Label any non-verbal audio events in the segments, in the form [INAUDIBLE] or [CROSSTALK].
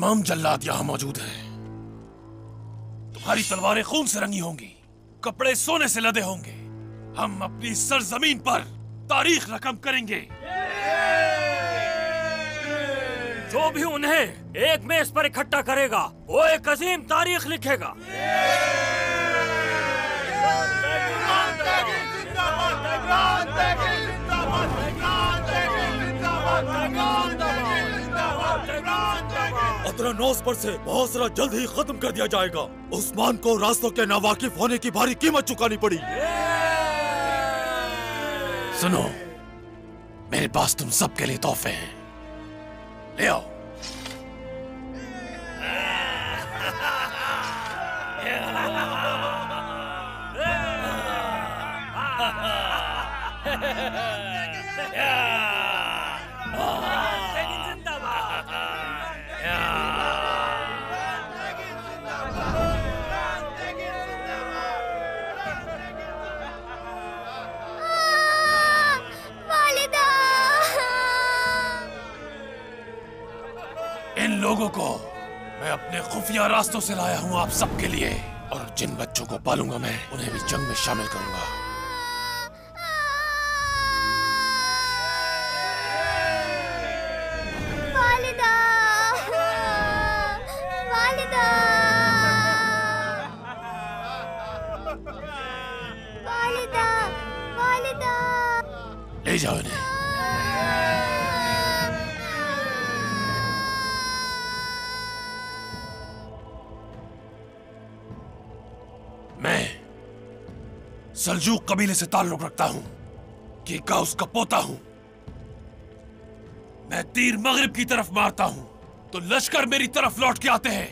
तमाम जल्लाद यहाँ मौजूद हैं तुम्हारी तलवारें खून से रंगी होंगी कपड़े सोने से लदे होंगे हम अपनी सरजमीन पर तारीख रकम करेंगे जो भी उन्हें एक मेज पर इकट्ठा करेगा वो एक अजीम तारीख लिखेगा अतरानोस पर से मुहासरा जल्द ही खत्म कर दिया जाएगा। उस्मान को रास्तों के नावाकिफ होने की भारी कीमत चुकानी पड़ी। सुनो, मेरे पास तुम सबके लिए तोहफे हैं। ले आओ। अपने खुफिया रास्तों से लाया हूँ आप सबके लिए। और जिन बच्चों को पालूँगा मैं, उन्हें भी जंग में शामिल करूँगा। कबीले से ताल्लुक रखता हूँ कि का उसका पोता हूँ। मैं तीर मगरिब की तरफ़ मारता हूँ तो लश्कर मेरी तरफ़ लौट के आते हैं।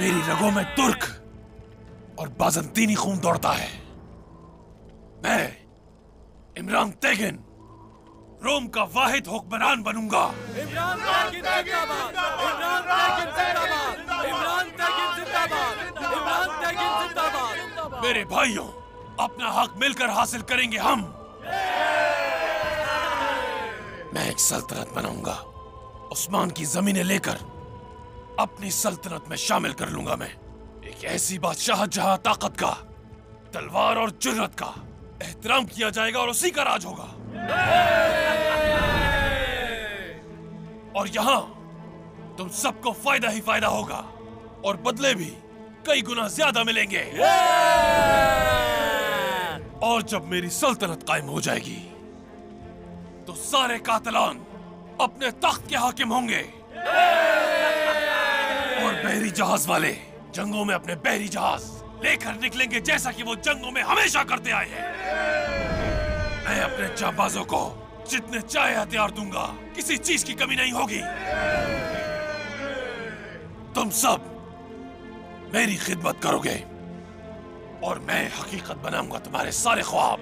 मेरी रगों में तुर्क और बाजंतीनी खून दौड़ता है। मैं इमरान तेगिन रोम का वाहिद हुक्मरान बनूँगा। इमरान मेरे भाइयों अपना हक मिलकर हासिल करेंगे हम। मैं एक सल्तनत बनाऊँगा उस्मान की जमीनें लेकर अपनी सल्तनत में शामिल कर लूँगा मैं। एक ऐसी बादशाह जहाँ ताकत का तलवार और जुर्रत का एहतराम किया जाएगा और उसी का राज होगा। और यहाँ तुम सबको फ़ायदा ही फ़ायदा होगा और बदले भी कई गुना ज़्यादा मिलेंगे। और जब मेरी सल्तनत कायम हो जाएगी तो सारे कातलान अपने तख्त के हाकिम होंगे। और बहरी जहाज़ वाले जंगों में अपने बहरी जहाज़ लेकर निकलेंगे जैसा कि वो जंगों में हमेशा करते आए हैं। मैं अपने चाबाजों को। जितने चाहे हथियार दूँगा, किसी चीज़ की कमी नहीं होगी। तुम सब मेरी खिदमत करोगे और मैं हकीकत बनाऊँगा तुम्हारे सारे ख्वाब।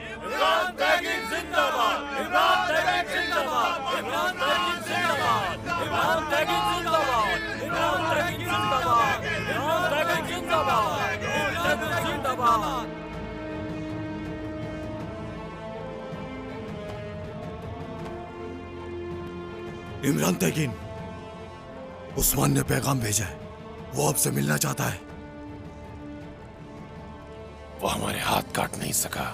जिंदाबाद। इमरान तैगिन उस्मान ने पैगाम भेजा है। वो आपसे मिलना चाहता है। वो हमारे हाथ काट नहीं सका,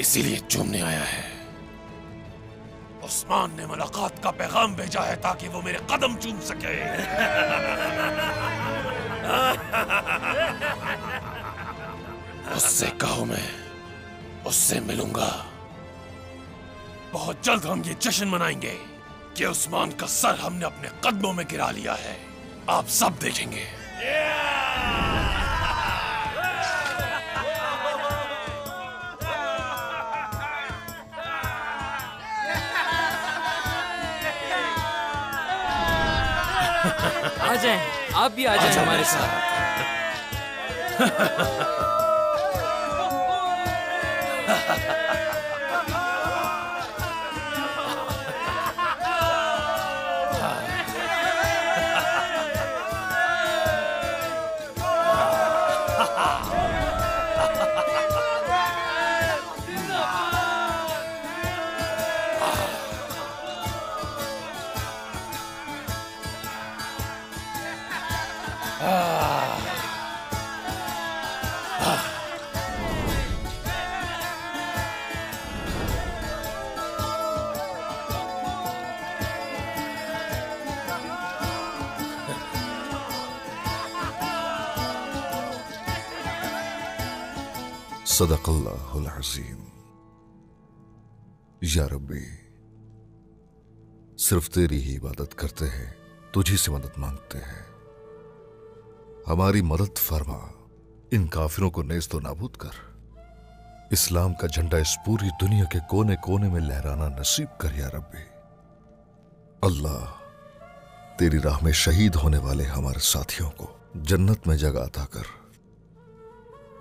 इसीलिए चूमने आया है। उस्मान ने मुलाकात का पैगाम भेजा है ताकि वो मेरे कदम चूम सके। उससे कहो मैं, उससे मिलूँगा। बहुत जल्द हम ये जश्न मनाएँगे। कि उस्मान का सर हमने अपने कदमों में गिरा लिया है। आप सब देखेंगे। आ जाए आप भी आ जाए हमारे साथ सदकल्लाहुल अजीम या सिर्फ़ तेरी ही इबादत करते हैं तुझी से मदद मांगते हैं हमारी मदद फरमा इन काफिरों को नेस्त नाबूद कर इस्लाम का झंडा इस पूरी दुनिया के कोने कोने में लहराना नसीब कर या रब्बी अल्लाह तेरी राह में शहीद होने वाले हमारे साथियों को जन्नत में जगह अता कर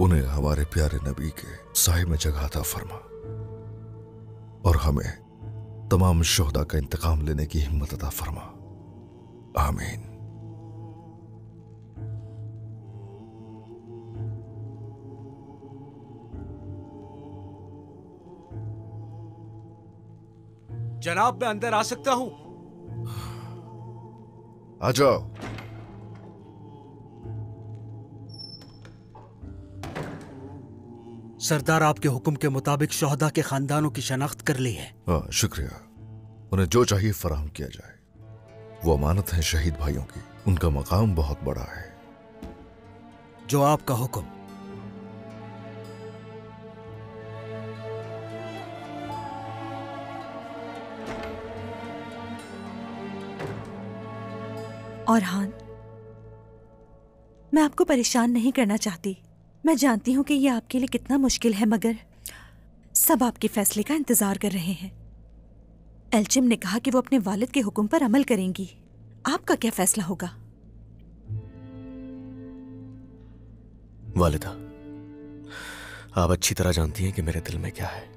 उन्हें हमारे प्यारे नबी के साय में जगह अता फरमा। और हमें तमाम शोहदा का इंतकाम लेने की हिम्मत अता फरमा। आमीन। जनाब मैं अंदर आ सकता हूँ। आ जाओ। सरदार आपके हुक्म के मुताबिक शोहदा के खानदानों की शनाख्त कर ली है। हाँ शुक्रिया। उन्हें जो चाहिए फराहम किया जाए। वो अमानत है शहीद भाइयों की। उनका मकाम बहुत बड़ा है। जो आपका हुक्म। और हान मैं आपको परेशान नहीं करना चाहती। मैं जानती हूँ कि यह आपके लिए कितना मुश्किल है मगर सब आपके फैसले का इंतज़ार कर रहे हैं। एल्चिम ने कहा कि वो अपने वालिद के हुक्म पर अमल करेंगी। आपका क्या फैसला होगा? वालिदा आप अच्छी तरह जानती हैं कि मेरे दिल में क्या है।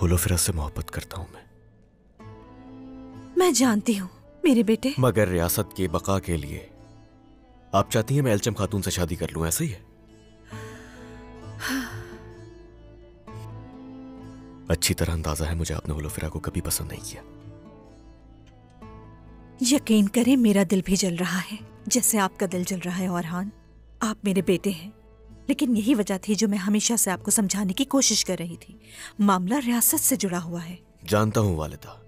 हुलो फिरत से मोहब्बत करता हूँ मैं। मैं जानती हूँ मेरे बेटे। मगर रियासत की बका के लिए आप चाहती हैं मैं एलचम खातून से शादी कर लूँ ऐसा ही है? अच्छी तरह अंदाज़ा है मुझे आपने हुलो फिरा को कभी पसंद नहीं किया। यकीन करें मेरा दिल भी जल रहा है जैसे आपका दिल जल रहा है औरहान। आप मेरे बेटे हैं लेकिन यही वजह थी जो मैं हमेशा से आपको समझाने की कोशिश कर रही थी। मामला रियासत से जुड़ा हुआ है। जानता हूँ वालिदा।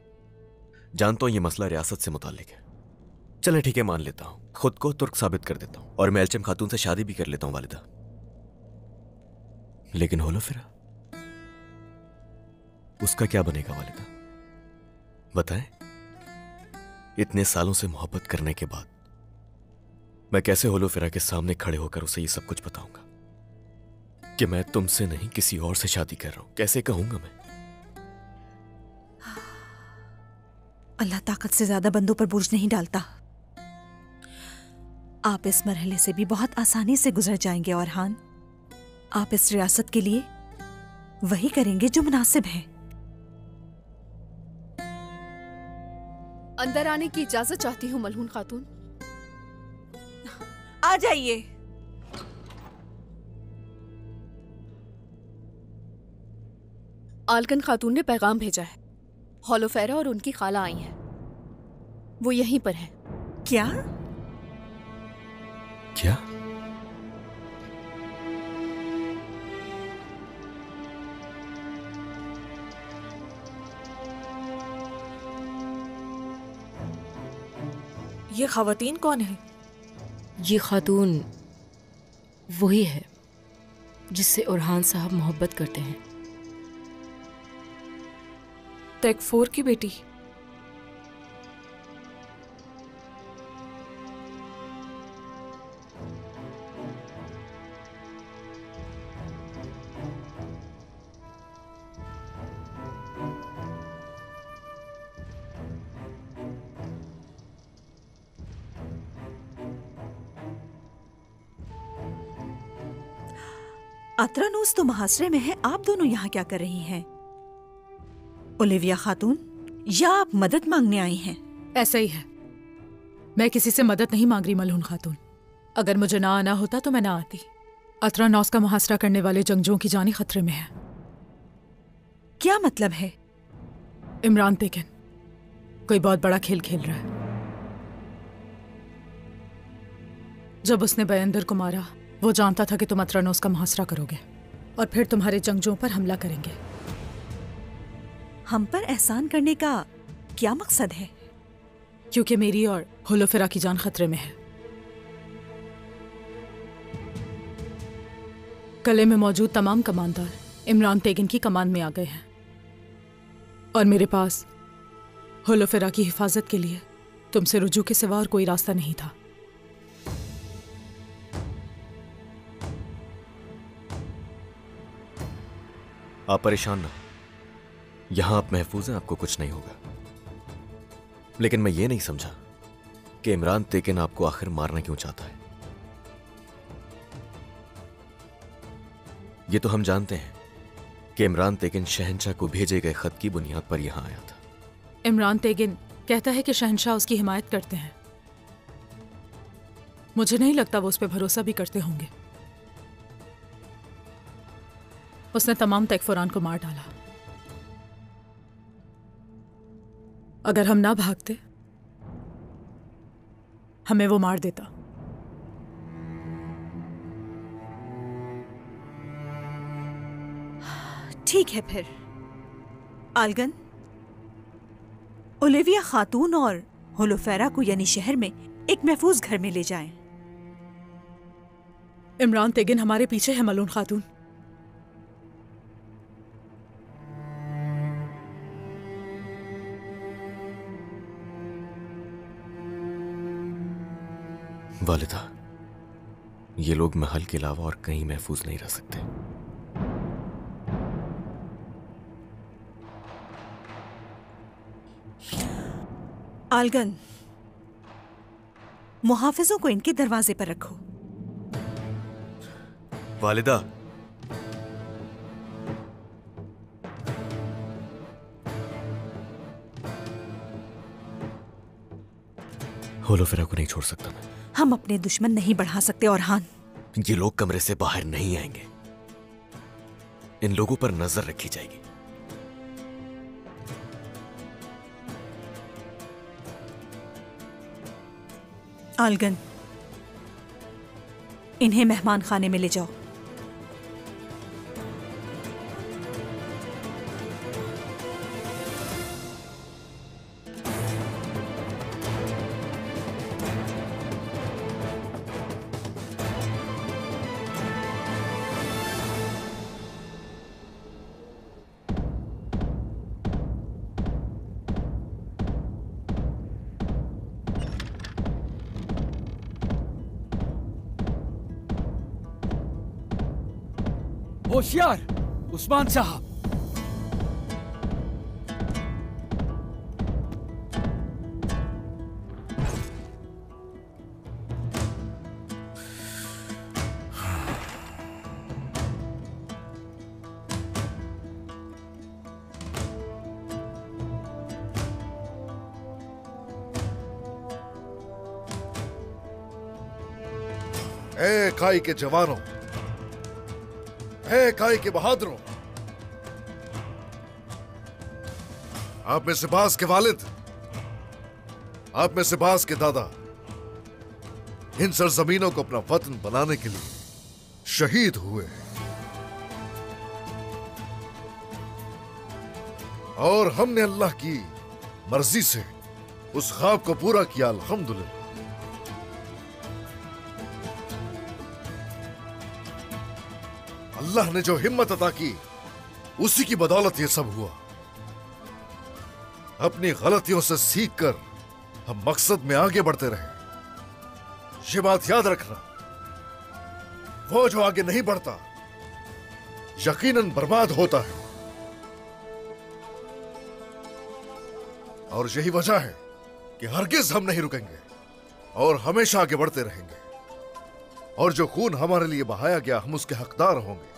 जानता हूँ ये मसला रियासत से मुतालिक है। चले ठीक है, मान लेता हूँ। खुद को तुर्क साबित कर देता हूँ और मैं एलचम खातून से शादी भी कर लेता हूँ, वालिदा। लेकिन होलो फिरा, उसका क्या बनेगा, वालिदा? बताएँ, इतने सालों से मोहब्बत करने के बाद मैं कैसे होलो फिरा के सामने खड़े होकर उसे ये सब कुछ बताऊँगा? कि मैं तुमसे नहीं, किसी और से शादी कर रहा हूँ। कैसे कहूँगा मैं? अल्लाह ताकत से ज़्यादा बंदों पर बोझ नहीं डालता। आप इस मरहले से भी बहुत आसानी से गुजर जाएँगे और हान आप इस रियासत के लिए वही करेंगे जो मुनासिब है। अंदर आने की इजाज़त चाहती हूँ मलहून खातून। आ जाइए। आलकन खातून ने पैगाम भेजा है। हॉलोफेरा और उनकी खाला आई हैं। वो यहीं पर हैं। क्या? क्या? ये खातन कौन है? ये खातून वही है जिससे उरहान साहब मोहब्बत करते हैं। टेक फोर की बेटी। तो महासरे में है। आप दोनों यहाँ क्या कर रही हैं? ओलिविया खातून या आप मदद मांगने आई हैं? ऐसा ही है। मैं किसी से मदद नहीं मांग रही मलहून खातून। अगर मुझे ना आना होता तो मैं ना आती। अतरानौस का मुहासरा करने वाले जंगजों की जानी खतरे में है। क्या मतलब है? इमरान तेकिन कोई बहुत बड़ा खेल खेल रहा है। जब उसने बयंदर को मारा वो जानता था कि तुम अतरानोस का मुहासरा करोगे। और फिर तुम्हारे जंगजों पर हमला करेंगे। हम पर एहसान करने का क्या मकसद है? क्योंकि मेरी और होलोफिरा की जान खतरे में है। कले में मौजूद तमाम कमानदार इमरान तेगिन की कमान में आ गए हैं। और मेरे पास होलोफेरा की हिफाजत के लिए तुमसे रुजू के सिवा और कोई रास्ता नहीं था। आप परेशान ना यहाँ आप महफूज हैं, आपको कुछ नहीं होगा। लेकिन मैं ये नहीं समझा कि इमरान तेकिन आपको आखिर मारना क्यों चाहता है। ये तो हम जानते हैं कि इमरान तेकिन शहनशाह को भेजे गए खत की बुनियाद पर यहाँ आया था। इमरान तेगिन कहता है कि शहनशाह उसकी हिमायत करते हैं। मुझे नहीं लगता वो उस पर भरोसा भी करते होंगे। उसने तमाम तकफुरान को मार डाला। अगर हम ना भागते हमें वो मार देता। ठीक है फिर। आलगन ओलिविया खातून और होलोफेरा को यानी शहर में एक महफूज घर में ले जाएँ। इमरान तेगिन हमारे पीछे है मलून खातून। वालिदा ये लोग महल के अलावा और कहीं महफूज नहीं रह सकते। आलगन मुहाफिजों को इनके दरवाजे पर रखो। वालिदा होलोफेरा को नहीं छोड़ सकता मैं। हम अपने दुश्मन नहीं बढ़ा सकते और हान ये लोग कमरे से बाहर नहीं आएँगे। इन लोगों पर नज़र रखी जाएगी। आलगन इन्हें मेहमान खाने में ले जाओ। होशियार उस्मान साहब। के जवानों ए काई के बहादुरों। आप में से बास के वालिद। आप में से बास के दादा। इन सरजमीनों को अपना वतन बनाने के लिए शहीद हुए हैं। और हमने अल्लाह की मर्ज़ी से उस ख्वाब को पूरा किया, अल्हम्दुलिल्लाह। अल्लाह ने जो हिम्मत अता की, उसी की बदौलत ये सब हुआ। अपनी गलतियों से सीखकर हम मकसद में आगे बढ़ते रहे। ये बात याद रखना, वो जो आगे नहीं बढ़ता, यकीनन बर्बाद होता है। और यही वजह है कि हरगिज हम नहीं रुकेंगे, और हमेशा आगे बढ़ते रहेंगे। और जो खून हमारे लिए बहाया गया, हम उसके हकदार होंगे।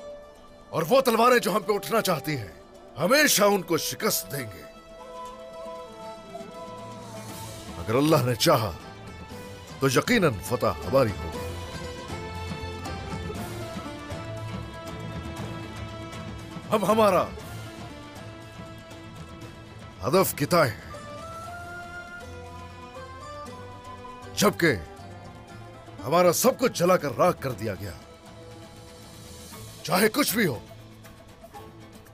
और वो तलवारें जो हम पे उठना चाहती हैं, हमेशा उनको शिकस्त देंगे। अगर अल्लाह ने चाहा तो यकीनन फतह हमारी होगी। हम हमारा हदफ किता है। जबकि हमारा सब कुछ जलाकर राख कर दिया गया। चाहे कुछ भी हो,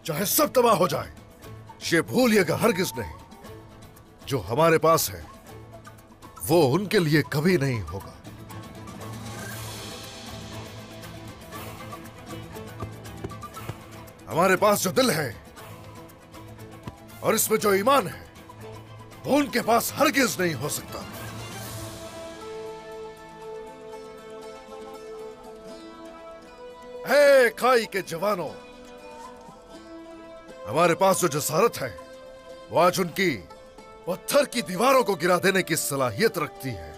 चाहे सब तबाह हो जाए, ये भूलिएगा हरगिज नहीं। जो हमारे पास है, वो उनके लिए कभी नहीं होगा। हमारे पास जो दिल है और इसमें जो ईमान है, वो उनके पास हर हरगिज नहीं हो सकता। है खाई के जवानों। हमारे पास जो जसारत है वो आज उनकी पत्थर की दीवारों को गिरा देने की सलाहियत रखती है।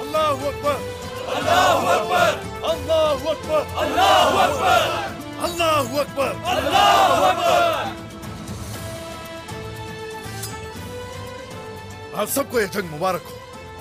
अल्लाह अकबर। अल्लाह अकबर। अल्लाह अकबर। अल्लाह अकबर। अल्लाह अकबर। अल्लाह अकबर। आप सबको यह जंग मुबारक हो।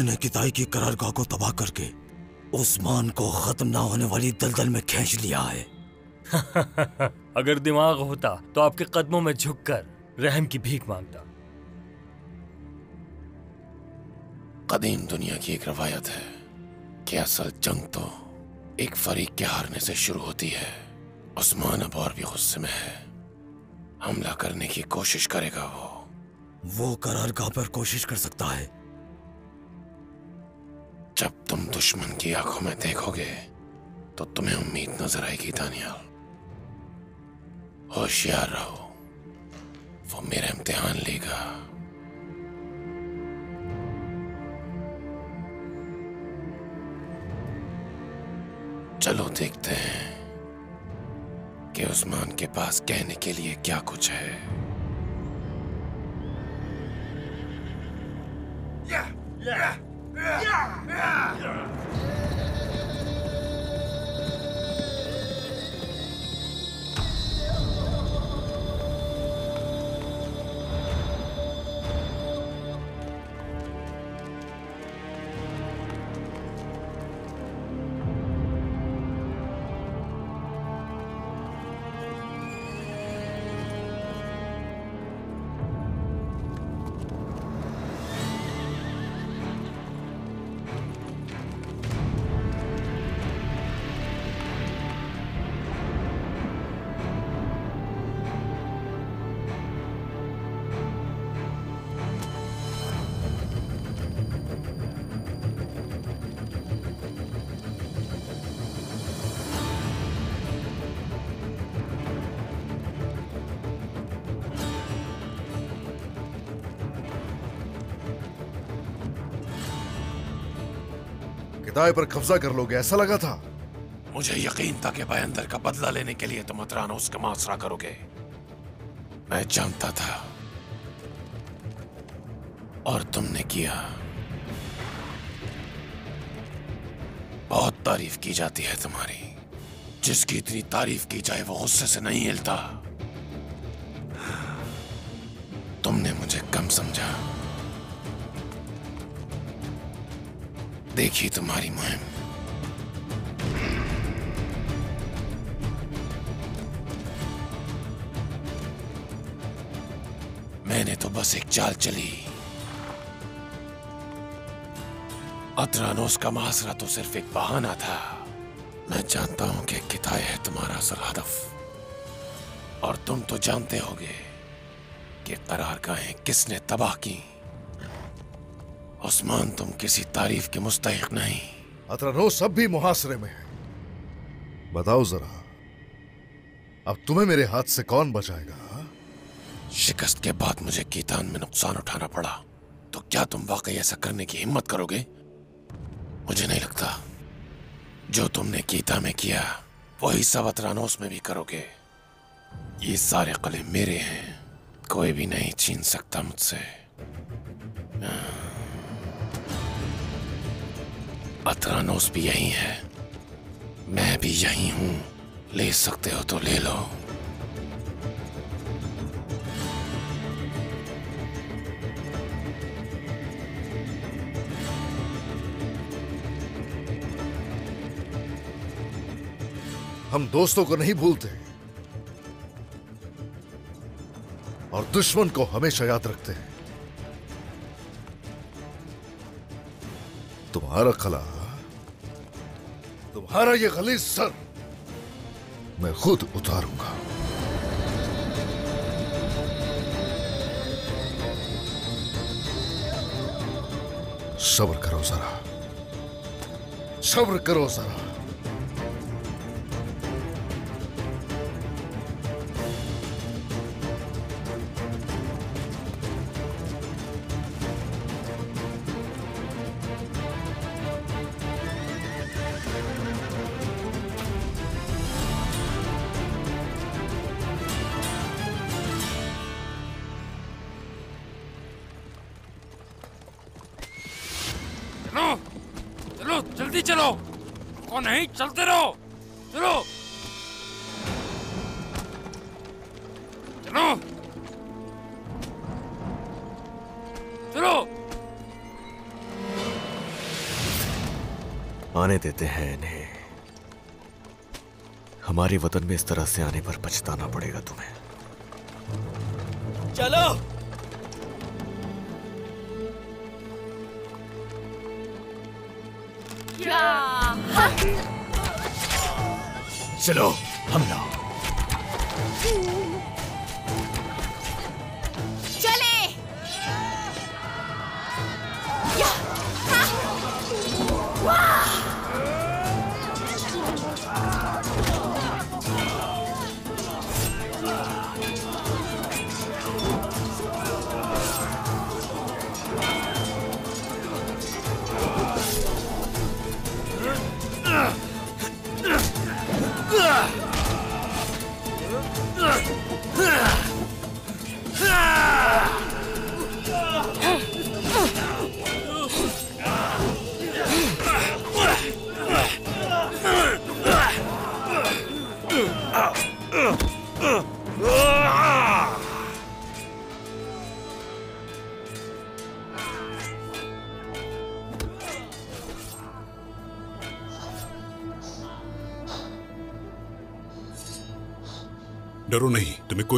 मैंने किताई की करारगाह को तबाह करके उस्मान को खत्म ना होने वाली दलदल में खींच लिया है। [LAUGHS] अगर दिमाग होता तो आपके कदमों में झुककर रहम की भीख माँगता। कदीम दुनिया की एक रवायत है कि असल जंग तो एक फरीक के हारने से शुरू होती है। उस्मान अब और भी गुस्से में है। हमला करने की कोशिश करेगा वो। वो करारगाह पर कोशिश कर सकता है। जब तुम दुश्मन की आँखों में देखोगे तो तुम्हें उम्मीद नज़र आएगी, दानियाल। होशियार रहो। वो मेरा इम्तिहान लेगा। चलो देखते हैं कि उस्मान के पास कहने के लिए क्या कुछ है। Yeah! किताए पर कब्जा कर लोगे, ऐसा लगा था। मुझे यकीन था कि बयंदर का बदला लेने के लिए तुम अतरानोस का मासरा करोगे। मैं जानता था। और तुमने किया। बहुत तारीफ़ की जाती है तुम्हारी। जिसकी इतनी तारीफ़ की जाए, वो गुस्से से नहीं हिलता। देखी तुम्हारी मुहिम। मैंने तो बस एक चाल चली। अतरानोस का मासरा तो सिर्फ़ एक बहाना था। मैं जानता हूँ कि किताए है तुम्हारा असल हदफ। और तुम तो जानते होगे कि करारगाहें किसने तबाह की। उस्मान तुम किसी तारीफ़ के मुस्तक नहीं। अतरनोस अब भी मुहासरे में है। बताओ जरा अब तुम्हें मेरे हाथ से कौन बचाएगा हाँ? शिकस्त के बाद मुझे कीतान में नुकसान उठाना पड़ा। तो क्या तुम वाकई ऐसा करने की हिम्मत करोगे? मुझे नहीं लगता। जो तुमने गीता में किया वही सब अतरानोस में भी करोगे। ये सारे कले मेरे हैं। कोई भी नहीं छीन सकता मुझसे। अतरानोस भी यही है। मैं भी यही हूँ। ले सकते हो तो ले लो। हम दोस्तों को नहीं भूलते। और दुश्मन को हमेशा याद रखते हैं। तुम्हारा खला। तुम्हारा ये गलीज सर मैं खुद उतारूँगा। सब्र करो जरा सब्र करो जरा देते हैं इन्हें। हमारे वतन में इस तरह से आने पर पछताना पड़ेगा तुम्हें। चलो! चलो हम हमला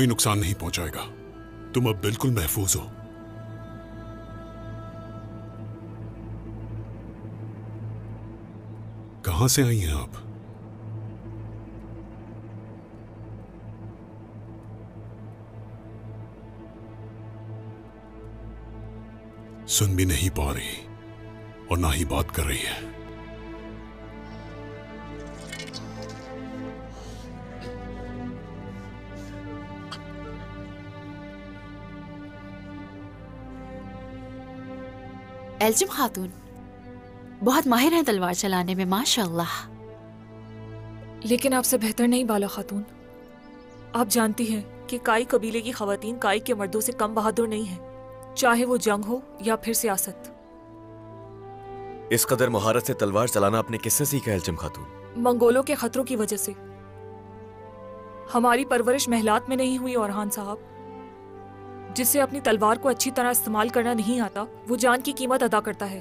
कोई नुकसान नहीं पहुंचाएगा। तुम अब बिल्कुल महफूज हो। कहाँ से आई हैं आप? सुन भी नहीं पा रही, और ना ही बात कर रही है। एल्जिम खातून बहुत माहिर हैं तलवार चलाने में माशाल्लाह। लेकिन आपसे बेहतर नहीं बाला खातून। आप जानती हैं कि काई कबीले की खवातीन काई के मर्दों से कम बहादुर नहीं है चाहे वो जंग हो या फिर सियासत। इस कदर महारत से तलवार चलाना आपने किससे सीखा एल्चिम खातून? मंगोलों के खतरों की वजह से। हमारी परवरिश महलात में नहीं हुई औरहान साहब। जिसे अपनी तलवार को अच्छी तरह इस्तेमाल करना नहीं आता वो जान की कीमत अदा करता है।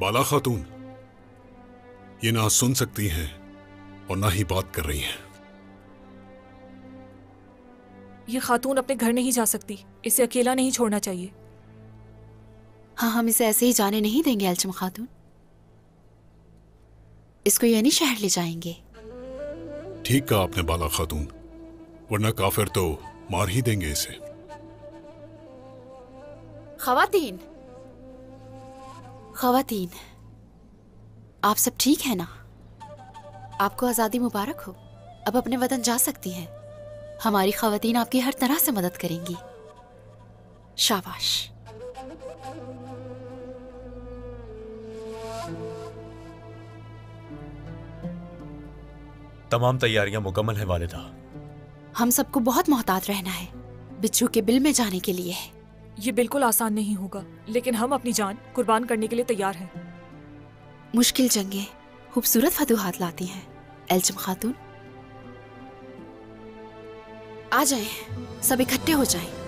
बाला खातून ये ना सुन सकती हैं और ना ही बात कर रही हैं। ये खातून अपने घर नहीं जा सकती इसे अकेला नहीं छोड़ना चाहिए। हाँ हम इसे ऐसे ही जाने नहीं देंगे अलचम खातून। इसको यानी शहर ले जाएँगे। ठीक कहा आपने, बाला खातून। वरना काफिर तो मार ही देंगे इसे। खवातीन। खवातीन। आप सब ठीक है ना? आपको आज़ादी मुबारक हो। अब अपने वतन जा सकती हैं। हमारी खवातीन आपकी हर तरह से मदद करेंगी। शाबाश। तमाम तैयारियाँ मुकम्मल है वालिदा। हम सबको बहुत मोहतात रहना है बिच्छू के बिल में जाने के लिए। है ये बिल्कुल आसान नहीं होगा लेकिन हम अपनी जान कुर्बान करने के लिए तैयार हैं। मुश्किल जंगे खूबसूरत फतूहत लाती हैं एल्चम खातून। आ जाए सब इकट्ठे हो जाएँ।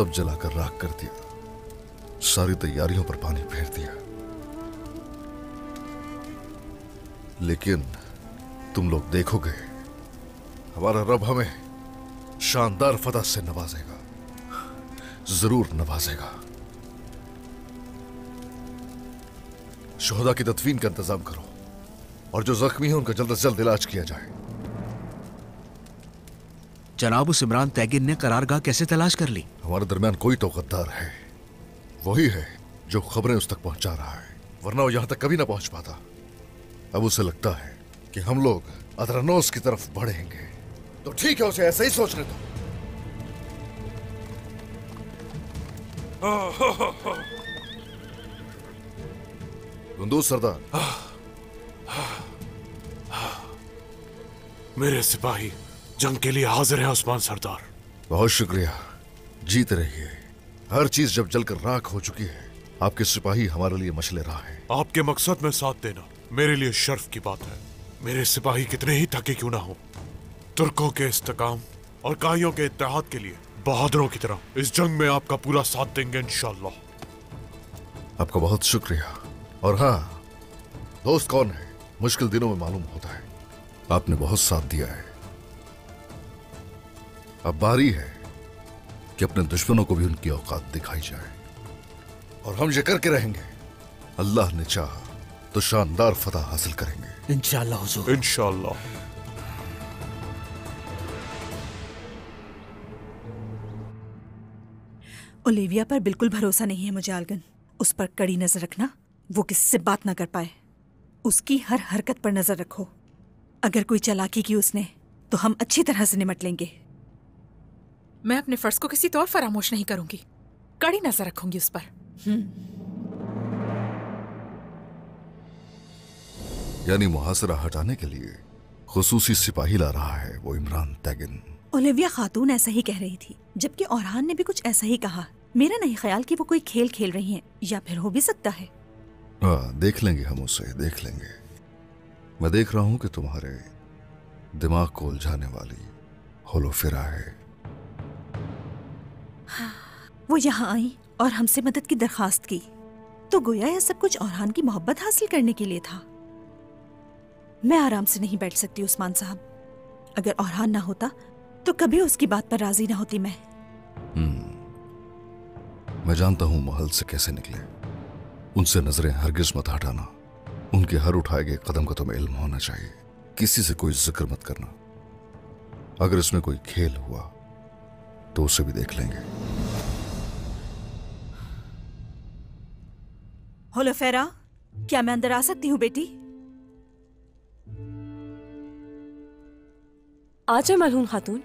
सब जलाकर राख कर दिया। सारी तैयारियों पर पानी फेर दिया। लेकिन तुम लोग देखोगे, हमारा रब हमें शानदार फतह से नवाजेगा। ज़रूर नवाजेगा। शोहदा की तदफीन का इंतज़ाम करो और जो जख्मी है, उनका जल्द से जल्द इलाज किया जाए। जनाब उस इमरान तैगिन ने करारगाह कैसे तलाश कर ली? हमारे दरमियान कोई तो गद्दार है। वही है जो खबरें उस तक पहुँचा रहा है। वरना वो यहाँ तक कभी ना पहुँच पाता। अब उसे लगता है कि हम लोग अदरनोस की तरफ़ बढ़ेंगे। तो ठीक है उसे ऐसा ही सोचने दो कुंदूज सरदार। मेरे सिपाही जंग के लिए हाजिर है उस्मान सरदार। बहुत शुक्रिया। जीत रहिए हर चीज़ जब जलकर राख हो चुकी है आपके सिपाही हमारे लिए मछले रहा है। आपके मकसद में साथ देना मेरे लिए शर्फ की बात है। मेरे सिपाही कितने ही थके क्यों ना हो। तुर्कों के इस्तेकाम और काइयों के इत्तेहाद के लिए बहादुरों की तरह इस जंग में आपका पूरा साथ देंगे इंशाल्लाह। आपका बहुत शुक्रिया। और हाँ दोस्त कौन है? मुश्किल दिनों में मालूम होता है। आपने बहुत साथ दिया है। अब बारी है कि अपने दुश्मनों को भी उनकी औकात दिखाई जाए। और हम ये करके रहेंगे। अल्लाह ने चाहा तो शानदार फतह हासिल करेंगे। इंशाल्लाह हुजूर। इंशाल्लाह। ओलिविया पर बिल्कुल भरोसा नहीं है मुझे आलगन उस पर कड़ी नज़र रखना वो किससे बात ना कर पाए। उसकी हर हरकत पर नज़र रखो। अगर कोई चालाकी की उसने तो हम अच्छी तरह से निमट लेंगे। मैं अपने फ़र्ज़ को किसी तौर फरामोश नहीं करूँगी। कड़ी नज़र रखूँगी उस पर। यानी मुहासरा हटाने के लिए खसूसी सिपाही ला रहा है वो इमरान तैगिन। ओलिविया खातून ऐसा ही कह रही थी जबकि औरहान ने भी कुछ ऐसा ही कहा। मेरा नहीं ख्याल कि वो कोई खेल खेल रही हैं या फिर हो भी सकता है। हाँ देख लेंगे हम उसे देख लेंगे। मैं देख रहा हूँ कि तुम्हारे दिमाग को उलझाने वाली होलोफिरा है। वो यहाँ आई और हमसे मदद की दरखास्त की। तो गोया यह सब कुछ औरहान की मोहब्बत हासिल करने के लिए था। मैं आराम से नहीं बैठ सकती, उस्मान साहब। अगर औरहान ना होता तो कभी उसकी बात पर राज़ी ना होती मैं। मैं जानता हूँ महल से कैसे निकले। उनसे नज़रें हरगिज मत हटाना। उनके हर उठाए गए कदम का तुम्हें इल्म होना चाहिए। किसी से कोई ज़िक्र मत करना। अगर इसमें कोई खेल हुआ तो उसे भी देख लेंगे। होलोफेरा क्या मैं अंदर आ सकती हूँ बेटी? आ जाए मलहून खातून।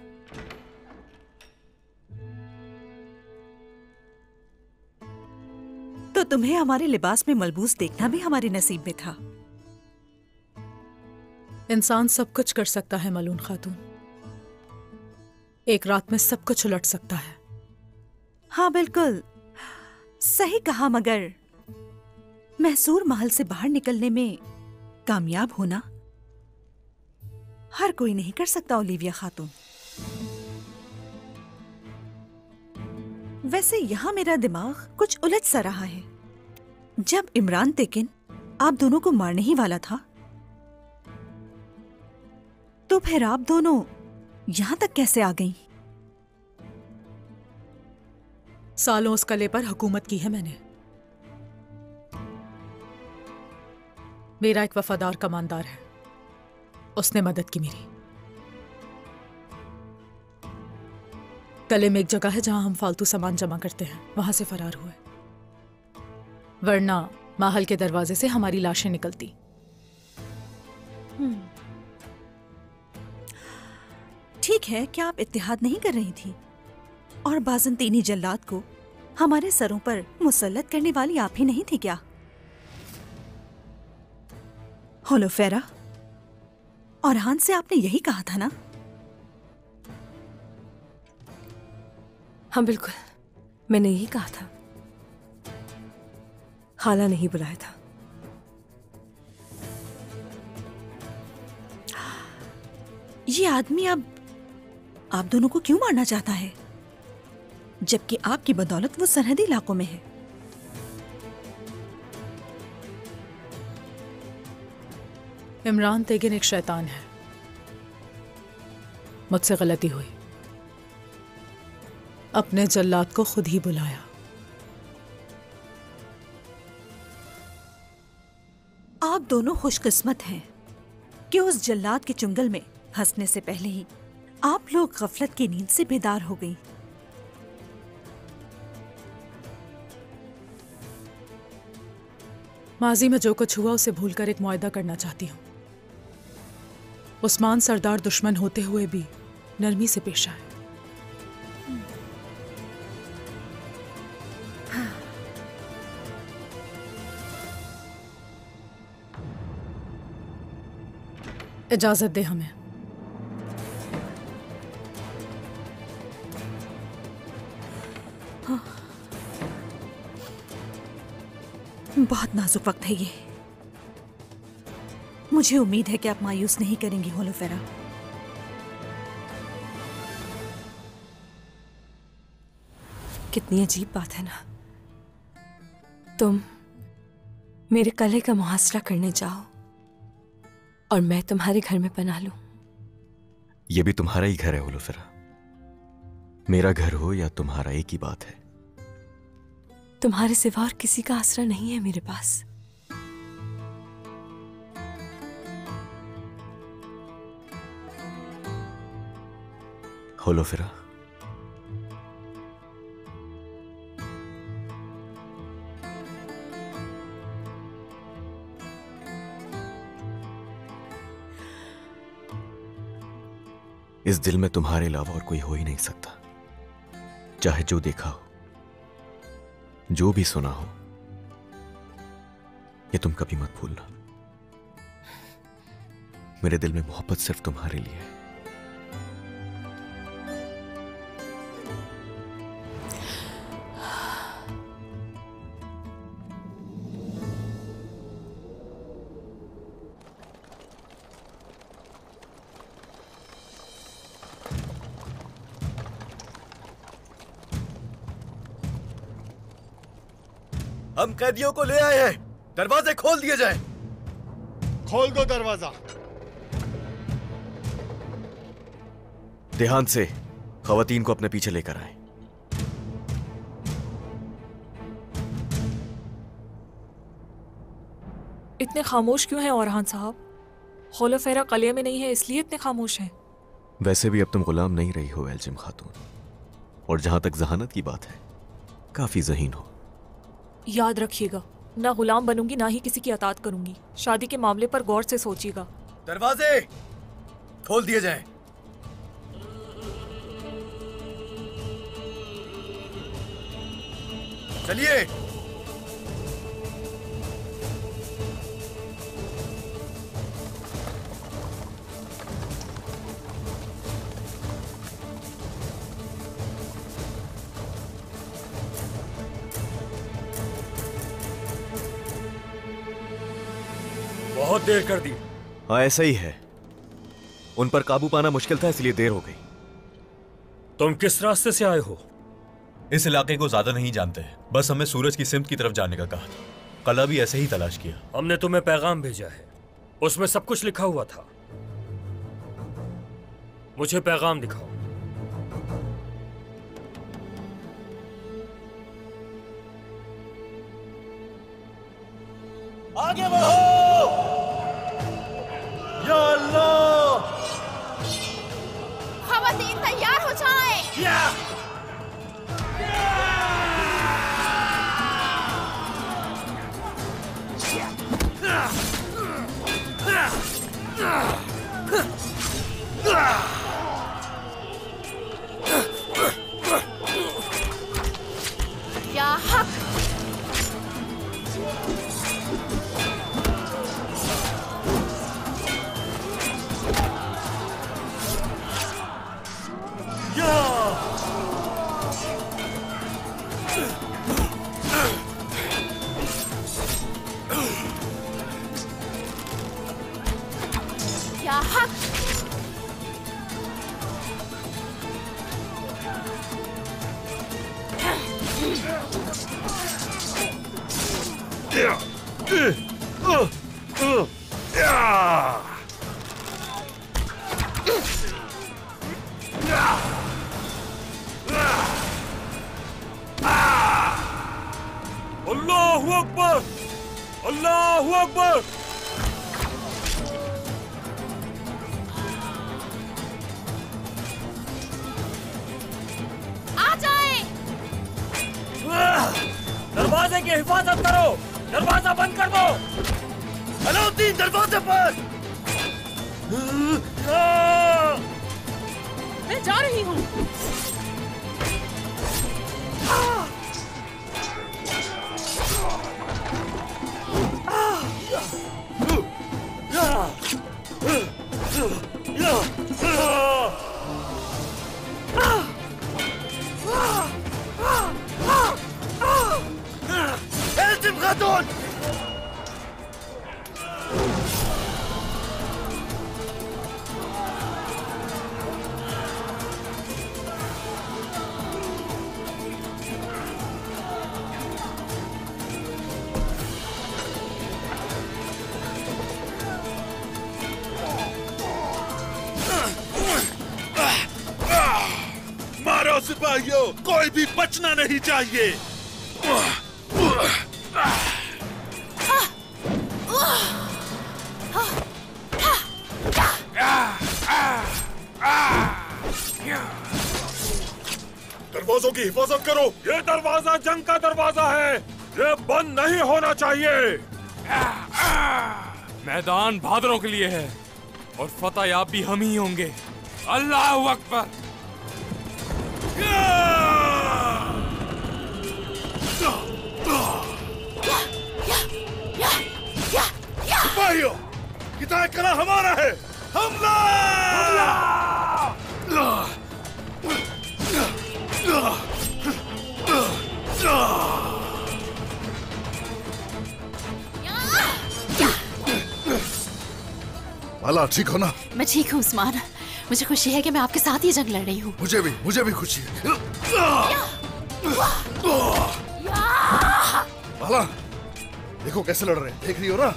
तो तुम्हें हमारे लिबास में मलबूस देखना भी हमारे नसीब में था। इंसान सब कुछ कर सकता है मलून खातून। एक रात में सब कुछ उलट सकता है। हाँ बिल्कुल। सही कहा, मगर मैसूर महल से बाहर निकलने में कामयाब होना हर कोई नहीं कर सकता, ओलिविया खातून। वैसे यहाँ मेरा दिमाग कुछ उलझ सा रहा है। जब इमरान तेकिन आप दोनों को मारने ही वाला था तो फिर आप दोनों यहाँ तक कैसे आ गई? सालों उस कले पर हुकूमत की है मैंने। मेरा एक वफादार कमानदार है। उसने मदद की मेरी। कले में एक जगह है जहाँ हम फालतू सामान जमा करते हैं। वहाँ से फरार हुए। वरना माहल के दरवाजे से हमारी लाशें निकलती। हम्म। ठीक है क्या आप इत्तेहाद नहीं कर रही थी? और बाजंतीनी जल्लाद को हमारे सरों पर मुसलत करने वाली आप ही नहीं थी क्या? होलोफेरा और हान से आपने यही कहा था ना? हाँ बिल्कुल मैंने यही कहा था। खाला नहीं बुलाया था। ये आदमी अब आप दोनों को क्यों मारना चाहता है? जबकि आपकी बदौलत वो सरहदी इलाकों में है। इमरान तेगिन एक शैतान है। मुझसे गलती हुई। अपने जल्लाद को खुद ही बुलाया। आप दोनों खुशकिस्मत हैं कि उस जल्लाद के चुंगल में हंसने से पहले ही आप लोग गफलत की नींद से बेदार हो गई। माजी में जो कुछ हुआ, उसे भूलकर एक मुआदा करना चाहती हूँ। उस्मान सरदार दुश्मन होते हुए भी नरमी से पेश आए। इजाज़त दे हमें। बहुत नाजुक वक्त है ये। मुझे उम्मीद है कि आप मायूस नहीं करेंगी, होलोफेरा। कितनी अजीब बात है ना। तुम मेरे कले का मुहासरा करने जाओ और मैं तुम्हारे घर में पना लूँ। यह भी तुम्हारा ही घर है, होलोफेरा। मेरा घर हो या तुम्हारा एक ही बात है। तुम्हारे सिवा और किसी का आसरा नहीं है मेरे पास। होलोफेरा इस दिल में तुम्हारे अलावा और कोई हो ही नहीं सकता। चाहे जो देखा हो। जो भी सुना हो, ये तुम कभी मत भूलना। मेरे दिल में मोहब्बत सिर्फ़ तुम्हारे लिए है। हम कैदियों को ले आए हैं। दरवाजे खोल दिए जाए। खोल दो दरवाज़ा। ध्यान से खवतीन को अपने पीछे लेकर आए। इतने खामोश क्यों हैं औरहान साहब? होलो फेरा कलिया में नहीं है इसलिए इतने खामोश हैं। वैसे भी अब तुम गुलाम नहीं रही हो एलजिम खातून। और जहाँ तक जहानत की बात है काफ़ी जहीन हो। याद रखिएगा, ना गुलाम बनूँगी, ना ही किसी की अतात करूँगी। शादी के मामले पर गौर से सोचिएगा। दरवाजे खोल दिए जाए। चलिए। बहुत देर कर दी। हाँ ऐसा ही है। उन पर काबू पाना मुश्किल था इसलिए देर हो गई। तुम किस रास्ते से आए हो? इस इलाके को ज़्यादा नहीं जानते बस हमें सूरज की सिमत की तरफ़ जाने का कहा था। कला भी ऐसे ही तलाश किया। हमने तुम्हें पैगाम भेजा है। उसमें सब कुछ लिखा हुआ था। मुझे पैगाम दिखाओ। आगे बढ़ो! या अल्लाह खवातीन तैयार हो जाएँ। या नहीं चाहिए। दरवाजों की हिफाजत करो। ये दरवाज़ा जंग का दरवाज़ा है। ये बंद नहीं होना चाहिए। मैदान भादरों के लिए है और फतेह याब भी हम ही होंगे। अल्लाह अकबर। कला हमारा है। हमला! माला ठीक हो ना? मैं ठीक हूँ उस्मान। मुझे खुशी है कि मैं आपके साथ ये जंग लड़ रही हूँ। मुझे भी मुझे भी खुशी है। माला देखो कैसे लड़ रहे हैं। देख रही हो ना?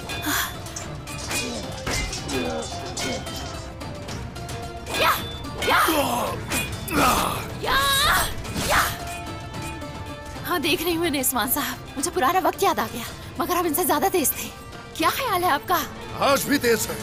हाँ देख रही हूँ मैंने साहब। मुझे पुराना वक्त याद आ गया मगर आप इनसे ज़्यादा तेज थे। क्या ख्याल है आपका? आज भी तेज है।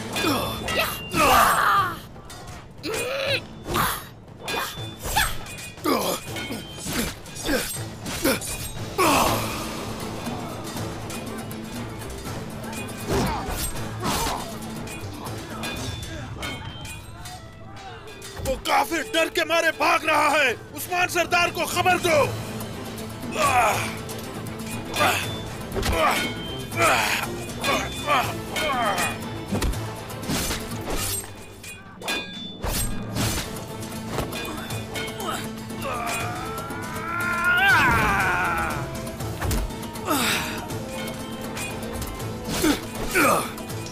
डर के मारे भाग रहा है। उस्मान सरदार को खबर दो।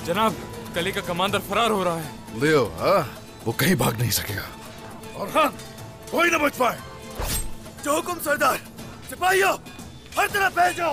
जनाब कली का कमांडर फरार हो रहा है। लियो हाँ? वो कहीं भाग नहीं सकेगा। कोई ना बच पाए। जो हुकुम सरदार सिपाहियों हर तरफ़ भेजो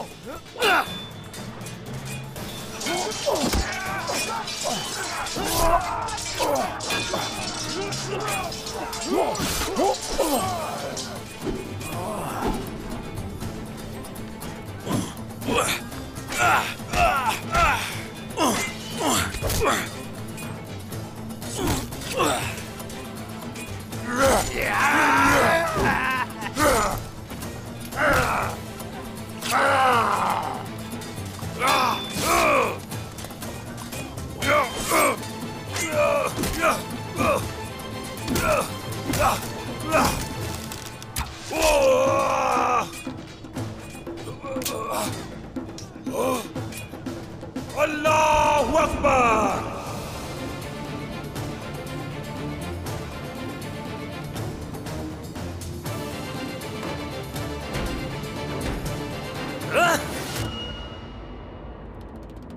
अल्लाह अकबर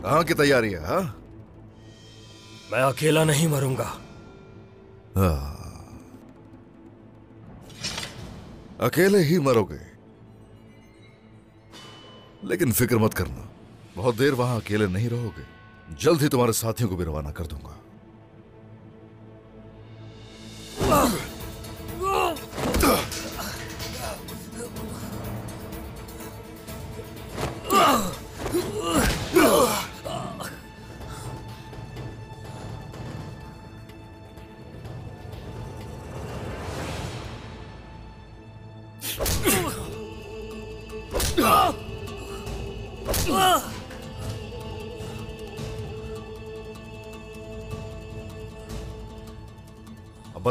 कहाँ की तैयारी है हाँ? मैं अकेला नहीं मरूँगा। हाँ। अकेले ही मरोगे। लेकिन फ़िक्र मत करना। बहुत देर वहाँ अकेले नहीं रहोगे। जल्द ही तुम्हारे साथियों को भी रवाना कर दूँगा।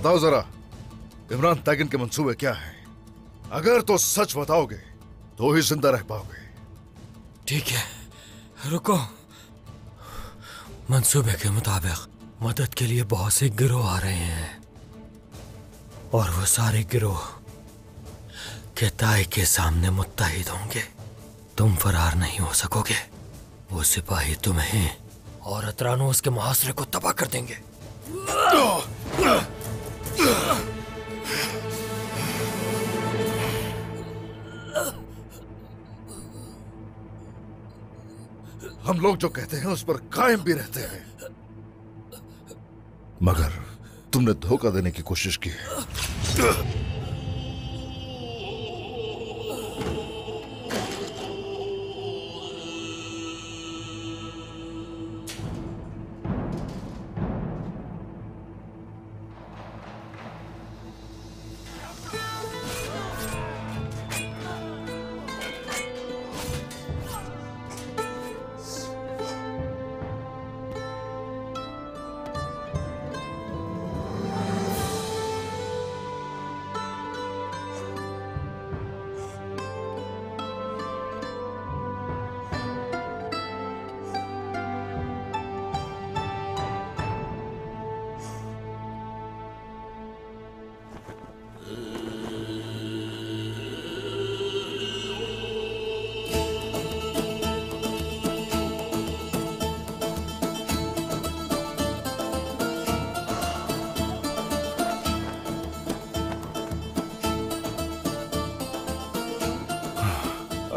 बताओ जरा इमरान तैगिन के मंसूबे क्या हैं? अगर तो सच बताओगे तो ही ज़िंदा रह पाओगे। ठीक है रुको। मंसूबे के मुताबिक मदद के लिए बहुत से गिरोह आ रहे हैं। और वो सारे गिरोह के केताई के सामने मुत्तहिद होंगे। तुम फरार नहीं हो सकोगे। वो सिपाही तुम्हें और अतरानोस के मुहासरे को तबाह कर देंगे। [CLEARS THROAT] हम लोग जो कहते हैं, उस पर कायम भी रहते हैं। मगर तुमने धोखा देने की कोशिश की है।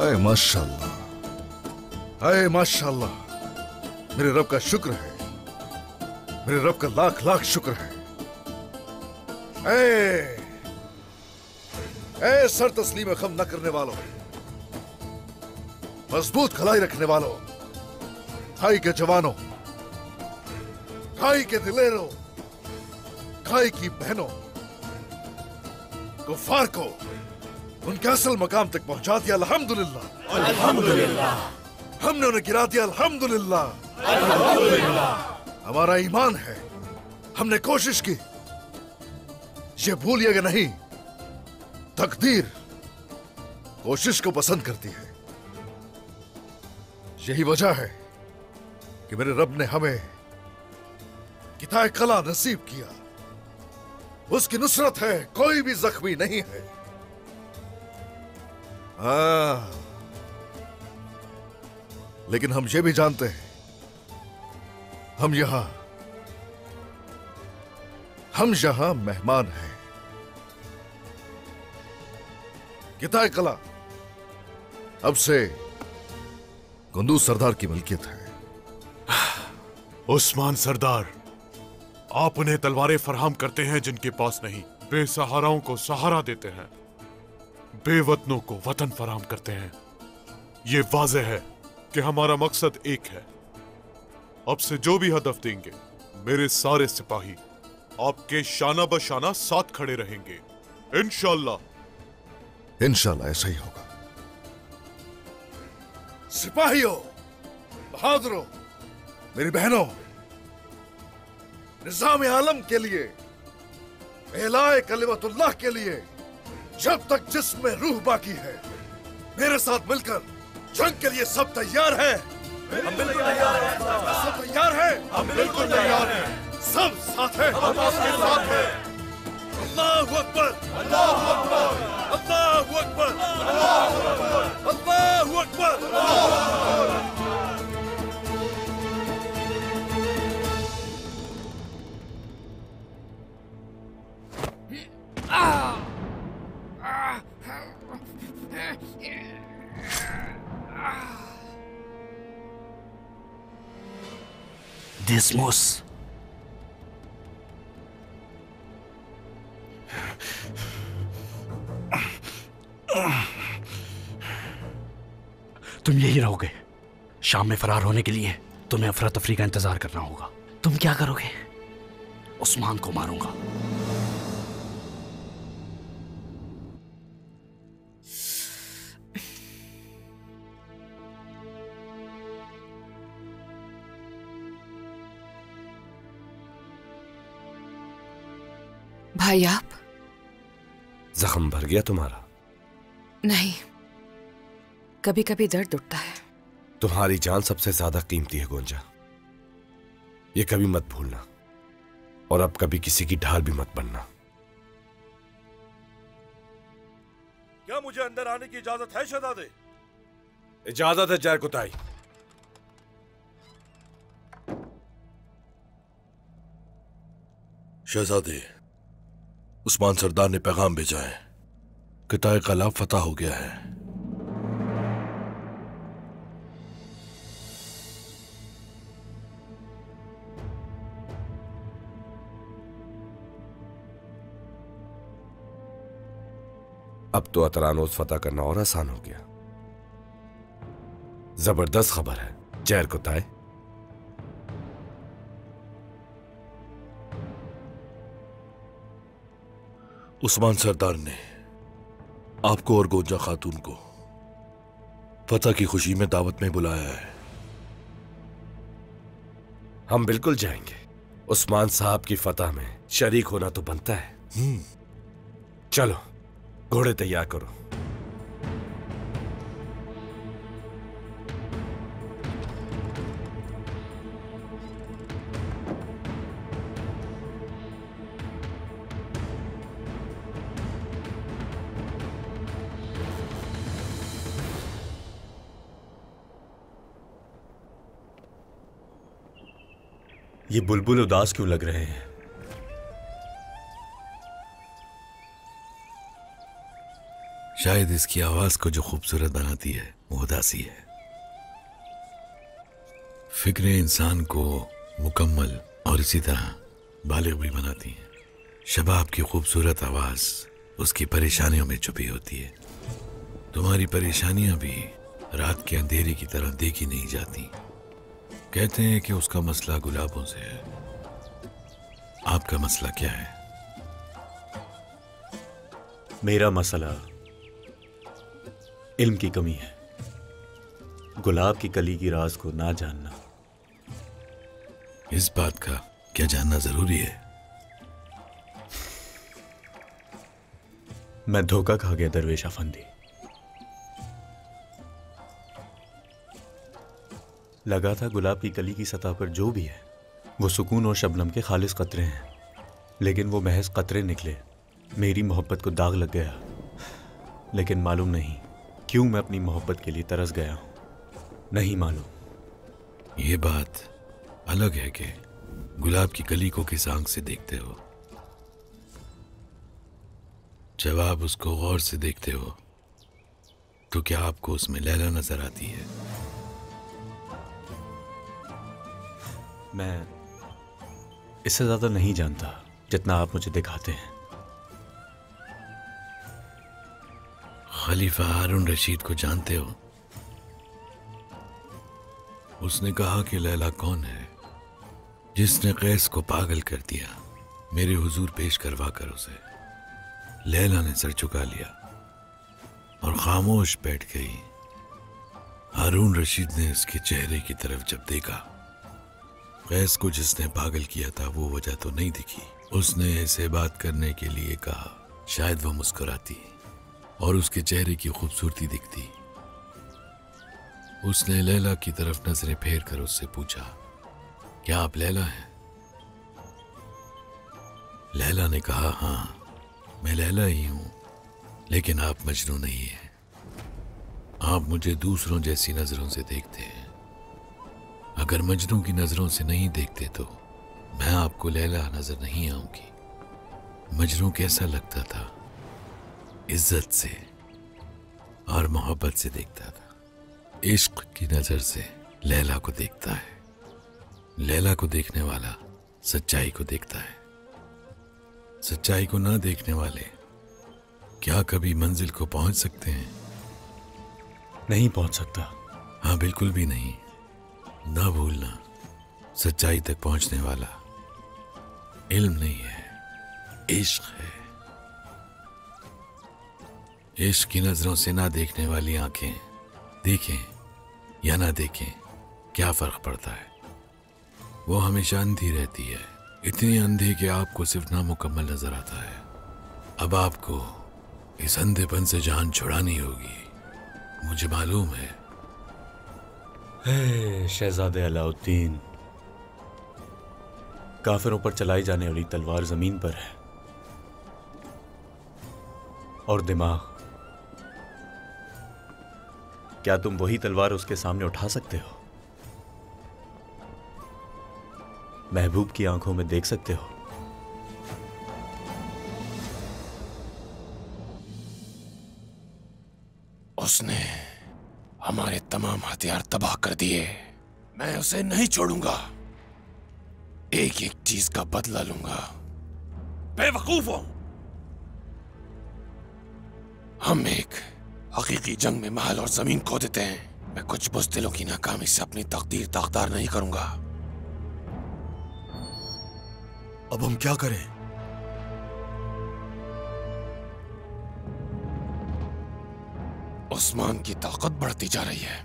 अरे माशाल्लाह। अरे माशाल्लाह। मेरे रब का शुक्र है। मेरे रब का लाख लाख शुक्र है। ए, ए सर तस्लीम खम न करने वालों। मज़बूत खलाई रखने वालों। खाई के जवानों। खाई के दिलेरों। खाई की बहनों। कुफार को उनके असल मकाम तक पहुँचा दिया अल्हम्दुलिल्लाह। अल्हम्दुलिल्लाह। हमने उन्हें गिरा दिया अल्हम्दुलिल्लाह। अल्हम्दुलिल्लाह। हमारा ईमान है। हमने कोशिश की। ये भूलिएगा नहीं तकदीर कोशिश को पसंद करती है। यही वजह है कि मेरे रब ने हमें किताए कला नसीब किया। उसकी नुसरत है कोई भी जख्मी नहीं है। हाँ। लेकिन हम ये भी जानते हैं, हम यहाँ हम यहाँ मेहमान हैं। किताए कला। अब से गुंदू सरदार की मिल्कियत है। उस्मान सरदार, आप उन्हें तलवारें फराहम करते हैं जिनके पास नहीं, बेसहाराओं को सहारा देते हैं। बेवतनों को वतन फराहम करते हैं। ये वाजे है कि हमारा मकसद एक है। अब से जो भी हदफ देंगे मेरे सारे सिपाही आपके शाना बशाना साथ खड़े रहेंगे। इनशाला इनशाला ऐसा ही होगा। सिपाहियों बहादुरों मेरी बहनों निज़ाम आलम के लिए एलाए कलिमतुल्लाह के लिए जब तक जिस्म में रूह बाकी है मेरे साथ मिलकर जंग के लिए सब तैयार है। हम बिल्कुल तैयार हैं सब तैयार हैं? हम बिल्कुल तैयार हैं। सब साथ हैं? हम आपके साथ हैं। अल्लाह अकबर। अल्लाह अकबर। अल्लाह अकबर। अल्लाह अकबर। अल्लाह अकबर दिसमुस तुम यही रहोगे। शाम में फरार होने के लिए तुम्हें अफरा तफरी का इंतज़ार करना होगा। तुम क्या करोगे? उस्मान को मारूँगा। भाई आप? जख्म भर गया तुम्हारा। नहीं कभी कभी दर्द उठता है। तुम्हारी जान सबसे ज़्यादा कीमती है गोंजा। ये कभी मत भूलना और अब कभी किसी की ढाल भी मत बनना। क्या मुझे अंदर आने की इजाज़त है शहजादे? इजाज़त है जय कुताई। शहजादे उस्मान सरदार ने पैगाम भेजा है। किताए कलाब फतह हो गया है। अब तो अतरानोज फतह करना और आसान हो गया। ज़बरदस्त खबर है। जैर कुताई उस्मान सरदार ने आपको और गोजा खातून को फतह की खुशी में दावत में बुलाया है। हम बिल्कुल जाएँगे। उस्मान साहब की फतह में शरीक होना तो बनता है। चलो घोड़े तैयार करो। ये बुलबुल उदास क्यों लग रहे हैं? शायद इसकी आवाज़ को जो खूबसूरत बनाती है, वो उदासी है। फिक्रें इंसान को मुकम्मल और इसी तरह बालिग भी बनाती हैं। शबाब की खूबसूरत आवाज़ उसकी परेशानियों में छुपी होती है। तुम्हारी परेशानियाँ भी रात के अंधेरे की तरह देखी नहीं जाती। कहते हैं कि उसका मसला गुलाबों से है। आपका मसला क्या है? मेरा मसला इल्म की कमी है। गुलाब की कली की राज को ना जानना। इस बात का क्या जानना ज़रूरी है? मैं धोखा खा गया दरवेश अफंदी लगा था गुलाब की कली की सतह पर जो भी है, वो सुकून और शबनम के खालिस कतरे हैं। लेकिन वो महज कतरे निकले। मेरी मोहब्बत को दाग लग गया। लेकिन मालूम नहीं, क्यों मैं अपनी मोहब्बत के लिए तरस गया हूँ। नहीं मालूम। ये बात अलग है कि गुलाब की कली को किस आँख से देखते हो। जब आप उसको गौर से देखते हो तो क्या आपको उसमें लैला नज़र आती है? मैं इससे ज़्यादा नहीं जानता जितना आप मुझे दिखाते हैं। खलीफा हारून रशीद को जानते हो? उसने कहा कि लैला कौन है? जिसने कैस को पागल कर दिया, मेरे हुजूर पेश करवा कर उसे। लैला ने सर चुका लिया और खामोश बैठ गई। हारून रशीद ने उसके चेहरे की तरफ़ जब देखा कैस को जिसने पागल किया था, वो वजह तो नहीं दिखी। उसने ऐसे बात करने के लिए कहा, शायद वो मुस्कुराती और उसके चेहरे की खूबसूरती दिखती। उसने लैला की तरफ़ नज़रें फेर कर उससे पूछा, क्या आप लैला हैं? लैला ने कहा हाँ मैं लैला ही हूँ, लेकिन आप मजनू नहीं हैं। आप मुझे दूसरों जैसी नज़रों से देखते हैं। अगर मजनू की नज़रों से नहीं देखते तो मैं आपको लैला नज़र नहीं आऊँगी। मजनू कैसा लगता था? इज़्ज़त से और मोहब्बत से देखता था। इश्क की नज़र से लैला को देखता है। लैला को देखने वाला सच्चाई को देखता है। सच्चाई को ना देखने वाले क्या कभी मंजिल को पहुँच सकते हैं? नहीं पहुँच सकता। हाँ बिल्कुल भी नहीं। ना भूलना, सच्चाई तक पहुँचने वाला इल्म नहीं है, इश्क है। इश्क की नज़रों से ना देखने वाली आँखें देखें या ना देखें, क्या फ़र्क पड़ता है? वो हमेशा अंधी रहती है, इतनी अंधी कि आपको सिर्फ़ नामुकम्मल नज़र आता है। अब आपको इस अंधेपन से जान छुड़ानी होगी, मुझे मालूम है। हे शहजादे अलाउद्दीन। काफिरों पर चलाई जाने वाली तलवार ज़मीन पर है। और दिमाग। क्या तुम वही तलवार उसके सामने उठा सकते हो? महबूब की आँखों में देख सकते हो। उसने हमारे तमाम हथियार तबाह कर दिए। मैं उसे नहीं छोड़ूँगा। एक एक चीज़ का बदला लूँगा। बेवकूफ़ हूँ। हम एक हकीकी जंग में महल और ज़मीन खो देते हैं। मैं कुछ बुजदिलों की नाकामी से अपनी तकदीर दागदार नहीं करूँगा। अब हम क्या करें? उस्मान की ताकत बढ़ती जा रही है।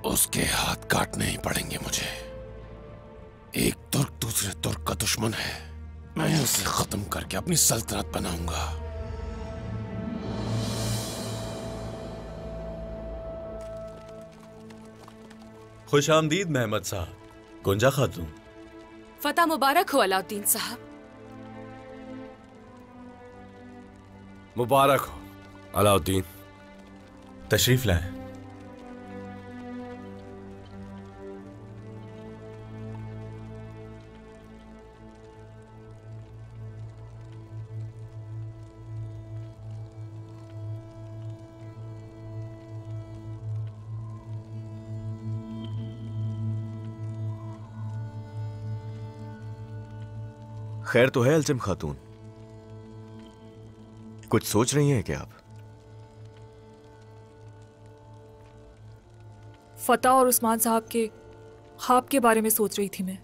उसके हाथ काटने ही पड़ेंगे मुझे। एक तुर्क दूसरे तुर्क का दुश्मन है। मैं उसे खत्म करके अपनी सल्तनत बनाऊँगा। खुश आमदीद महमद साहब। गुंजा खातून। फतेह मुबारक हो अलाउद्दीन साहब। मुबारक हो। अलाउद्दीन। तशरीफ़ लाएँ। खैर तो है अलचम खातून। कुछ सोच रही हैं क्या आप? फतेह और उस्मान साहब के ख्वाब के बारे में सोच रही थी मैं।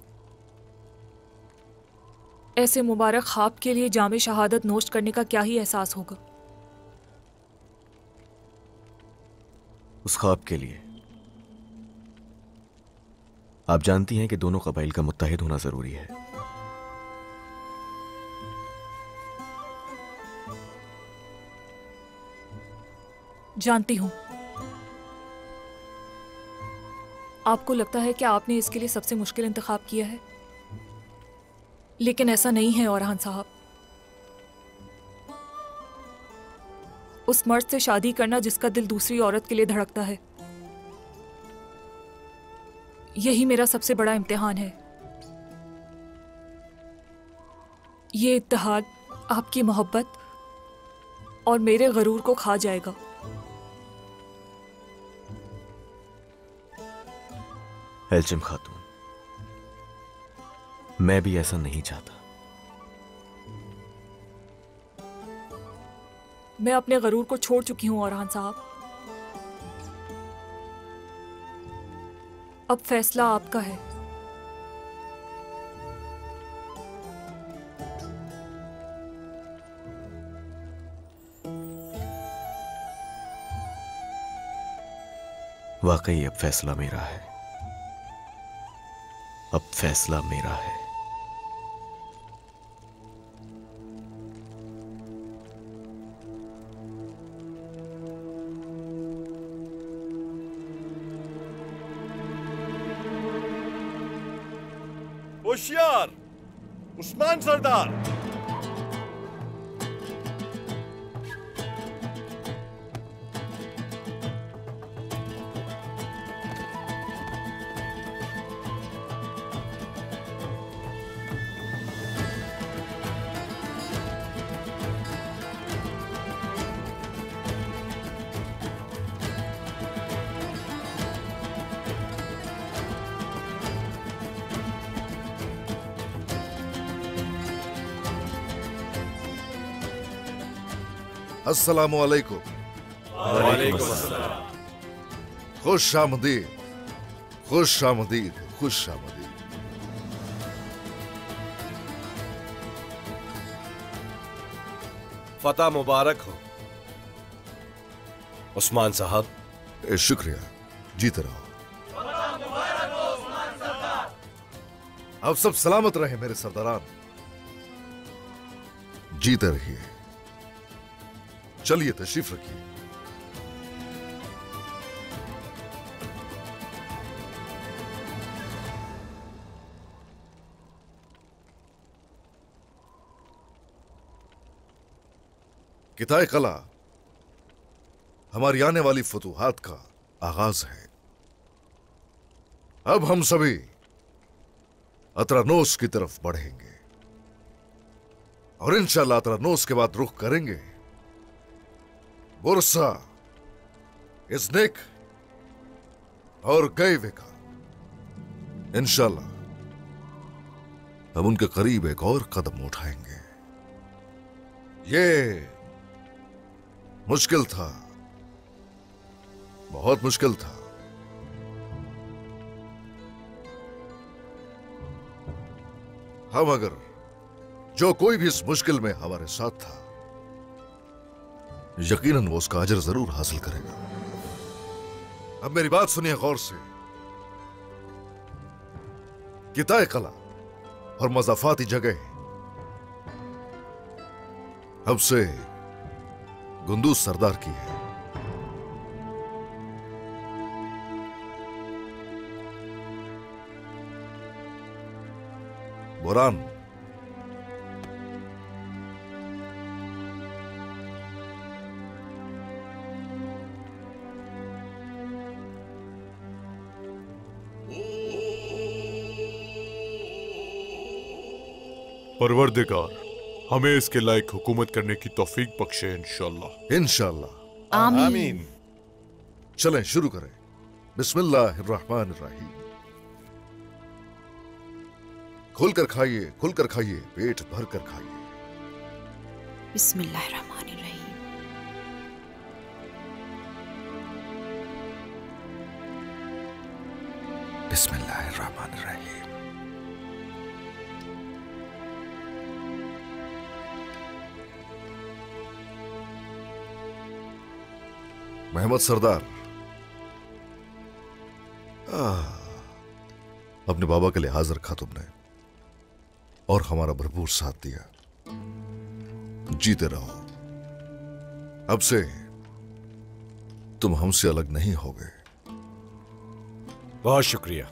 ऐसे मुबारक ख्वाब के लिए जाम शहादत नोश करने का क्या ही एहसास होगा? उस ख्वाब के लिए। आप जानती हैं कि दोनों कबाइल का मुत्तहिद होना ज़रूरी है। जानती हूँ। आपको लगता है कि आपने इसके लिए सबसे मुश्किल इंतखाब किया है? लेकिन ऐसा नहीं है, औरहान साहब। उस मर्द से शादी करना जिसका दिल दूसरी औरत के लिए धड़कता है, यही मेरा सबसे बड़ा इम्तिहान है। ये इत्तेहाद आपकी मोहब्बत और मेरे गरूर को खा जाएगा। एल्चिम खातून। मैं भी ऐसा नहीं चाहता। मैं अपने गरूर को छोड़ चुकी हूँ औरहान साहब। अब फैसला आपका है। वाकई अब फैसला मेरा है। अब फैसला मेरा है। होशियार उस्मान सरदार। अस्सलाम वालेकुम वालेकुम अस्सलाम। खुश आमदीद खुश आमदीद खुश आमदीद फतह मुबारक हो उस्मान साहब ए, शुक्रिया जीते रहो अब सब सलामत रहे मेरे सरदारान जीते रहिए चलिए तशरीफ़ रखिए। किताए कला, हमारी आने वाली फतूहात का आगाज़ है। अब हम सभी अतरानोस की तरफ़ बढ़ेंगे। और इंशाल्लाह अतरानोस के बाद रुख करेंगे। बुरसा इजनिक और गैवे का इंशाल्लाह, हम उनके करीब एक और कदम उठाएँगे। ये मुश्किल था, बहुत मुश्किल था। हम अगर जो कोई भी इस मुश्किल में हमारे साथ था यकीनन वो उसका अजर ज़रूर हासिल करेगा। अब मेरी बात सुनिए गौर से। किताए कला और मजाफाती जगह अब से गुंदूस सरदार की है। बुरान परवरदिगार हमें इसके लायक हुकूमत करने की तौफीक बख्शे इंशाल्लाह। इंशाल्लाह। आमीन। चलें शुरू करें। बिस्मिल्लाहिर्रहमानिर्रहीम। खुलकर खाइए खुलकर खाइए पेट भर कर खाइए। बिस्मिल्लाहिर्रहमानिर्रहीम। बिस्मिल्लाहिर्रहमानिर्रहीम। मोहम्मद सरदार अपने बाबा के लिहाज रखा तुमने। और हमारा भरपूर साथ दिया। जीते रहो। अब से तुम हमसे अलग नहीं होगे। बहुत शुक्रिया।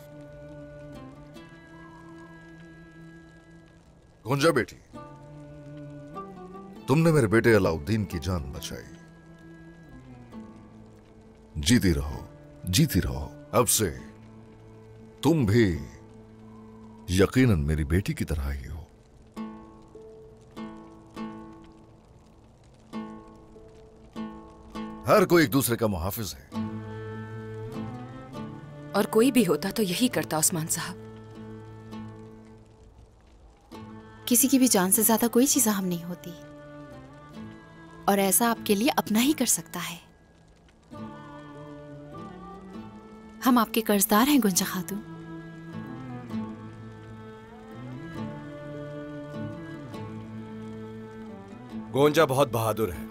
गुंजा बेटी तुमने मेरे बेटे अलाउद्दीन की जान बचाई। जीती रहो जीती रहो। अब से तुम भी यकीनन मेरी बेटी की तरह ही हो। हर कोई एक दूसरे का मुहाफिज है। और कोई भी होता तो यही करता उस्मान साहब। किसी की भी जान से ज़्यादा कोई चीज़ अहम नहीं होती। और ऐसा आपके लिए अपना ही कर सकता है। हम आपके कर्जदार हैं, गुंजा खातून। गोंजा बहुत बहादुर है।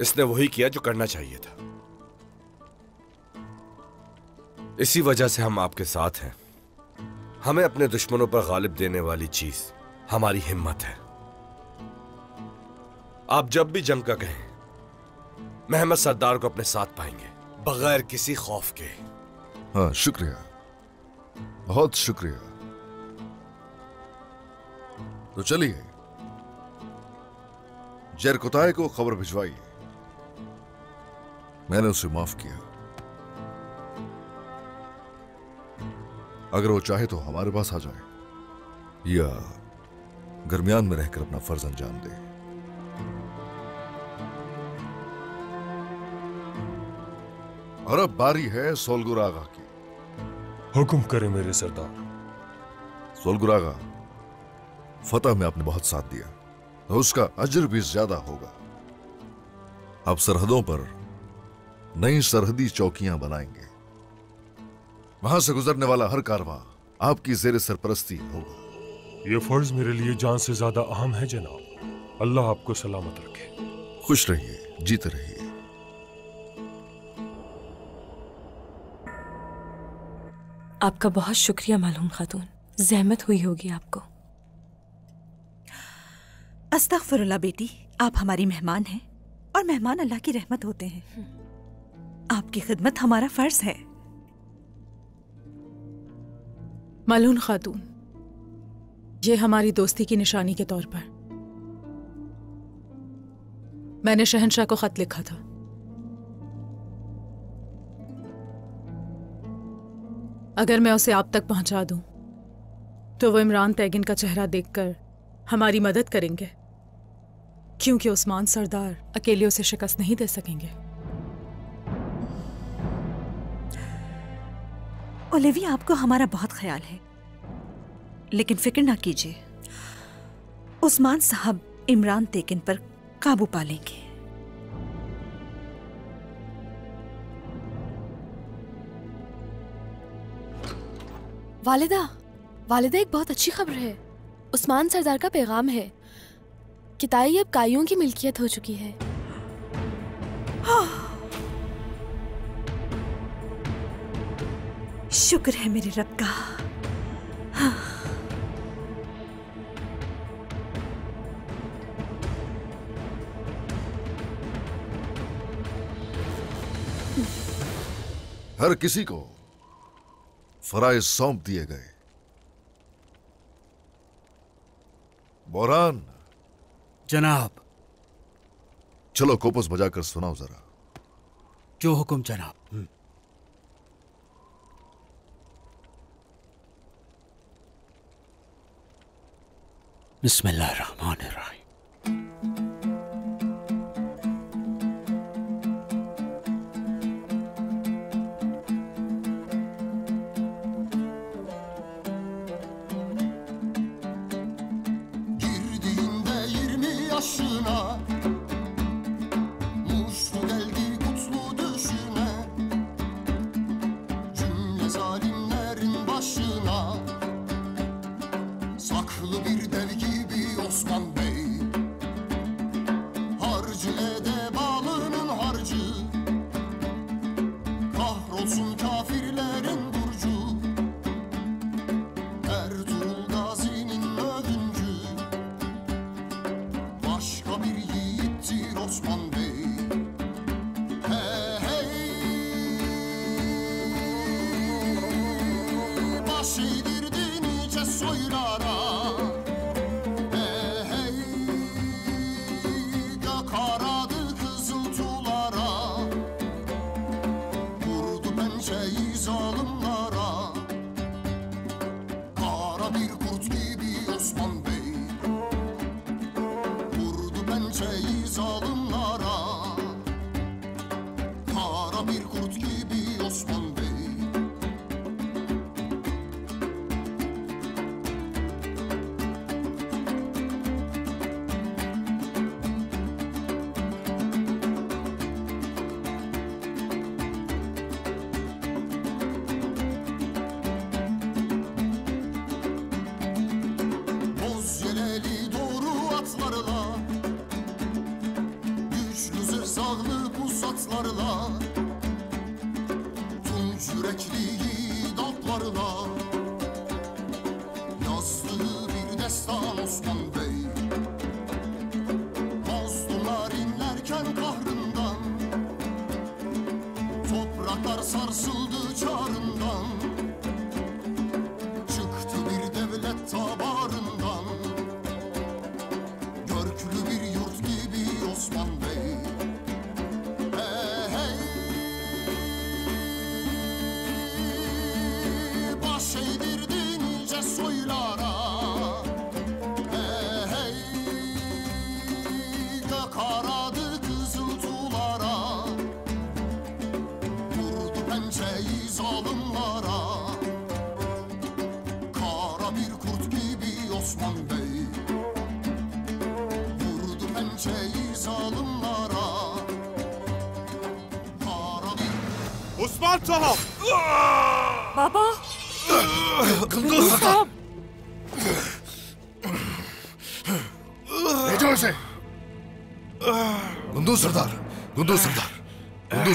इसने वही किया जो करना चाहिए था। इसी वजह से हम आपके साथ हैं। हमें अपने दुश्मनों पर गालिब देने वाली चीज़ हमारी हिम्मत है। आप जब भी जंग का कहें मेहमद सरदार को अपने साथ पाएँगे। बगैर किसी खौफ के। हाँ शुक्रिया। बहुत शुक्रिया। तो चलिए। जरकुताए को खबर भिजवाइए। मैंने उसे माफ़ किया। अगर वो चाहे तो हमारे पास आ जाए। या दरमियान में रहकर अपना फ़र्ज़ अंजाम दे। और अब बारी है सोलगुर आगा की। हुक्म करे मेरे सरदार। सोलगुर आगा फतह में आपने बहुत साथ दिया तो उसका अजर भी ज़्यादा होगा। अब सरहदों पर नई सरहदी चौकियाँ बनाएँगे। वहाँ से गुजरने वाला हर कारवां आपकी जेर सरपरस्ती होगा। ये फ़र्ज़ मेरे लिए जान से ज़्यादा अहम है जनाब। अल्लाह आपको सलामत रखे। खुश रहिए जीते रहिए। आपका बहुत शुक्रिया मालूम खातून। जहमत हुई होगी आपको। अस्तगफिरुल्लाह बेटी आप हमारी मेहमान हैं और मेहमान अल्लाह की रहमत होते हैं। आपकी खिदमत हमारा फ़र्ज़ है। मलून खातून ये हमारी दोस्ती की निशानी के तौर पर। मैंने शहनशाह को खत लिखा था। अगर मैं उसे आप तक पहुँचा दूँ तो वो इमरान तैगिन का चेहरा देखकर हमारी मदद करेंगे, क्योंकि उस्मान सरदार अकेले उसे शिकस्त नहीं दे सकेंगे। ओलिविया, आपको हमारा बहुत ख्याल है। लेकिन फ़िक्र ना कीजिए, उस्मान साहब इमरान तेकिन पर काबू पा लेंगे। वालिदा वालिदा एक बहुत अच्छी खबर है। उस्मान सरदार का पैगाम है किताई अब कायों की मिल्कियत हो चुकी है। शुक्र है मेरे रब का। हर किसी को फराइज सौंप दिए गए। बोरान जनाब। चलो कोपस बजाकर सुनाओ जरा। जो हुक्म जनाब। बिस्मिल्लाहिर्रहमानिर्रहीम Girdiğinde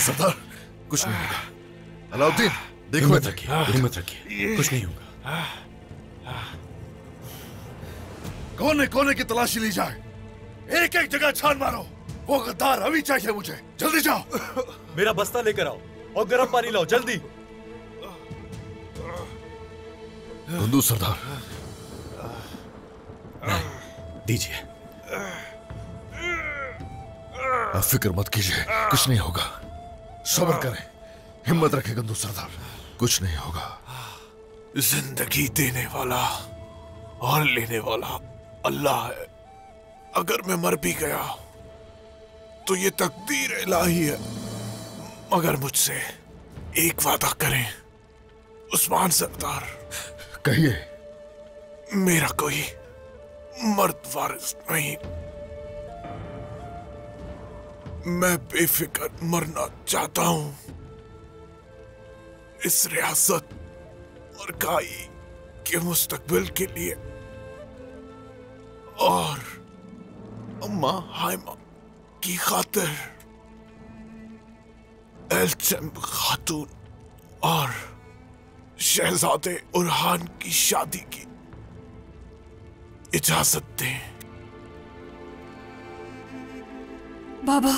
सरदार कुछ नहीं होगा अलाउद्दीन देखो हिम्मत रखिए हिम्मत रखिए कुछ नहीं होगा कोने कोने की तलाशी ली जाए एक एक जगह छान मारो वो गद्दार अभी चाहिए मुझे जल्दी जाओ मेरा बस्ता लेकर आओ और गर्म पानी लाओ जल्दी गुंदू सरदार दीजिए आप फ़िक्र मत कीजिए कुछ नहीं होगा सब्र करें। हिम्मत रखें गंदू सरदार। कुछ नहीं होगा। ज़िंदगी देने वाला और लेने वाला अल्लाह है। अगर मैं मर भी गया तो ये तकदीर इलाही है। मगर मुझसे एक वादा करें उस्मान सरदार। कहिए। मेरा कोई मर्द वारिस नहीं। मैं बेफिक्र मरना चाहता हूँ। इस रियासत और काई के मुस्तकबिल के लिए और अम्मा हाइमा की खातिर एलचम खातून और शहजादे उरहान की शादी की इजाज़त दें। बाबा।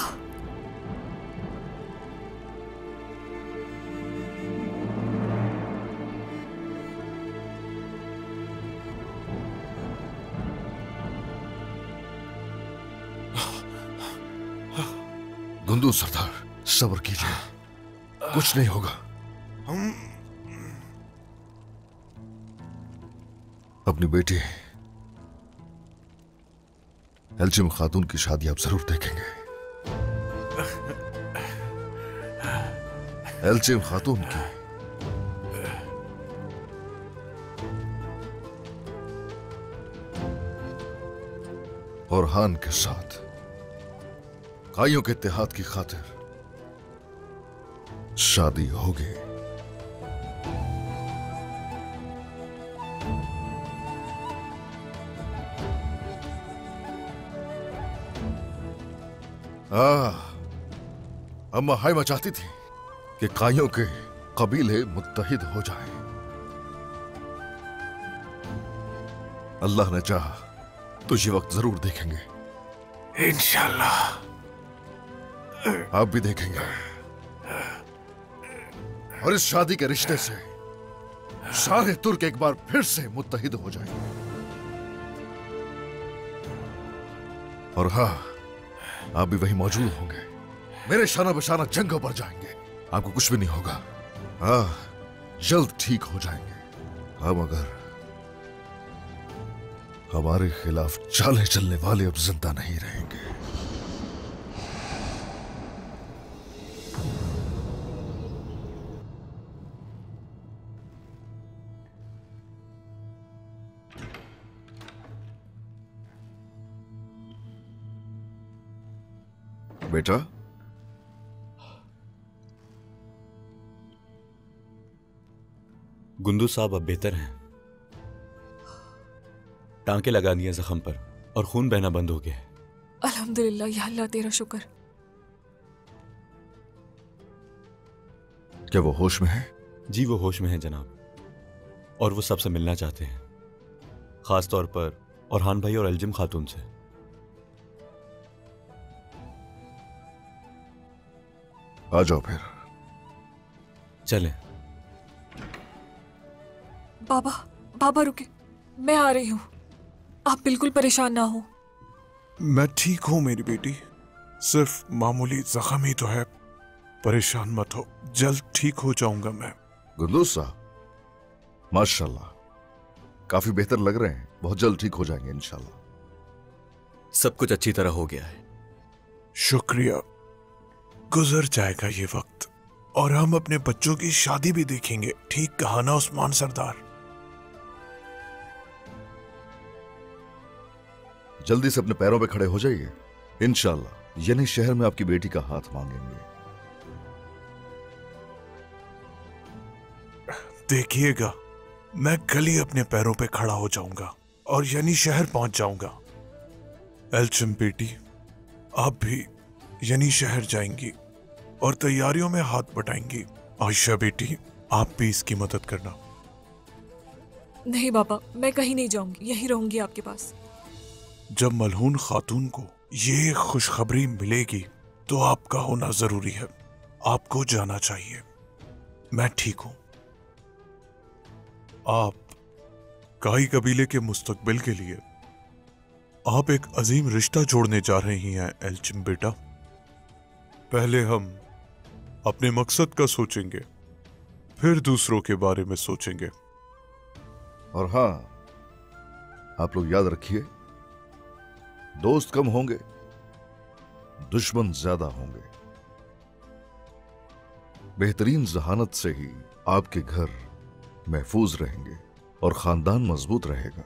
गुंदू सरदार सब्र कीजिए। कुछ नहीं होगा। हम अपनी बेटी एल्जिम खातून की शादी आप ज़रूर देखेंगे। एल्जिम खातून की और हान के साथ काइयों के इत्तेहाद की खातिर शादी होगी आ, अम्मा हाइमा मचाती थी कि काइयों के कबीले मुत्तहिद हो जाएँ। अल्लाह ने चाहा तो ये वक्त ज़रूर देखेंगे। इंशाल्लाह। आप भी देखेंगे। और इस शादी के रिश्ते से सारे तुर्क एक बार फिर से मुत्तहिद हो जाएँगे और हाँ आप भी वहीं मौजूद होंगे। मेरे शाना बशाना जंगों पर जाएँगे। आपको कुछ भी नहीं होगा। हाँ जल्द ठीक हो जाएँगे। हम अगर हमारे खिलाफ चाले चलने वाले अब ज़िंदा नहीं रहेंगे। बेटा? गुंदू साहब अब बेहतर हैं। टांके लगा दिए जख्म पर और खून बहना बंद हो गया है। अल्हम्दुलिल्लाह या अल्लाह तेरा शुक्र। क्या वो होश में है? जी वो होश में है जनाब। और वो सबसे मिलना चाहते हैं। खास तौर पर औरहान भाई और अलजिम खातून से। आ जाओ फिर। चलें। बाबा बाबा रुके मैं आ रही हूँ। आप बिल्कुल परेशान ना हो। मैं ठीक हूँ मेरी बेटी। सिर्फ़ मामूली जख्म ही तो है। परेशान मत हो। जल्द ठीक हो जाऊँगा मैं। गुरदोस साहब माशाल्लाह। काफ़ी बेहतर लग रहे हैं। बहुत जल्द ठीक हो जाएँगे इंशाल्लाह। सब कुछ अच्छी तरह हो गया है। शुक्रिया। गुजर जाएगा ये वक्त। और हम अपने बच्चों की शादी भी देखेंगे। ठीक कहा ना उस्मान सरदार? जल्दी से अपने पैरों पे खड़े हो जाइए। इंशाल्लाह यानी शहर में आपकी बेटी का हाथ मांगेंगे। देखिएगा मैं कल ही अपने पैरों पे खड़ा हो जाऊँगा और यानी शहर पहुँच जाऊँगा। एल्चम बेटी आप भी यानी शहर जाएँगी और तैयारियों में हाथ बटाएँगी। आयशा बेटी आप भी इसकी मदद करना। नहीं बाबा मैं कहीं नहीं जाऊँगी यहीं रहूँगी आपके पास। जब मलहून खातून को ये खुशखबरी मिलेगी तो आपका होना ज़रूरी है। आपको जाना चाहिए। मैं ठीक हूँ। आप काई कबीले के मुस्तकबिल के लिए आप एक अजीम रिश्ता जोड़ने जा रही हैं एल्चिम बेटा। पहले हम अपने मकसद का सोचेंगे, फिर दूसरों के बारे में सोचेंगे। और हाँ, आप लोग याद रखिए दोस्त कम होंगे, दुश्मन ज़्यादा होंगे। बेहतरीन जहानत से ही आपके घर महफूज रहेंगे और खानदान मज़बूत रहेगा।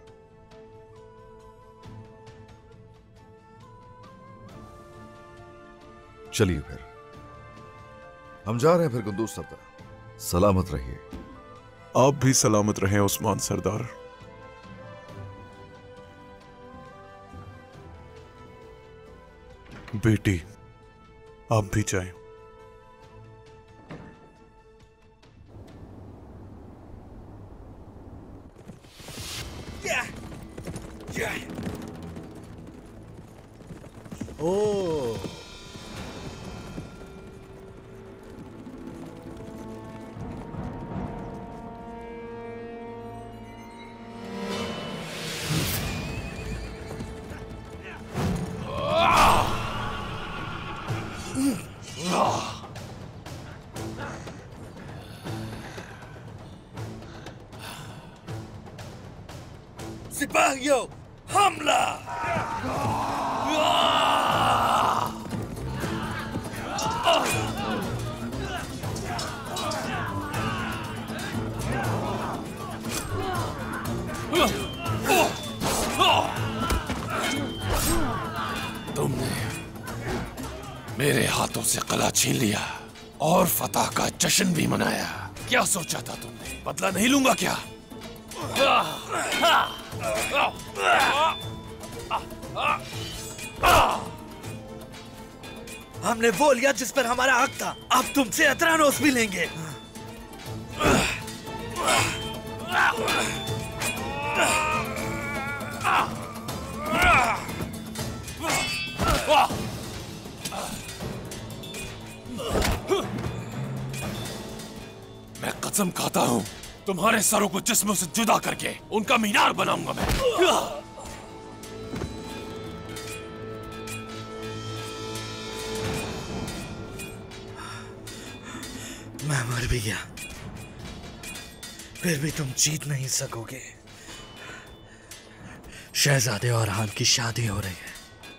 चलिए फिर। हम जा रहे हैं फिर कुंदूस सरदार। सलामत रहिए। आप भी सलामत रहें उस्मान सरदार। बेटी आप भी जाए। ओ सिपाहियों हमला तुमने मेरे हाथों से कला छीन लिया और फतह का जश्न भी मनाया। क्या सोचा था तुमने? बदला नहीं लूँगा क्या? हमने वो लिया जिस पर हमारा हक था। अब तुमसे अतरानोस भी लेंगे। मैं कसम खाता हूँ। तुम्हारे सरों को जिस्मों से जुदा करके उनका मीनार बनाऊँगा मैं मैं। फिर भी तुम जीत नहीं सकोगे। शहजादे और हान की शादी हो रही है,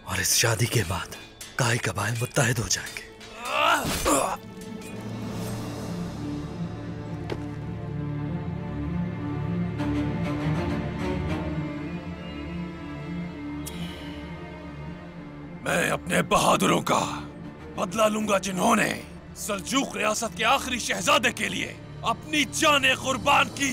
और इस शादी के बाद काई कबाइल मुत्तहिद हो जाएँगे। मैं अपने बहादुरों का बदला लूँगा जिन्होंने सलजूक रियासत के आखिरी शहजादे के लिए अपनी जाने कुर्बान की।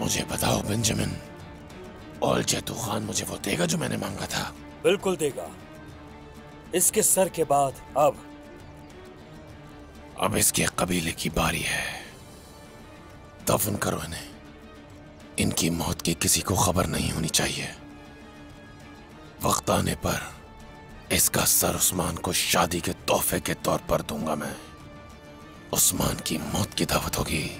मुझे बताओ बेंजामिन और जैतू खान मुझे वो देगा जो मैंने मांगा था? बिल्कुल देगा। इसके सर के बाद अब अब इसके कबीले की बारी है। दफन करो इन्हें। इनकी मौत की किसी को खबर नहीं होनी चाहिए। वक्त आने पर इसका सर उस्मान को शादी के तोहफे के तौर पर दूँगा मैं। उस्मान की मौत की दावत होगी।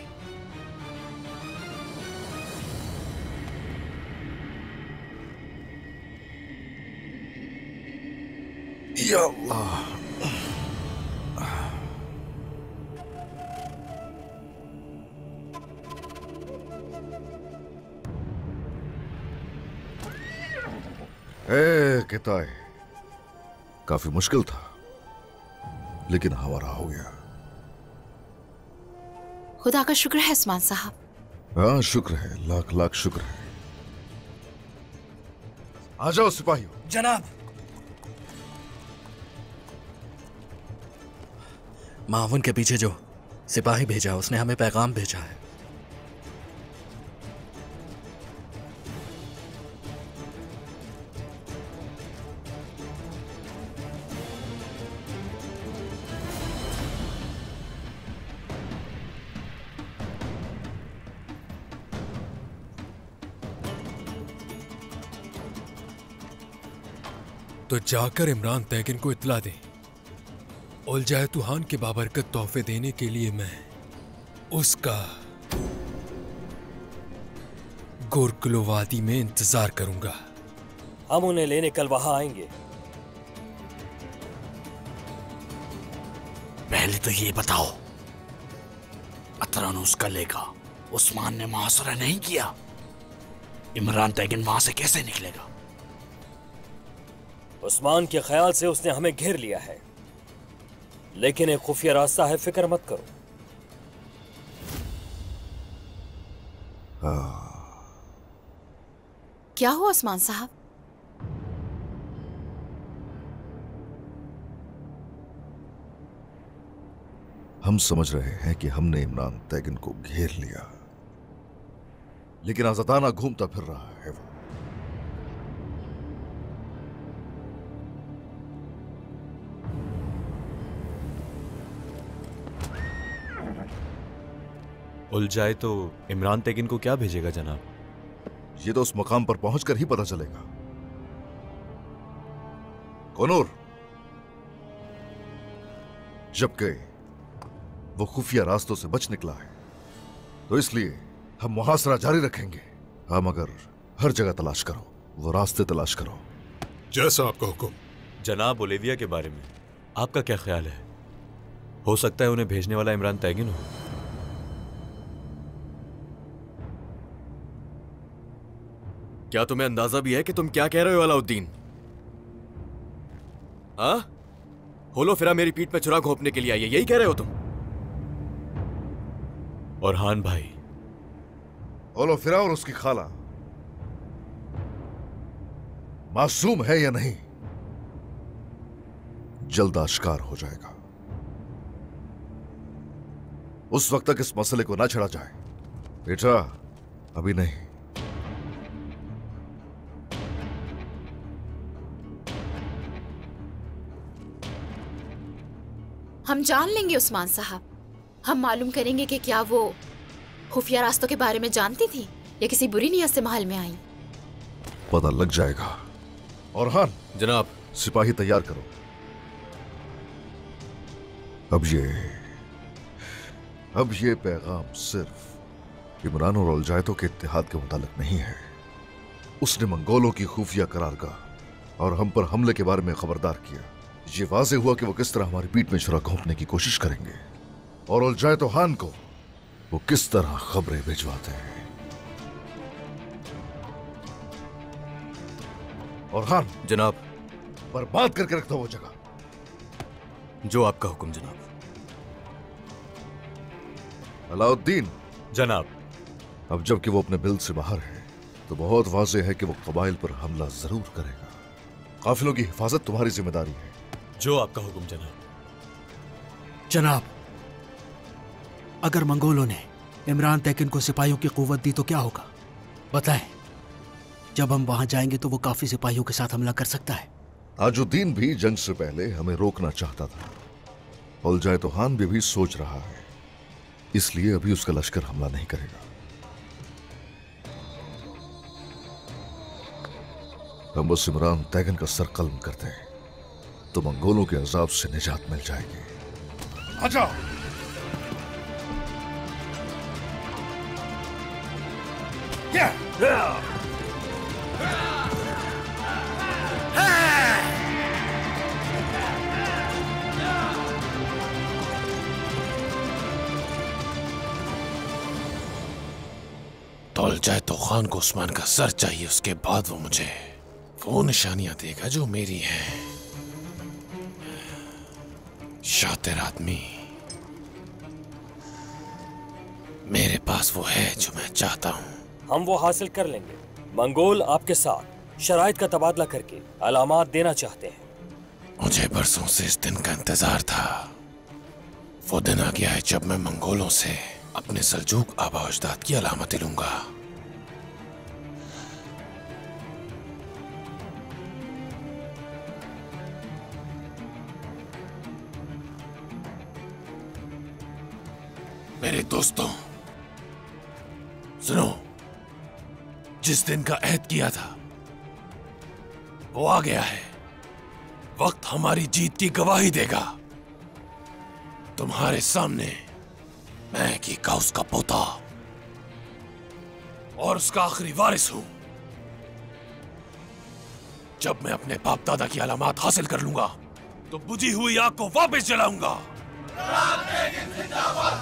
या अल्लाह। किताए काफ़ी मुश्किल था लेकिन हमारा हो गया। खुदा का शुक्र है उस्मान साहब। हाँ शुक्र है लाख लाख शुक्र है। आ जाओ सिपाहियों। जनाब। मावन के पीछे जो सिपाही भेजा उसने हमें पैगाम भेजा है। तो जाकर इमरान तैगिन को इतला दें। उलझाए तुहान के बाबरकत तोहफे देने के लिए मैं उसका गोरकुलो वादी में इंतज़ार करूँगा। हम उन्हें लेने कल वहाँ आएँगे। पहले तो ये बताओ अतरानुस उसका लेगा उस्मान ने मुहासरा नहीं किया। इमरान तैगिन वहाँ से कैसे निकलेगा? उस्मान के ख्याल से उसने हमें घेर लिया है। लेकिन एक खुफिया रास्ता है फ़िक्र मत करो। क्या हुआ उस्मान साहब? हम समझ रहे हैं कि हमने इमरान तैगिन को घेर लिया। लेकिन आजादाना घूमता फिर रहा है वो। उलझाए तो इमरान तैगिन को क्या भेजेगा जनाब? ये तो उस मकाम पर पहुंचकर ही पता चलेगा। कौनूर जबकि वो खुफिया रास्तों से बच निकला है तो इसलिए हम मुहासरा जारी रखेंगे। हम अगर हर जगह तलाश करो वो रास्ते तलाश करो। जैसा आपका हुक्म। जनाब ओलेविया के बारे में आपका क्या ख्याल है? हो सकता है उन्हें भेजने वाला इमरान तैगिन हो। क्या तुम्हें अंदाज़ा भी है कि तुम क्या कह रहे हो, अलाउद्दीन? हाँ? होलो फिरा मेरी पीठ पे चुरा घोपने के लिए आई है यही कह रहे हो तुम? और हान भाई। होलो फिरा और उसकी खाला। मासूम है या नहीं, जल्द आश्कार हो जाएगा। उस वक्त तक इस मसले को ना छड़ा जाए। बेटा, अभी नहीं। हम जान लेंगे उस्मान साहब। हम मालूम करेंगे कि क्या वो खुफिया रास्तों के बारे में जानती थी या किसी बुरी नीयत से महल में आई। पता लग जाएगा। और हाँ जनाब, सिपाही तैयार करो। अब ये अब ये पैगाम सिर्फ़ इमरान और उलजायतों के इत्तेहाद के मुतालिक नहीं है। उसने मंगोलों की खुफिया करारगाह और हम पर हमले के बारे में खबरदार किया। ये वाजे हुआ कि वो किस तरह हमारी पीठ में छुरा घोंपने की कोशिश करेंगे। और उलजायत हान को वो किस तरह खबरें भिजवाते हैं। और हान जनाब। बर्बाद करके रखता वो जगह। जो आपका हुक्म जनाब। अलाउद्दीन। जनाब। अब जबकि वो अपने बिल से बाहर है तो बहुत वाजे है कि वो कबाइल पर हमला ज़रूर करेगा। काफिलों की हिफाजत तुम्हारी ज़िम्मेदारी है। जो आपका हुक्म जनाब। जनाब अगर मंगोलों ने इमरान तैकिन को सिपाहियों की कुवत दी तो क्या होगा? बताएँ जब हम वहाँ जाएँगे तो वो काफ़ी सिपाहियों के साथ हमला कर सकता है। ताजुद्दीन भी जंग से पहले हमें रोकना चाहता था। उलजाए तो हान भी, भी सोच रहा है। इसलिए अभी उसका लश्कर हमला नहीं करेगा। हम बस इमरान तैगन का सर कलम करते हैं। तो मंगोलों के अजाब से निजात मिल जाएगी। आ जाओ। तौल जाए तो खान को उस्मान का सर चाहिए उसके बाद वो मुझे वो निशानियाँ देगा जो मेरी हैं। शातिर आदमी। मेरे पास वो है जो मैं चाहता हूँ। हम वो हासिल कर लेंगे। मंगोल आपके साथ शराइत का तबादला करके अलामत देना चाहते हैं। मुझे बरसों से इस दिन का इंतज़ार था। वो दिन आ गया है जब मैं मंगोलों से अपने सलजूक आबा अजदाद की अलामतें लूँगा। मेरे दोस्तों, सुनो, जिस दिन का अहद किया था, वो आ गया है। वक्त हमारी जीत की गवाही देगा। तुम्हारे सामने मैं की का पोता और उसका आखिरी वारिस हूँ। जब मैं अपने बाप दादा की अलामत हासिल कर लूँगा तो बुझी हुई आग को वापस जलाऊँगा। Zindabad!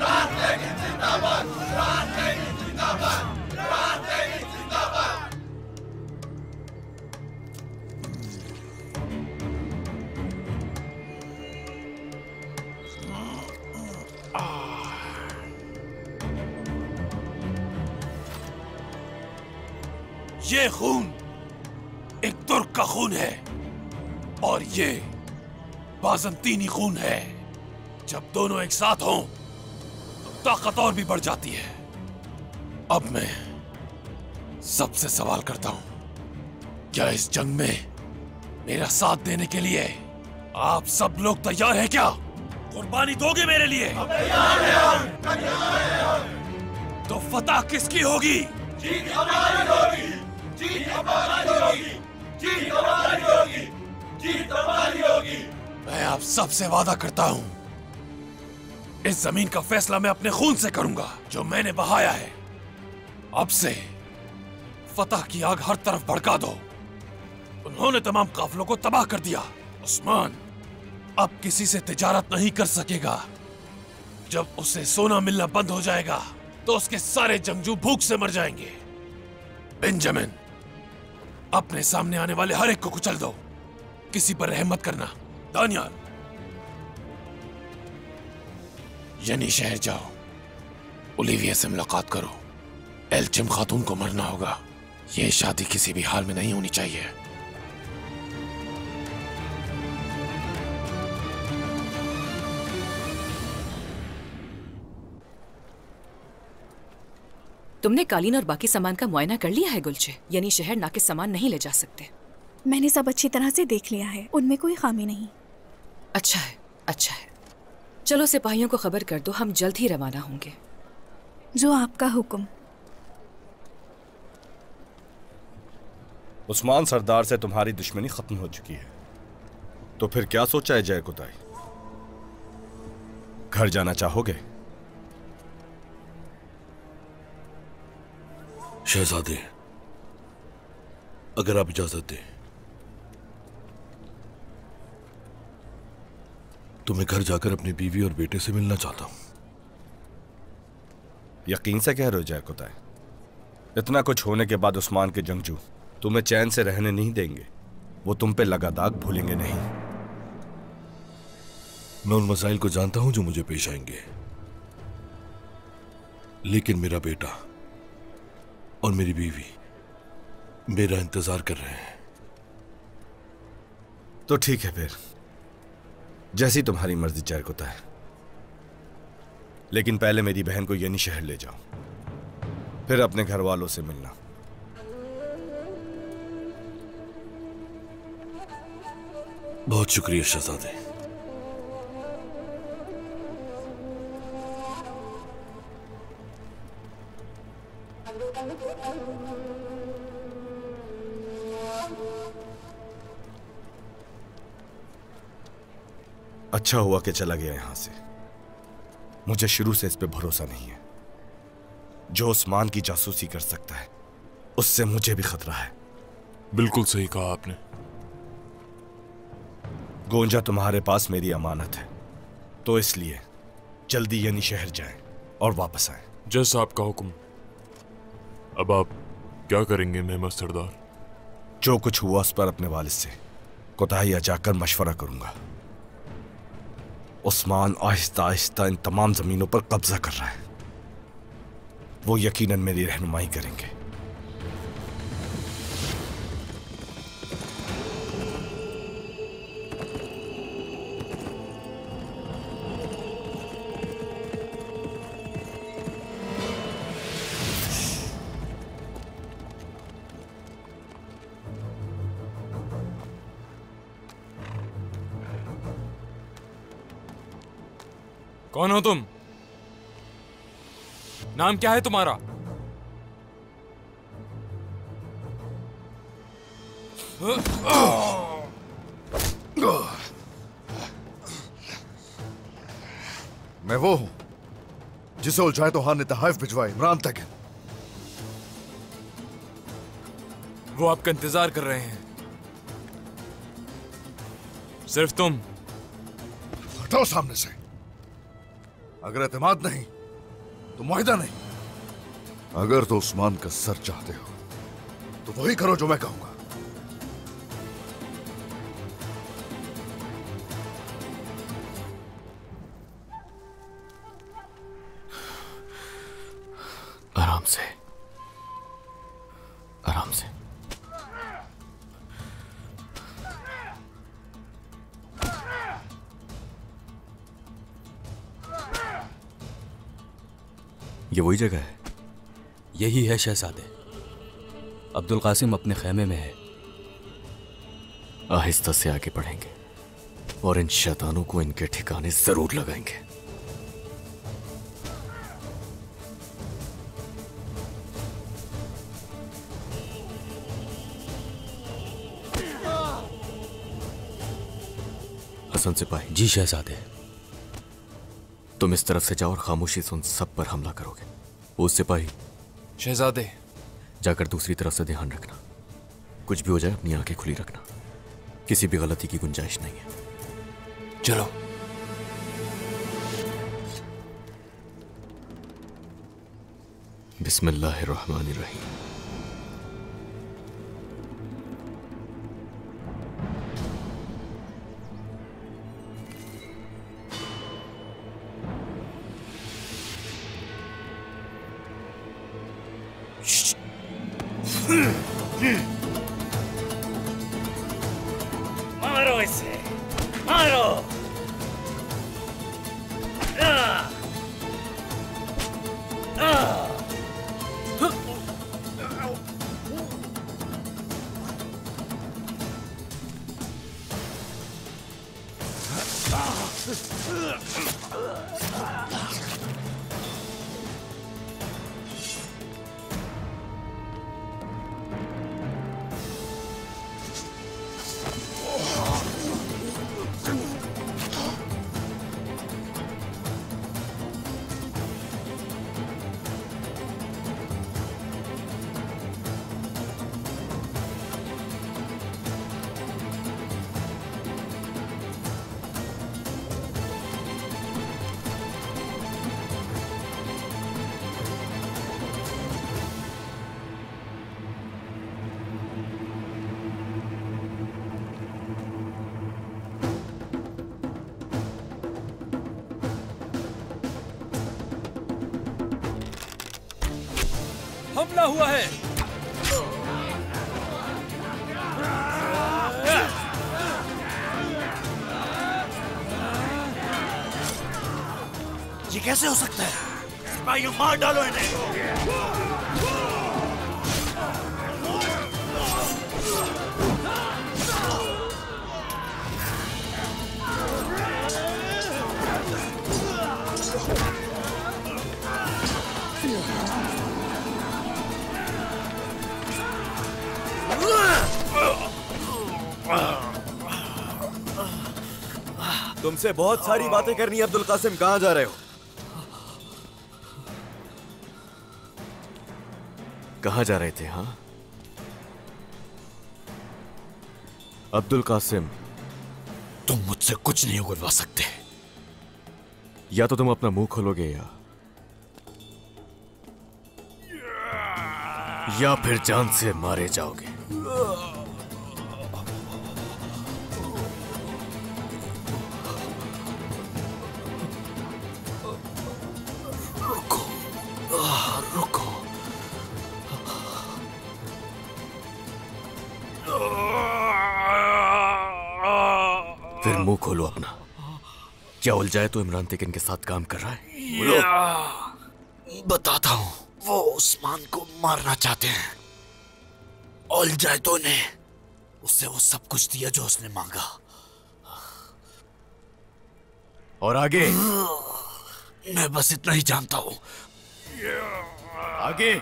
Rat ये खून एक तुर्क का खून है और ये बाजंतीनी खून है। जब दोनों एक साथ हों तो ताकत और भी बढ़ जाती है। अब मैं सबसे सवाल करता हूँ क्या इस जंग में मेरा साथ देने के लिए आप सब लोग तैयार हैं क्या? कुर्बानी दोगे मेरे लिए? तो फतह किसकी होगी? जीत हमारी होगी। जीत हमारी होगी। जीत हमारी होगी। जीत हमारी होगी। मैं आप सबसे वादा करता हूँ, इस ज़मीन का फैसला मैं अपने खून से करूँगा, जो मैंने बहाया है। अब से फतह की आग हर तरफ़ भड़का दो। उन्होंने तमाम काफलों को तबाह कर दिया। उस्मान अब किसी से तिजारत नहीं कर सकेगा। जब उसे सोना मिलना बंद हो जाएगा तो उसके सारे जंगजू भूख से मर जाएँगे। बेंजामिन अपने सामने आने वाले हर एक को कुचल दो। किसी पर रहमत मत करना। दानियाल। यानी शहर जाओ। ओलिविया से मुलाकात करो। एल्चिम खातून को मरना होगा। यह शादी किसी भी हाल में नहीं होनी चाहिए। तुमने कालीन और बाकी सामान का मुआयना कर लिया है गुलचे। यानी शहर नाके सामान नहीं ले जा सकते। मैंने सब अच्छी तरह से देख लिया है उनमें कोई खामी नहीं। अच्छा है अच्छा है। चलो सिपाहियों को खबर कर दो हम जल्द ही रवाना होंगे। जो आपका हुक्म। उस्मान सरदार से तुम्हारी दुश्मनी खत्म हो चुकी है। तो फिर क्या सोचा है जय कुताई? घर जाना चाहोगे? शहजादे अगर आप इजाज़त दें तो मैं घर जाकर अपनी बीवी और बेटे से मिलना चाहता हूँ। यकीन से कह रहे हो जय कुताई इतना कुछ होने के बाद उस्मान के जंगजू तुम्हें चैन से रहने नहीं देंगे। वो तुम पे लगा दाग भूलेंगे नहीं। मैं उन मसाइल को जानता हूँ जो मुझे पेश आएँगे। लेकिन मेरा बेटा और मेरी बीवी मेरा इंतज़ार कर रहे हैं। तो ठीक है फिर। जैसी तुम्हारी मर्ज़ी जय कुता है लेकिन पहले मेरी बहन को यनी शहर ले जाओ। फिर अपने घर वालों से मिलना। बहुत शुक्रिया शहजादे। अच्छा हुआ कि चला गया यहाँ से। मुझे शुरू से इस पे भरोसा नहीं है। जो उस्मान की जासूसी कर सकता है उससे मुझे भी खतरा है। बिल्कुल सही कहा आपने। गोंजा तुम्हारे पास मेरी अमानत है तो इसलिए जल्दी यानी शहर जाएँ और वापस आए। जैसा आपका हुक्म। अब आप क्या करेंगे नेमत सरदार? जो कुछ हुआ उस पर अपने वालिद से कोताहिया जाकर मशवरा करूँगा। उस्मान आहिस्ता आहिस्ता इन तमाम जमीनों पर कब्जा कर रहा है वो यकीनन मेरी रहनुमाई करेंगे। कौन हो तुम? नाम क्या है तुम्हारा? मैं वो हूँ जिसे उलझाए तो हान ने तहाइफ भिजवाए इमरान तक है। वो आपका इंतज़ार कर रहे हैं। सिर्फ़ तुम। हटाओ सामने से। अगर एतमाद नहीं तो मुहिदा नहीं। अगर तो उस्मान का सर चाहते हो तो वही करो जो मैं कहूँगा। आराम से। ये वही जगह है। यही है शहजादे। अब्दुल कासिम अपने खेमे में है। आहिस्ता से आगे बढ़ेंगे और इन शैतानों को इनके ठिकाने ज़रूर लगाएँगे। हसन सिपाही। जी शहजादे। तुम इस तरफ़ से जाओ और खामोशी से उन सब पर हमला करोगे। वो सिपाही। शहजादे। जाकर दूसरी तरफ़ से ध्यान रखना। कुछ भी हो जाए अपनी आँखें खुली रखना। किसी भी गलती की गुंजाइश नहीं है। चलो। बिस्मिल्लाहिर्रहमानिर्रहीम। मारो तुमसे बहुत सारी बातें करनी अब्दुल कासिम। कहाँ जा रहे हो? कहाँ जा रहे थे हाँ? अब्दुल कासिम, तुम मुझसे कुछ नहीं उगलवा सकते। या तो तुम अपना मुँह खोलोगे या या फिर जान से मारे जाओगे। क्या उलझाए तो इमरान तेकिन के साथ काम कर रहा है? बताता हूँ वो उस्मान को मारना चाहते हैं। और जायदों ने उससे वो सब कुछ दिया जो उसने मांगा। और आगे? मैं बस इतना ही जानता हूँ। आगे?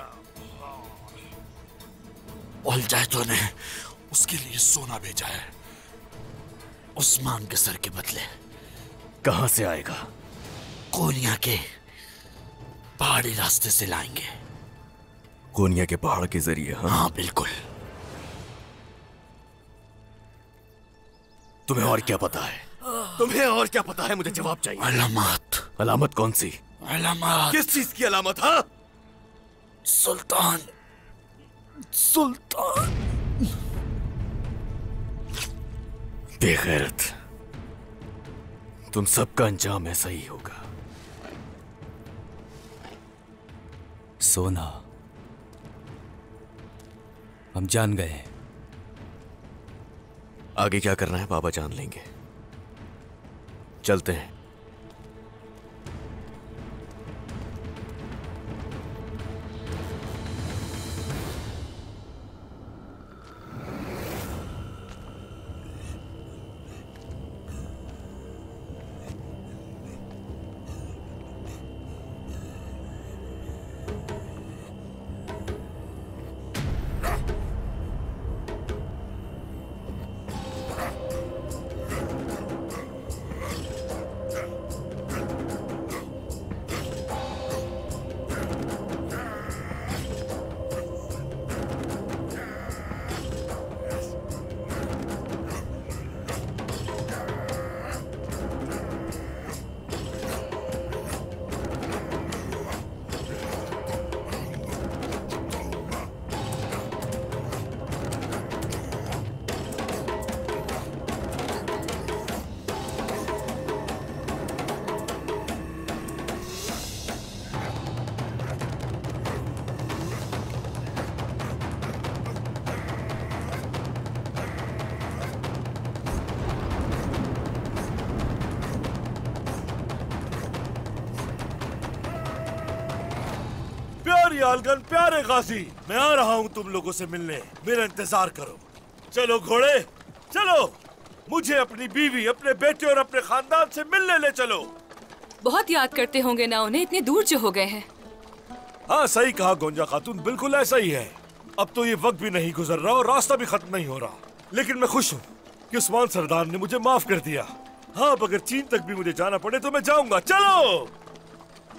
जायदों ने उसके लिए सोना भेजा है। उस्मान के सर के बदले। कहाँ से आएगा? कोनिया के पहाड़ी रास्ते से लाएँगे। कोनिया के पहाड़ के ज़रिए हाँ, हाँ बिल्कुल। तुम्हें और क्या पता है? तुम्हें और क्या पता है? मुझे जवाब चाहिए। अलामत। अलामत कौन सी? अलामत। किस चीज़ की अलामत हाँ? सुल्तान। सुल्तान। बेगैरत। तुम सबका अंजाम ऐसा ही होगा। सोना, हम जान गए हैं। आगे क्या करना है, बाबा जान लेंगे। चलते हैं। तुम लोगों से मिलने मेरा इंतज़ार करो। चलो घोड़े चलो। मुझे अपनी बीवी अपने बेटे और अपने खानदान से मिलने ले चलो। बहुत याद करते होंगे ना उन्हें इतने दूर जो हो गए हैं। हाँ सही कहा गोंजा खातून बिल्कुल ऐसा ही है। अब तो ये वक्त भी नहीं गुजर रहा और रास्ता भी खत्म नहीं हो रहा। लेकिन मैं खुश हूँ कि उस्मान सरदार ने मुझे माफ़ कर दिया। हाँ अब अगर चीन तक भी मुझे जाना पड़े तो मैं जाऊँगा। चलो!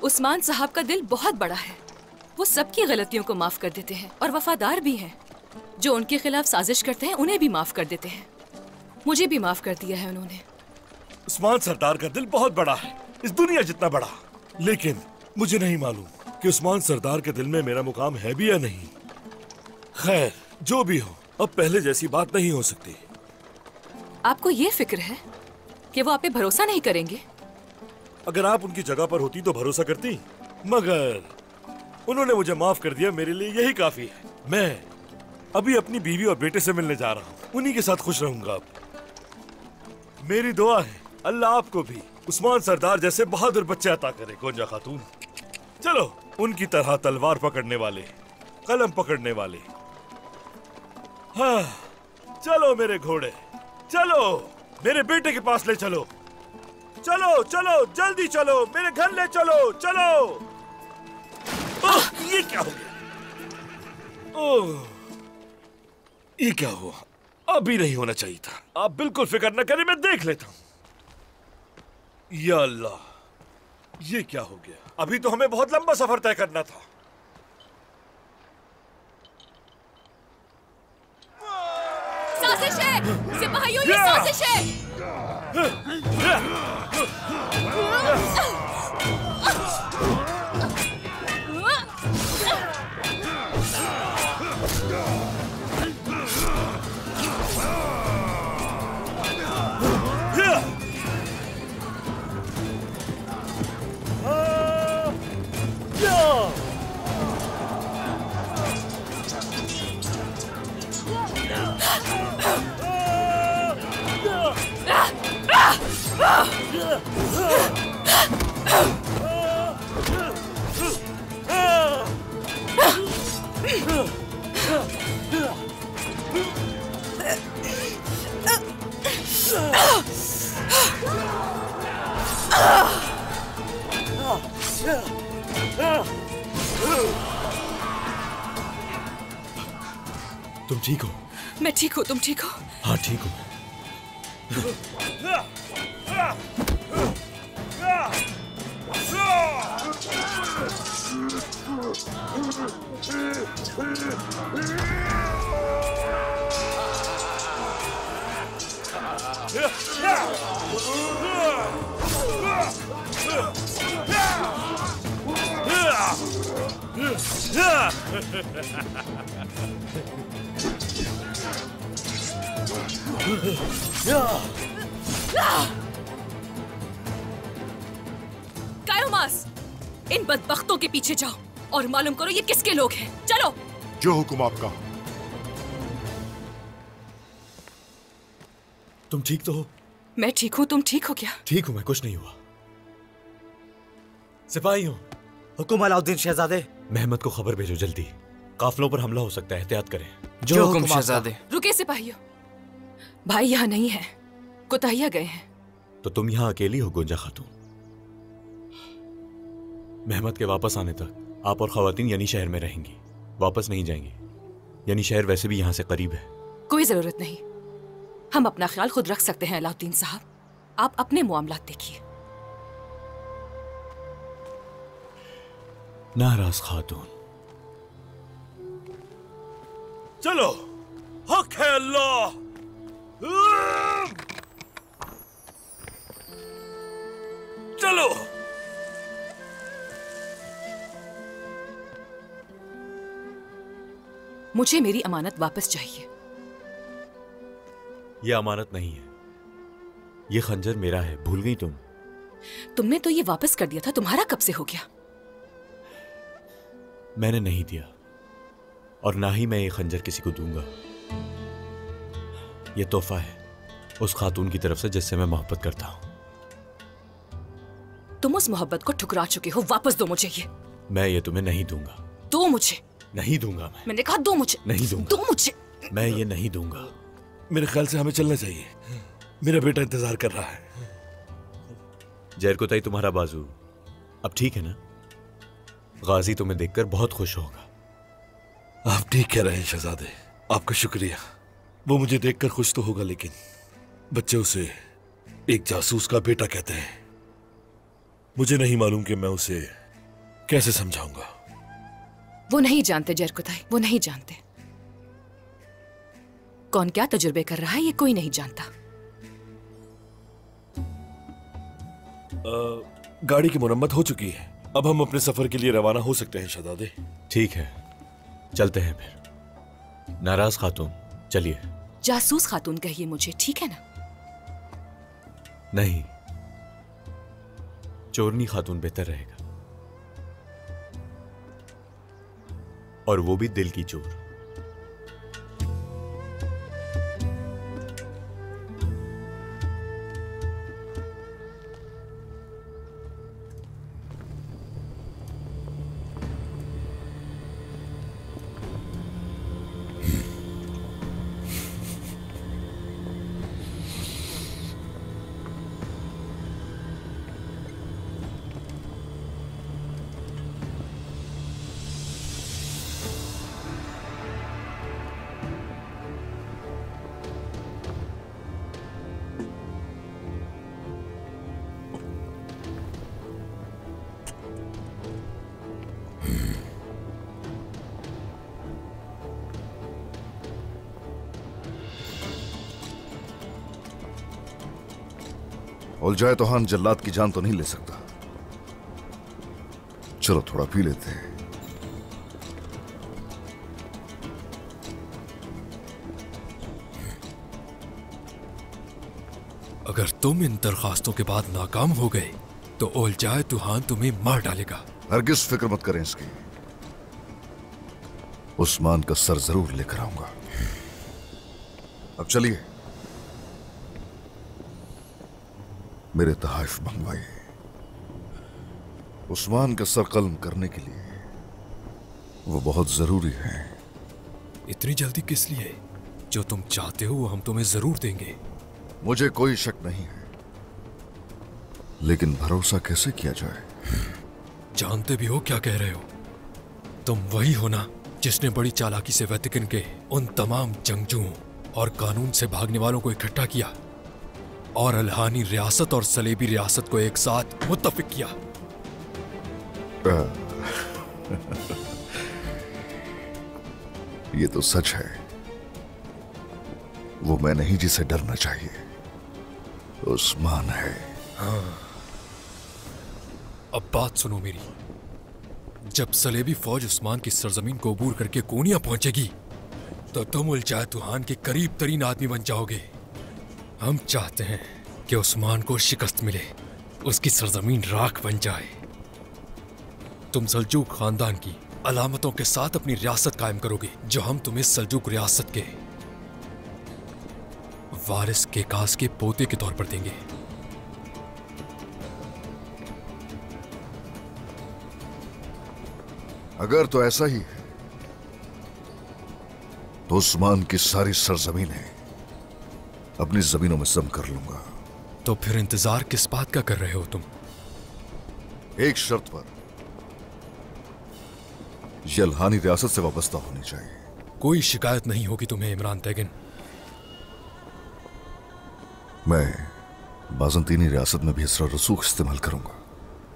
उस्मान साहब का दिल बहुत बड़ा है। वो सबकी गलतियों को माफ़ कर देते हैं और वफादार भी हैं। जो उनके खिलाफ साजिश करते हैं उन्हें भी माफ़ कर देते हैं। मुझे भी माफ़ कर दिया है उन्होंने। उस्मान सरदार का दिल बहुत बड़ा है इस दुनिया जितना बड़ा। लेकिन मुझे नहीं मालूम कि उस्मान सरदार के दिल में मेरा मुकाम है भी या नहीं। खैर जो भी हो अब पहले जैसी बात नहीं हो सकती। आपको ये फ़िक्र है कि वो आप पे भरोसा नहीं करेंगे? अगर आप उनकी जगह पर होती तो भरोसा करती मगर उन्होंने मुझे माफ़ कर दिया, मेरे लिए यही काफ़ी है। मैं अभी अपनी बीवी और बेटे से मिलने जा रहा हूँ। उन्हीं के साथ खुश रहूँगा अब। मेरी दुआ है, अल्लाह आपको भी उस्मान सरदार जैसे बहादुर बच्चे अता करे, गोंजा खातून। चलो, उनकी तरह तलवार पकड़ने वाले, कलम पकड़ने वाले। हाँ चलो मेरे घोड़े, चलो, मेरे बेटे के पास ले चलो। चलो चलो, जल्दी चलो, मेरे घर ले चलो चलो। ये क्या हो गया? ओह, ये क्या हुआ? अभी नहीं होना चाहिए था। आप बिल्कुल फ़िक्र न करें मैं देख लेता हूँ। या अल्लाह ये क्या हो गया? अभी तो हमें बहुत लंबा सफ़र तय करना था। साजिश है! सिपाहियों ये साजिश है! [LAUGHS] तुम ठीक हो? मैं ठीक हूँ तुम ठीक हो? हाँ ठीक हो। 야! कायोमास इन बदबख्तों के पीछे जाओ और मालूम करो ये किसके लोग हैं। चलो। जो हुक्म आपका। तुम ठीक तो हो? मैं ठीक हूँ तुम ठीक हो क्या? ठीक हूँ मैं कुछ नहीं हुआ। सिपाही हूँ। हुकुम अलाउद्दीन शहजादे। मेहमद को खबर भेजो जल्दी। काफिलों पर हमला हो सकता है एहतियात करें। जो हुक्म शहजादे। रुके सिपाहियों। भाई यहाँ नहीं है। कुताहिया गए हैं। तो तुम यहाँ अकेली हो गुंजा खातून? मेहमद के वापस आने तक आप और खातन यानी शहर में रहेंगी। वापस नहीं जाएँगी। यानी शहर वैसे भी यहाँ से करीब है। कोई ज़रूरत नहीं। हम अपना ख्याल खुद रख सकते हैं अलाउद्दीन साहब। आप अपने मामला देखिए। नाराज़ खातून। चलो। हक है अल्लाह। चलो। मुझे मेरी अमानत वापस चाहिए। यह अमानत नहीं है। यह खंजर मेरा है। भूल गई तुम। तुमने तो ये वापस कर दिया था। तुम्हारा कब से हो गया? मैंने नहीं दिया। और ना ही मैं ये खंजर किसी को दूँगा। यह तोहफा है। उस खातून की तरफ़ से जिससे मैं मोहब्बत करता हूँ। तुम उस मोहब्बत को ठुकरा चुके हो वापस दो मुझे ये। मैं ये तुम्हें नहीं दूँगा। दो मुझे। नहीं दूँगा मैं। मैंने कहा दो मुझे। नहीं दूँगा। दो मुझे। मैं ये नहीं दूँगा। मेरे ख्याल से हमें चलना चाहिए। मेरा बेटा इंतज़ार कर रहा है। जैर कोताई तुम्हारा बाजू। अब ठीक है ना? गाजी तुम्हें देखकर बहुत खुश होगा। आप ठीक कह रहे हैं शहजादे। आपका शुक्रिया। वो मुझे देखकर खुश तो होगा लेकिन बच्चे उसे एक जासूस का बेटा कहते हैं। मुझे नहीं मालूम कि मैं उसे कैसे समझाऊँगा। वो नहीं जानते जरकुताई वो नहीं जानते। कौन क्या तजुर्बे कर रहा है ये कोई नहीं जानता। अ, गाड़ी की मुरम्मत हो चुकी है। अब हम अपने सफ़र के लिए रवाना हो सकते हैं शहजादे। ठीक है चलते हैं फिर। नाराज़ खातून चलिए। जासूस खातून कहिए मुझे ठीक है ना? नहीं। चोरनी खातून बेहतर रहेगा। और वो भी दिल की चोर। उलझाए तो हान जल्लाद की जान तो नहीं ले सकता। चलो थोड़ा पी लेते हैं। अगर तुम इन दरखास्तों के बाद नाकाम हो गए तो ओलजाए तुहान तुम्हें मार डालेगा। हरगिज फ़िक्र मत करें इसकी। उस्मान का सर ज़रूर लेकर आऊँगा। अब चलिए। मेरे तहाइफ मंगवाइए उस्मान का सर कलम करने के लिए वो बहुत ज़रूरी है। इतनी जल्दी किस लिए? जो तुम चाहते हो वो हम तुम्हें ज़रूर देंगे। मुझे कोई शक नहीं है। लेकिन भरोसा कैसे किया जाए? जानते भी हो क्या कह रहे हो? तुम वही हो ना जिसने बड़ी चालाकी से वैतिकन के उन तमाम जंगजुओं और कानून से भागने वालों को इकट्ठा किया। और अलहानी रियासत और सलेबी रियासत को एक साथ मुतफिक किया। ये तो सच है। वो मैं नहीं जिसे डरना चाहिए। उस्मान है। हाँ। अब बात सुनो मेरी। जब सलेबी फौज उस्मान की सरजमीन को अबूर करके कोनिया पहुंचेगी तो तुम उलझाए तुहान के करीब तरीन आदमी बन जाओगे। हम चाहते हैं कि उस्मान को शिकस्त मिले, उसकी सरजमीन राख बन जाए। तुम सलजूक खानदान की अलामतों के साथ अपनी रियासत कायम करोगे, जो हम तुम्हें सल्जूक रियासत के वारिस के कास के पोते के तौर पर देंगे। अगर तो ऐसा ही है तो उस्मान की सारी सरजमीनें अपनी जमीनों में जम कर लूँगा। तो फिर इंतज़ार किस बात का कर रहे हो तुम? एक शर्त पर यह अल्हानी रियासत से वाबस्ता होनी चाहिए। कोई शिकायत नहीं होगी तुम्हें इमरान तैगिन। मैं बाजंतीनी रियासत में भी इसरा रसूख इस्तेमाल करूँगा।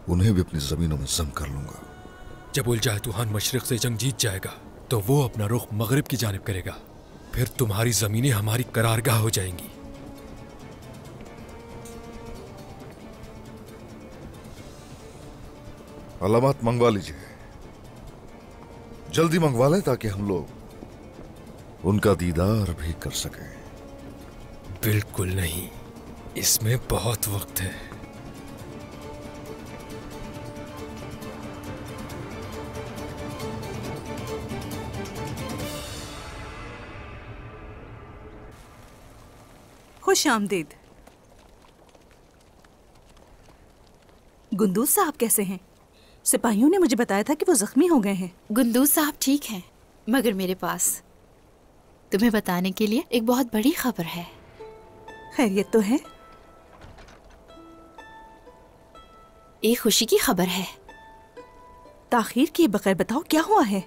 उन्हें भी अपनी जमीनों में जम कर लूँगा। जब उलझाए तुहान मशरक से जंग जीत जाएगा तो वो अपना रुख मगरब की जानब करेगा। फिर तुम्हारी जमीनें हमारी करारगाह हो जाएँगी। अलामत मंगवा लीजिए। जल्दी मंगवा लें ताकि हम लोग उनका दीदार भी कर सकें। बिल्कुल नहीं। इसमें बहुत वक्त है। खुश आमदीद। गुंदूज साहब कैसे हैं? सिपाहियों ने मुझे बताया था कि वो जख्मी हो गए हैं। गुंदूज साहब ठीक हैं मगर मेरे पास। तुम्हें बताने के लिए एक बहुत बड़ी खबर है। खैरियत तो है। एक खुशी की खबर है। ताखीर किए बगैर बताओ क्या हुआ है?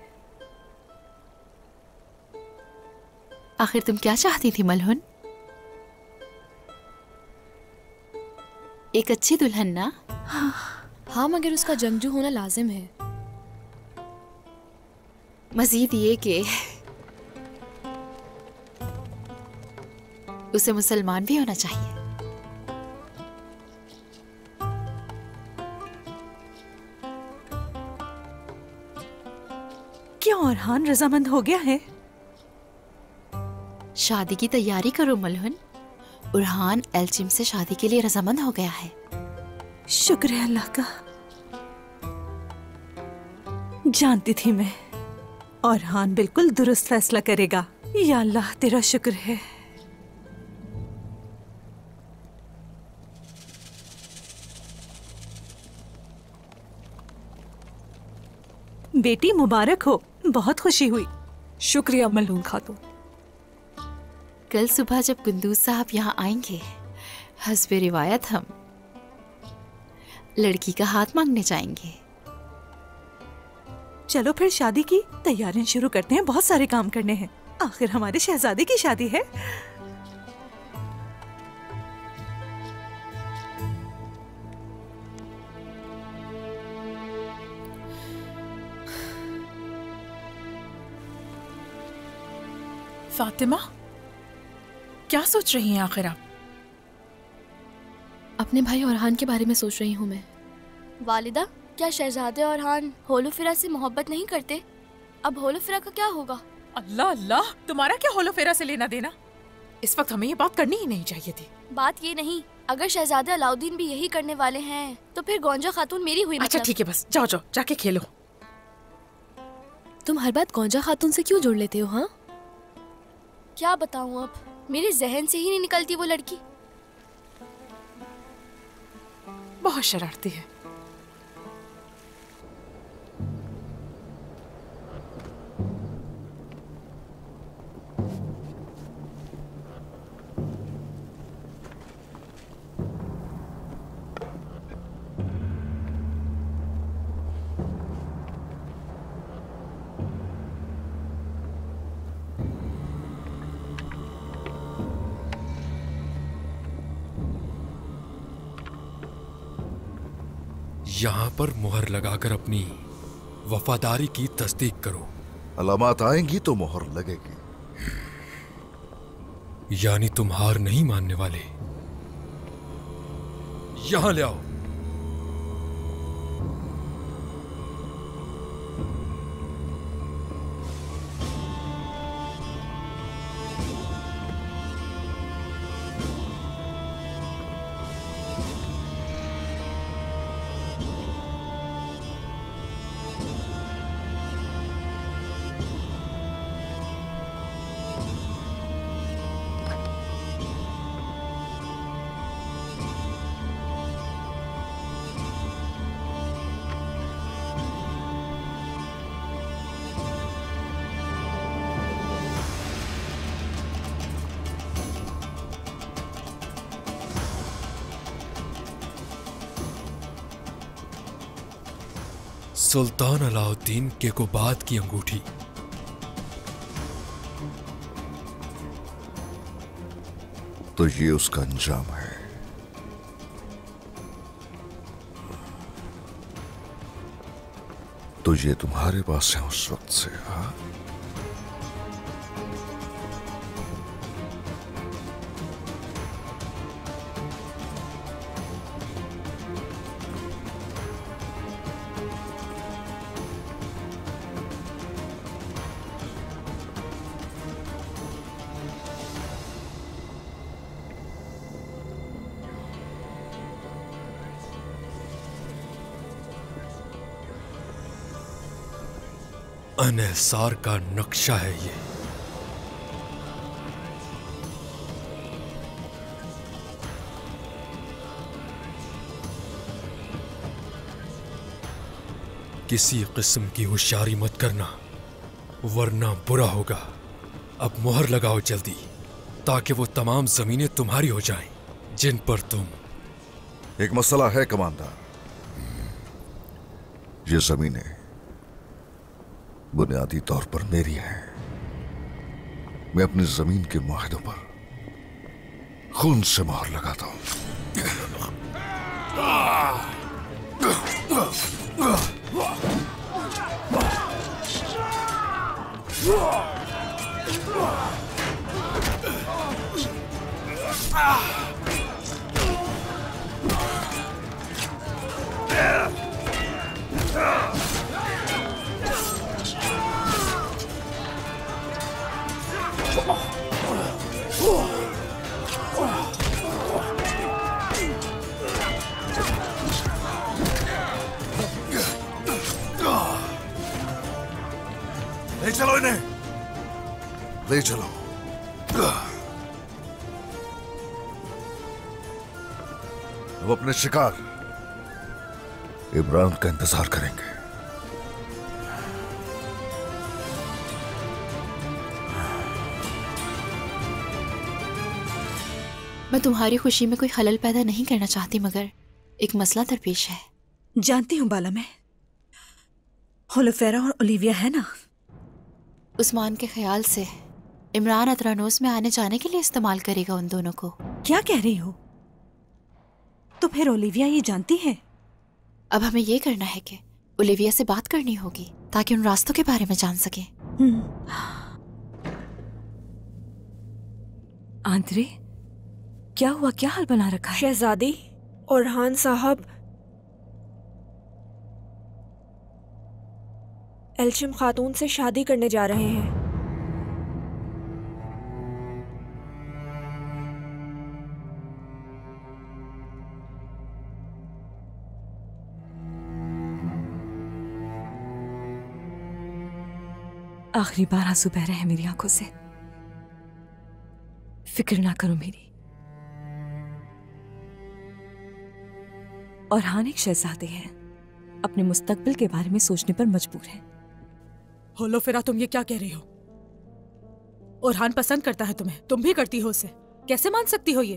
आखिर तुम क्या चाहती थी मलहुन? एक अच्छी दुल्हन ना? हाँ। मगर उसका जंगजू होना लाजिम है। मजीद ये कि उसे मुसलमान भी होना चाहिए। क्या औरहान रजामंद हो गया है? शादी की तैयारी करो मलहन। उरहान एलचिम से शादी के लिए रजामंद हो गया है। शुक्र है अल्लाह का। जानती थी मैं। और हान बिल्कुल दुरुस्त फैसला करेगा। या अल्लाह तेरा शुक्र है। बेटी मुबारक हो। बहुत खुशी हुई। शुक्रिया मलून खातून। कल सुबह जब कुंदूज साहब यहाँ आएँगे हसबे रिवायत हम। लड़की का हाथ मांगने जाएँगे। चलो फिर शादी की तैयारियाँ शुरू करते हैं बहुत सारे काम करने हैं। आखिर हमारे शहजादे की शादी है। फातिमा क्या सोच रही हैं आखिर आप? अपने भाई औरहान के बारे में सोच रही हूँ मैं। वालिदा क्या शहजादे और हान होलोफिरा से मोहब्बत नहीं करते? अब होलोफिरा का क्या होगा? अल्लाह अल्लाह तुम्हारा क्या होलोफेरा से लेना देना? इस वक्त हमें ये बात करनी ही नहीं चाहिए थी। बात ये नहीं अगर शहजादे अलाउद्दीन भी यही करने वाले हैं तो फिर गौंजा खातून मेरी हुई अच्छा ठीक है बस जाओ जाओ जाके खेलो। तुम हर बात गौंजा खातून से क्यों जोड़ लेते हो हाँ? क्या बताऊँ अब? मेरे जहन से ही नहीं निकलती वो लड़की। बहुत शरारती है। यहाँ पर मोहर लगाकर अपनी वफादारी की तस्दीक करो। अलामत आएँगी तो मोहर लगेगी। यानी तुम हार नहीं मानने वाले। यहाँ ले आओ। सुल्तान अलाउद्दीन के कुबाद की अंगूठी। तो ये उसका अंजाम है। तो ये तुम्हारे पास है उस वक्त से हाँ? अनसार का नक्शा है ये। किसी किस्म की होशियारी मत करना, वरना बुरा होगा। अब मोहर लगाओ जल्दी, ताकि वो तमाम जमीनें तुम्हारी हो जाएँ, जिन पर तुम। एक मसला है, कमांडर। ये जमीनें बुनियादी तौर पर मेरी है। मैं अपनी ज़मीन के माहिदों पर खून से मार लगाता हूँ। चलो इन्हें। ले चलो। अब अपने शिकार इमरान का इंतज़ार करेंगे। मैं तुम्हारी खुशी में कोई खलल पैदा नहीं करना चाहती मगर एक मसला दरपेश है। जानती हूँ बाला मैं। होलोफेरा और ओलिविया है ना? उस्मान के ख्याल से इमरान अतरानोस में आने जाने के लिए इस्तेमाल करेगा उन दोनों को। क्या कह रही हो? तो फिर ओलिविया ये जानती है? अब हमें ये करना है कि ओलिविया से बात करनी होगी ताकि उन रास्तों के बारे में जान सके। आंद्रे क्या हुआ? क्या हाल बना रखा है? शहजादी और हान साहब एल्शिम खातून से शादी करने जा रहे हैं। आखिरी बार आँसू बह रहे हैं मेरी आँखों से। फ़िक्र ना करो मेरी। और हान एक शहजादे हैं, अपने मुस्तकबिल के बारे में सोचने पर मजबूर हैं। होलो फिरा तुम ये क्या कह रही हो? ओरहान पसंद करता है तुम्हें। तुम भी करती हो उसे। कैसे मान सकती हो ये?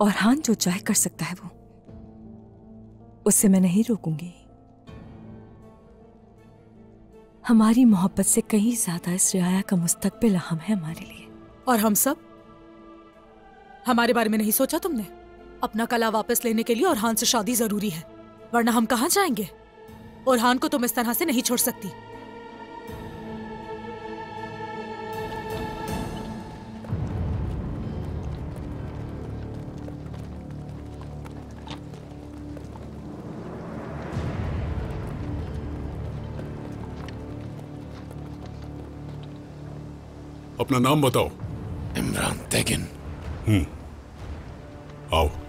और हान जो चाहे कर सकता है वो उससे मैं नहीं रोकूँगी। हमारी मोहब्बत से कहीं ज़्यादा इस रियाया का मुस्तकबिल अहम है हमारे लिए। और हम सब? हमारे बारे में नहीं सोचा तुमने? अपना कला वापस लेने के लिए ओरहान से शादी ज़रूरी है वरना हम कहाँ जाएँगे? ओरहान को तुम इस तरह से नहीं छोड़ सकती। अपना नाम बताओ। इमरान तेगिन। हम्म। आओ।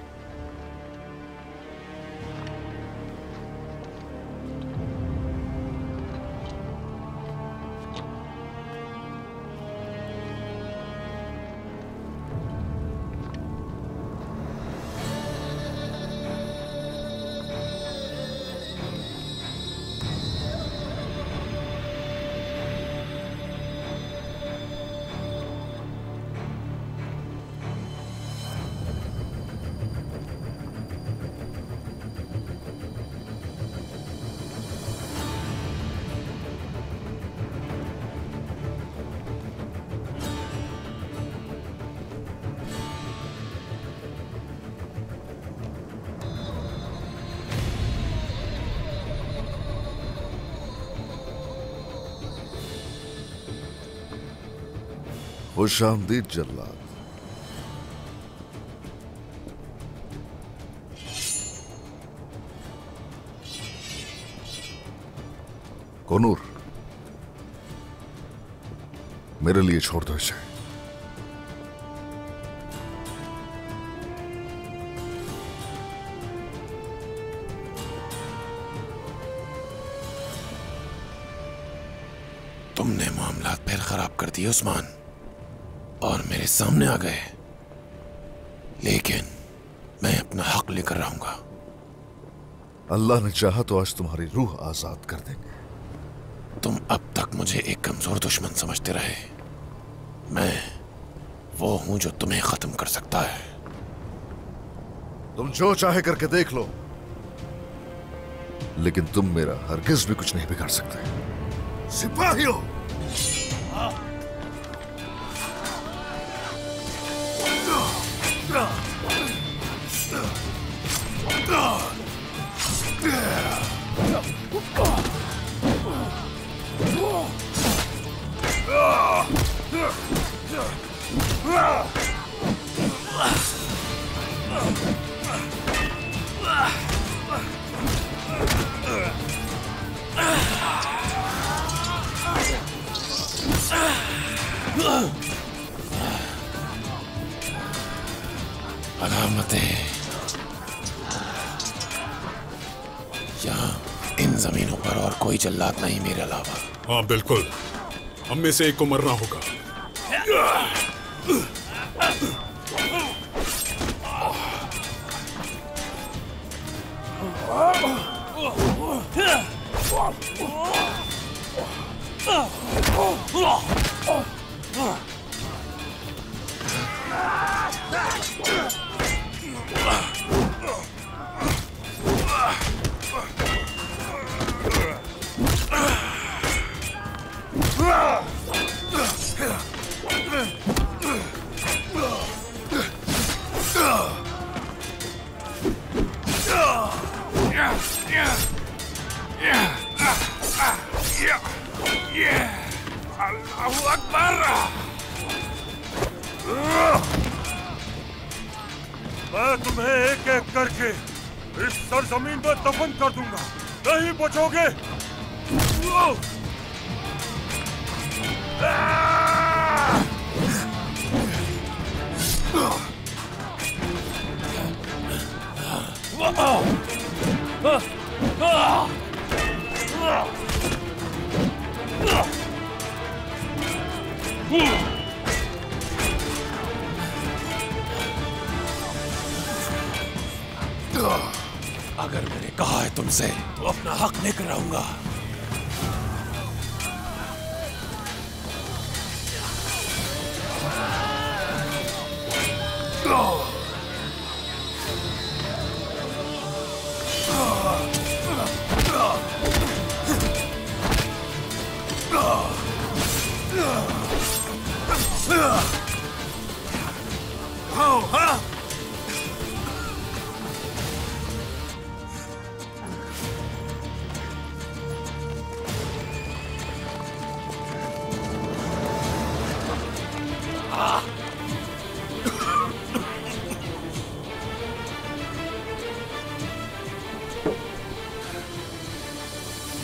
खुश आमदीद जल्लाद। कोनूर, मेरे लिए छोड़ दो इसे। तुमने मामला फिर खराब कर दिए उस्मान। सामने आ गए। लेकिन मैं अपना हक लेकर रहूँगा अल्लाह ने चाहा तो आज तुम्हारी रूह आज़ाद कर देंगे। तुम अब तक मुझे एक कमज़ोर दुश्मन समझते रहे। मैं वो हूँ जो तुम्हें खत्म कर सकता है। तुम जो चाहे करके देख लो। लेकिन तुम मेरा हरगिज भी कुछ नहीं बिगाड़ सकते। सिपाहियों! बिल्कुल। हम में से एक को मरना होगा।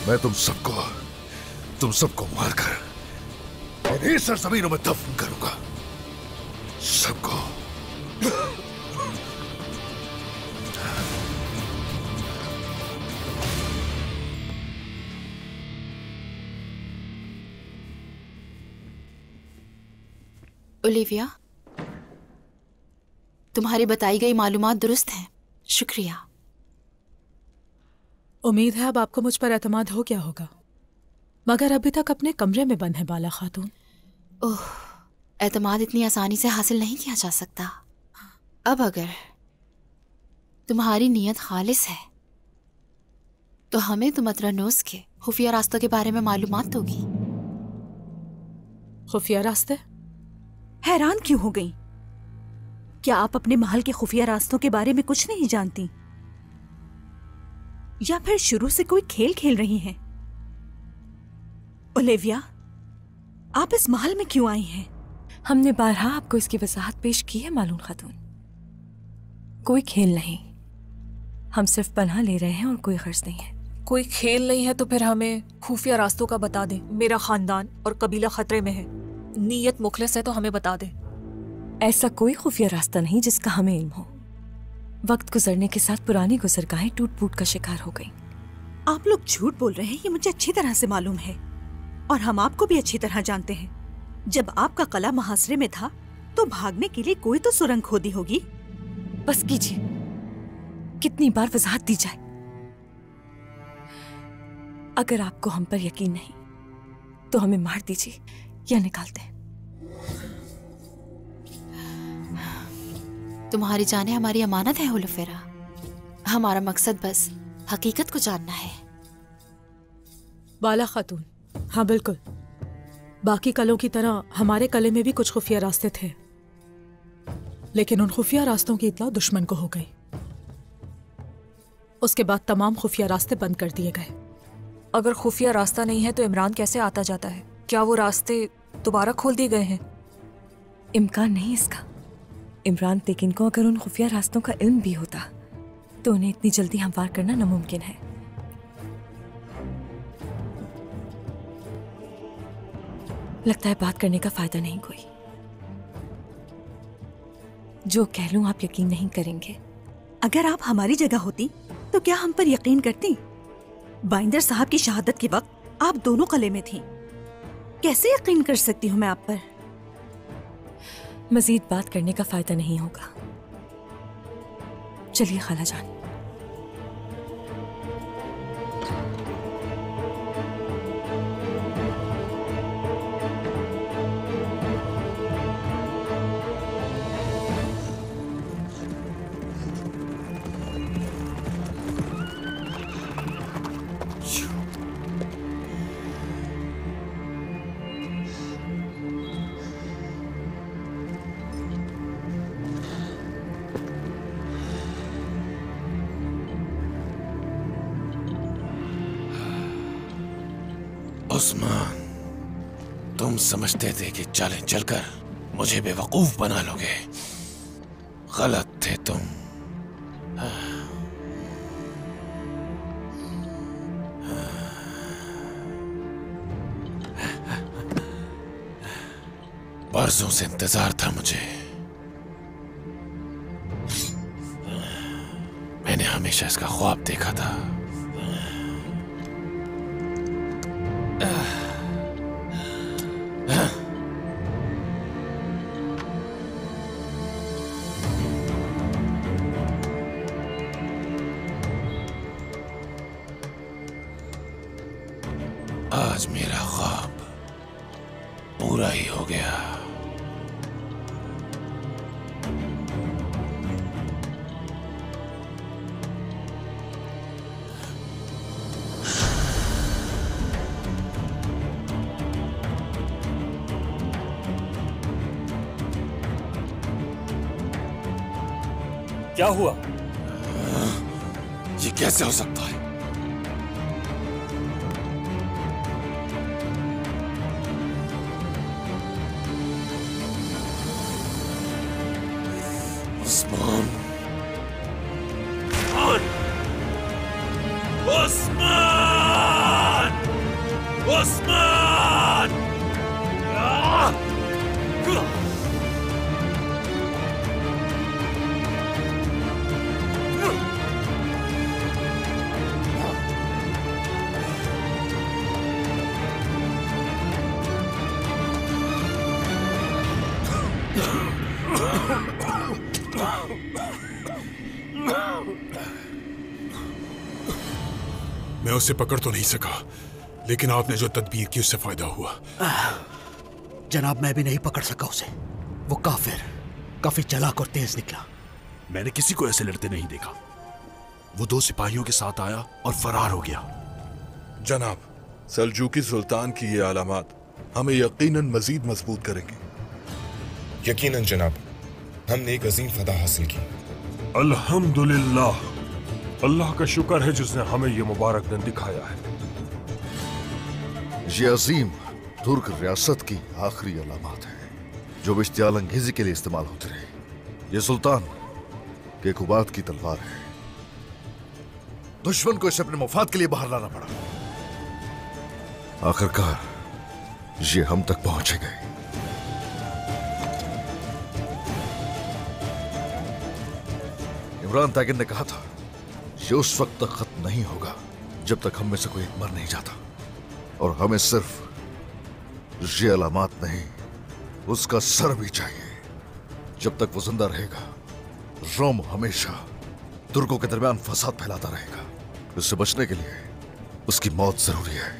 मैं तुम सबको तुम सबको मारकर इन्हीं सरजमीनों में दफन करूँगा। सबको। ओलिविया, तुम्हारी बताई गई मालूमात दुरुस्त हैं। शुक्रिया। उम्मीद है अब आपको मुझ पर एतमाद हो गया होगा। मगर अभी तक अपने कमरे में बंद है बाला खातून। ओह एतमाद इतनी आसानी से हासिल नहीं किया जा सकता। अब अगर तुम्हारी नीयत खालिस है तो हमें तुम अतरानोस के खुफिया रास्तों के बारे में मालूम होगी खुफिया रास्ते? हैरान क्यों हो गई? क्या आप अपने महल के खुफिया रास्तों के बारे में कुछ नहीं जानती? या फिर शुरू से कोई खेल खेल रही हैं? ओलेविया आप इस महल में क्यों आई हैं? हमने बारहा आपको इसकी वजाहत पेश की है मालूम खातून। कोई खेल नहीं। हम सिर्फ़ पनाह ले रहे हैं और कोई खर्च नहीं है। कोई खेल नहीं है तो फिर हमें खुफिया रास्तों का बता दे। मेरा खानदान और कबीला खतरे में है। नीयत मुखलस है तो हमें बता दे। ऐसा कोई खुफिया रास्ता नहीं जिसका हमें इल्म हो। वक्त गुजरने के साथ पुरानी गुजरगाहें टूट फूट का शिकार हो गईं। आप लोग झूठ बोल रहे हैं ये मुझे अच्छी तरह से मालूम है। और हम आपको भी अच्छी तरह जानते हैं। जब आपका कला महासरे में था तो भागने के लिए कोई तो सुरंग खोदी होगी। बस कीजिए। कितनी बार वजाहत दी जाए। अगर आपको हम पर यकीन नहीं तो हमें मार दीजिए या निकालते दें तुम्हारी जाने हमारी अमानत है होलोफेरा। हमारा मकसद बस हकीकत को जानना है। बाला खातून हाँ बिल्कुल। बाकी कलों की तरह हमारे कले में भी कुछ खुफिया रास्ते थे। लेकिन उन खुफिया रास्तों की इतला दुश्मन को हो गई। उसके बाद तमाम खुफिया रास्ते बंद कर दिए गए। अगर खुफिया रास्ता नहीं है तो इमरान कैसे आता जाता है? क्या वो रास्ते दोबारा खोल दिए गए हैं? इम्कान नहीं इसका। इमरान तेकिन को अगर उन खुफिया रास्तों का इल्म भी होता तो उन्हें इतनी जल्दी हमवार करना नामुमकिन है। लगता है बात करने का फ़ायदा नहीं कोई। जो कह लूँ, आप यकीन नहीं करेंगे। अगर आप हमारी जगह होती तो क्या हम पर यकीन करती? बाइंदर साहब की शहादत के वक्त आप दोनों कले में थी। कैसे यकीन कर सकती हूँ मैं आप पर? मजीद बात करने का फ़ायदा नहीं होगा। चलिए खाला जान। समझते थे कि चालें चलकर मुझे बेवकूफ़ बना लोगे। गलत थे तुम। बरसों से इंतज़ार था मुझे। मैंने हमेशा इसका ख्वाब देखा था। कैसे हो सकता है उस्मान उस्मान उस्मान उसे पकड़ तो नहीं सका लेकिन आपने जो तदबीर की उससे फ़ायदा हुआ। जनाब मैं भी नहीं पकड़ सका उसे। वो काफिर काफ़ी चालाक और तेज निकला। मैंने किसी को ऐसे लड़ते नहीं देखा। वो दो सिपाहियों के साथ आया और फरार हो गया। जनाब सलजूकी सुल्तान की ये अलामत हमें यकीनन मजीद मज़बूत करेंगे। यकीनन जनाब हमने एक अजीम फतह हासिल की। अल्हम्दुलिल्लाह। अल्लाह का शुक्र है जिसने हमें ये मुबारक दिन दिखाया है। ये अजीम, तुर्क रियासत की आखिरी अलामत है, जो इश्तियाल अंगेजी के लिए इस्तेमाल होती रही। ये सुल्तान के कुबात की तलवार है। दुश्मन को इसे अपने मुफाद के लिए बाहर लाना पड़ा। आखिरकार ये हम तक पहुँचे गए। इमरान तागिर ने कहा था ये उस वक्त तक खत्म नहीं होगा जब तक हम में से कोई एक मर नहीं जाता। और हमें सिर्फ़ ये अलामत नहीं उसका सर भी चाहिए। जब तक वो ज़िंदा रहेगा रोम हमेशा तुर्कों के दरमियान फसाद फैलाता रहेगा। इससे बचने के लिए उसकी मौत ज़रूरी है।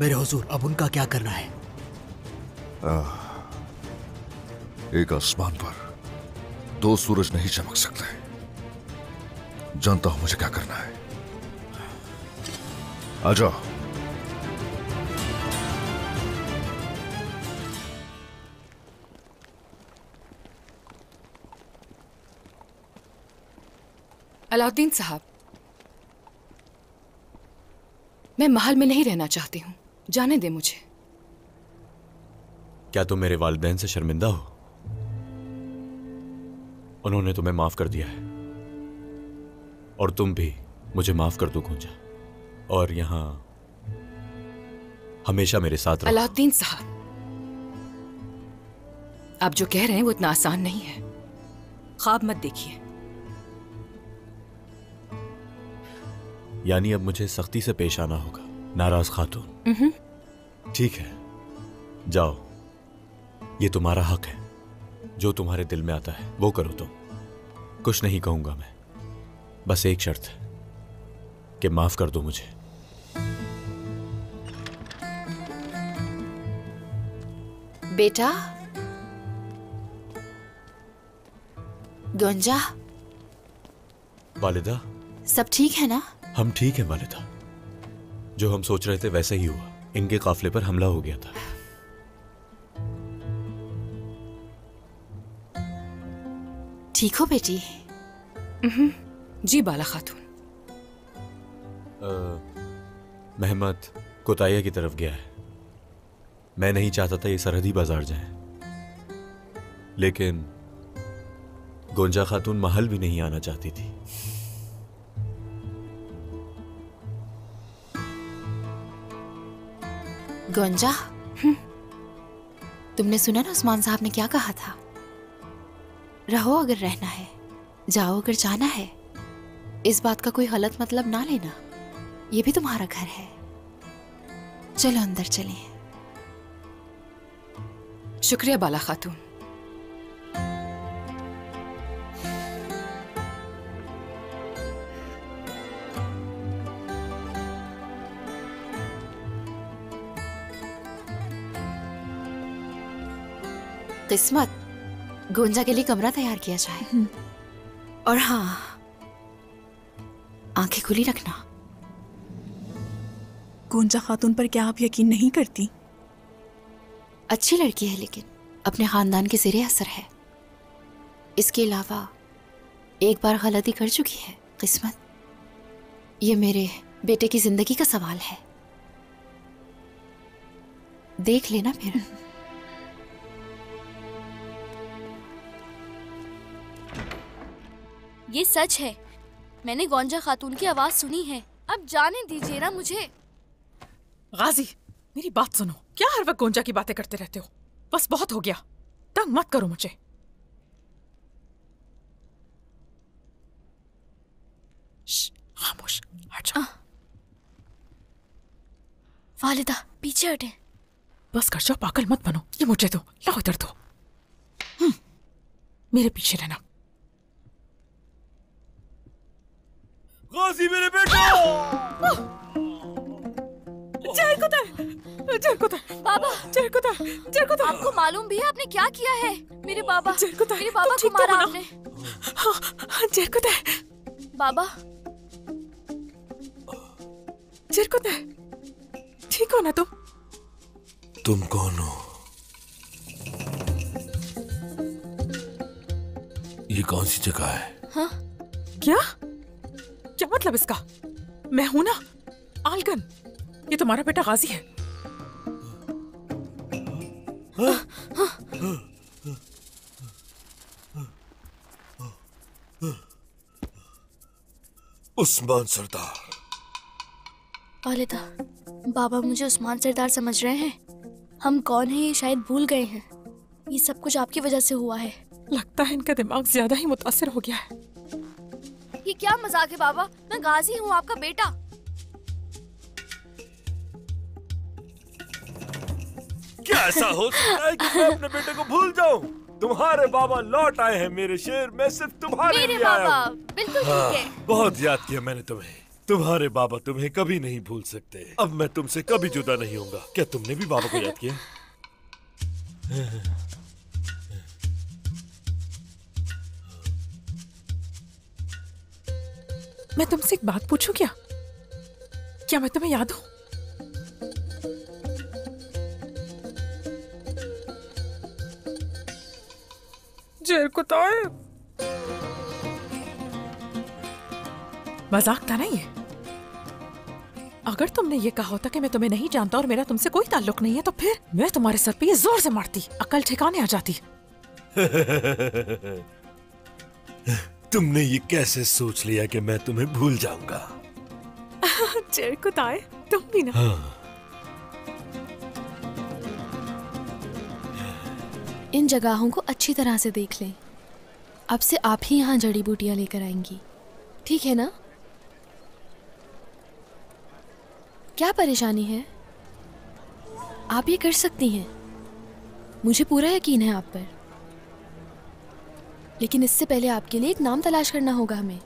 मेरे हुजूर अब उनका क्या करना है? आह, एक आसमान पर दो सूरज नहीं चमक सकते। जानता हूँ मुझे क्या करना है। आ जाओ। अलाउद्दीन साहब मैं महल में नहीं रहना चाहती हूँ। जाने दे मुझे। क्या तुम मेरे वालदेन से शर्मिंदा हो? उन्होंने तुम्हें माफ़ कर दिया है। और तुम भी मुझे माफ़ कर दो गुंजा और यहाँ हमेशा मेरे साथ रहो। अलाउद्दीन साहब आप जो कह रहे हैं वो इतना आसान नहीं है। ख्वाब मत देखिए। यानी अब मुझे सख्ती से पेश आना होगा नाराज़ खातून। ठीक है जाओ। ये तुम्हारा हक है। जो तुम्हारे दिल में आता है वो करो तुम। कुछ नहीं कहूँगा मैं। बस एक शर्त है कि माफ़ कर दो मुझे। बेटा? गुंजा वालिदा? सब ठीक है ना? हम ठीक हैं वालिदा। जो हम सोच रहे थे वैसा ही हुआ। इनके काफले पर हमला हो गया था। ठीक हो बेटी। जी बाला खातून मेहमद कोताया की तरफ़ गया है मैं नहीं चाहता था ये सरहदी बाज़ार जाए लेकिन गोंजा खातून महल भी नहीं आना चाहती थी गुंजा तुमने सुना ना उस्मान साहब ने क्या कहा था रहो अगर रहना है जाओ अगर जाना है इस बात का कोई गलत मतलब ना लेना। ये भी तुम्हारा घर है। चलो अंदर चले। शुक्रिया बाला खातून। किस्मत गुंजा के लिए कमरा तैयार किया जाए। हम्म। और हाँ आँखें खुली रखना। गोंजा खातून पर क्या आप यकीन नहीं करती? अच्छी लड़की है लेकिन अपने खानदान के जेरे असर है। इसके अलावा एक बार गलती कर चुकी है किस्मत। ये मेरे बेटे की ज़िंदगी का सवाल है। देख लेना फिर ये सच है। मैंने गौंजा खातून की आवाज़ सुनी है। अब जाने दीजिए ना मुझे। गाजी मेरी बात सुनो। क्या हर वक्त गोंजा की बातें करते रहते हो? बस बहुत हो गया। तंग मत करो मुझे। खामोश हट जाओ। वालिदा पीछे हटे। बस कर जाओ पागल मत बनो। ये मुझे दो लाओ इधर दो। हम्म, मेरे पीछे रहना। गाजी मेरे बेटा जय कुतर जय कुतर बाबा जय कुतर जय कुतर आपको मालूम भी है आपने क्या किया है मेरे बाबा जय कुतर मेरे बाबा को ठीक मारा हो ना? आपने जय कुतर बाबा जय कुतर ठीक हो ना तुम तुम कौन हो? ये कौन सी जगह है? हाँ? क्या? क्या मतलब इसका? मैं हूँ ना आलगन। ये तुम्हारा बेटा गाजी है। उस्मान सरदार। वालिदा बाबा मुझे उस्मान सरदार समझ रहे हैं। हम कौन हैं ये शायद भूल गए हैं। ये सब कुछ आपकी वजह से हुआ है। लगता है इनका दिमाग ज़्यादा ही मुतासर हो गया है। ये क्या मज़ाक है बाबा? मैं गाजी हूँ आपका बेटा। क्या ऐसा हो सकता है कि मैं अपने बेटे को भूल जाऊँ? तुम्हारे बाबा लौट आए हैं मेरे शेर मैं सिर्फ़ तुम्हारे मेरे लिए आया बाबा बिल्कुल हाँ, ठीक है। बहुत याद किया मैंने तुम्हें। तुम्हारे बाबा तुम्हें कभी नहीं भूल सकते। अब मैं तुमसे कभी जुदा नहीं होऊँगा। क्या तुमने भी बाबा को याद किया? [LAUGHS] मैं तुमसे एक बात पूछूँ क्या? क्या मैं तुम्हें याद हूँ? जेल को तो आए। मज़ाक था ना ये? अगर तुमने ये कहा होता कि मैं तुम्हें नहीं जानता और मेरा तुमसे कोई ताल्लुक नहीं है तो फिर मैं तुम्हारे सर पे ये ज़ोर से मारती अकल ठिकाने आ जाती। [LAUGHS] तुमने ये कैसे सोच लिया कि मैं तुम्हें भूल जाऊँगा? [LAUGHS] आए? तुम भी ना। हाँ। इन जगहों को अच्छी तरह से देख लें। अब से आप ही यहाँ जड़ी बूटियाँ लेकर आएँगी। ठीक है ना? क्या परेशानी है? आप ये कर सकती हैं। मुझे पूरा यकीन है आप पर। लेकिन इससे पहले आपके लिए एक नाम तलाश करना होगा हमें,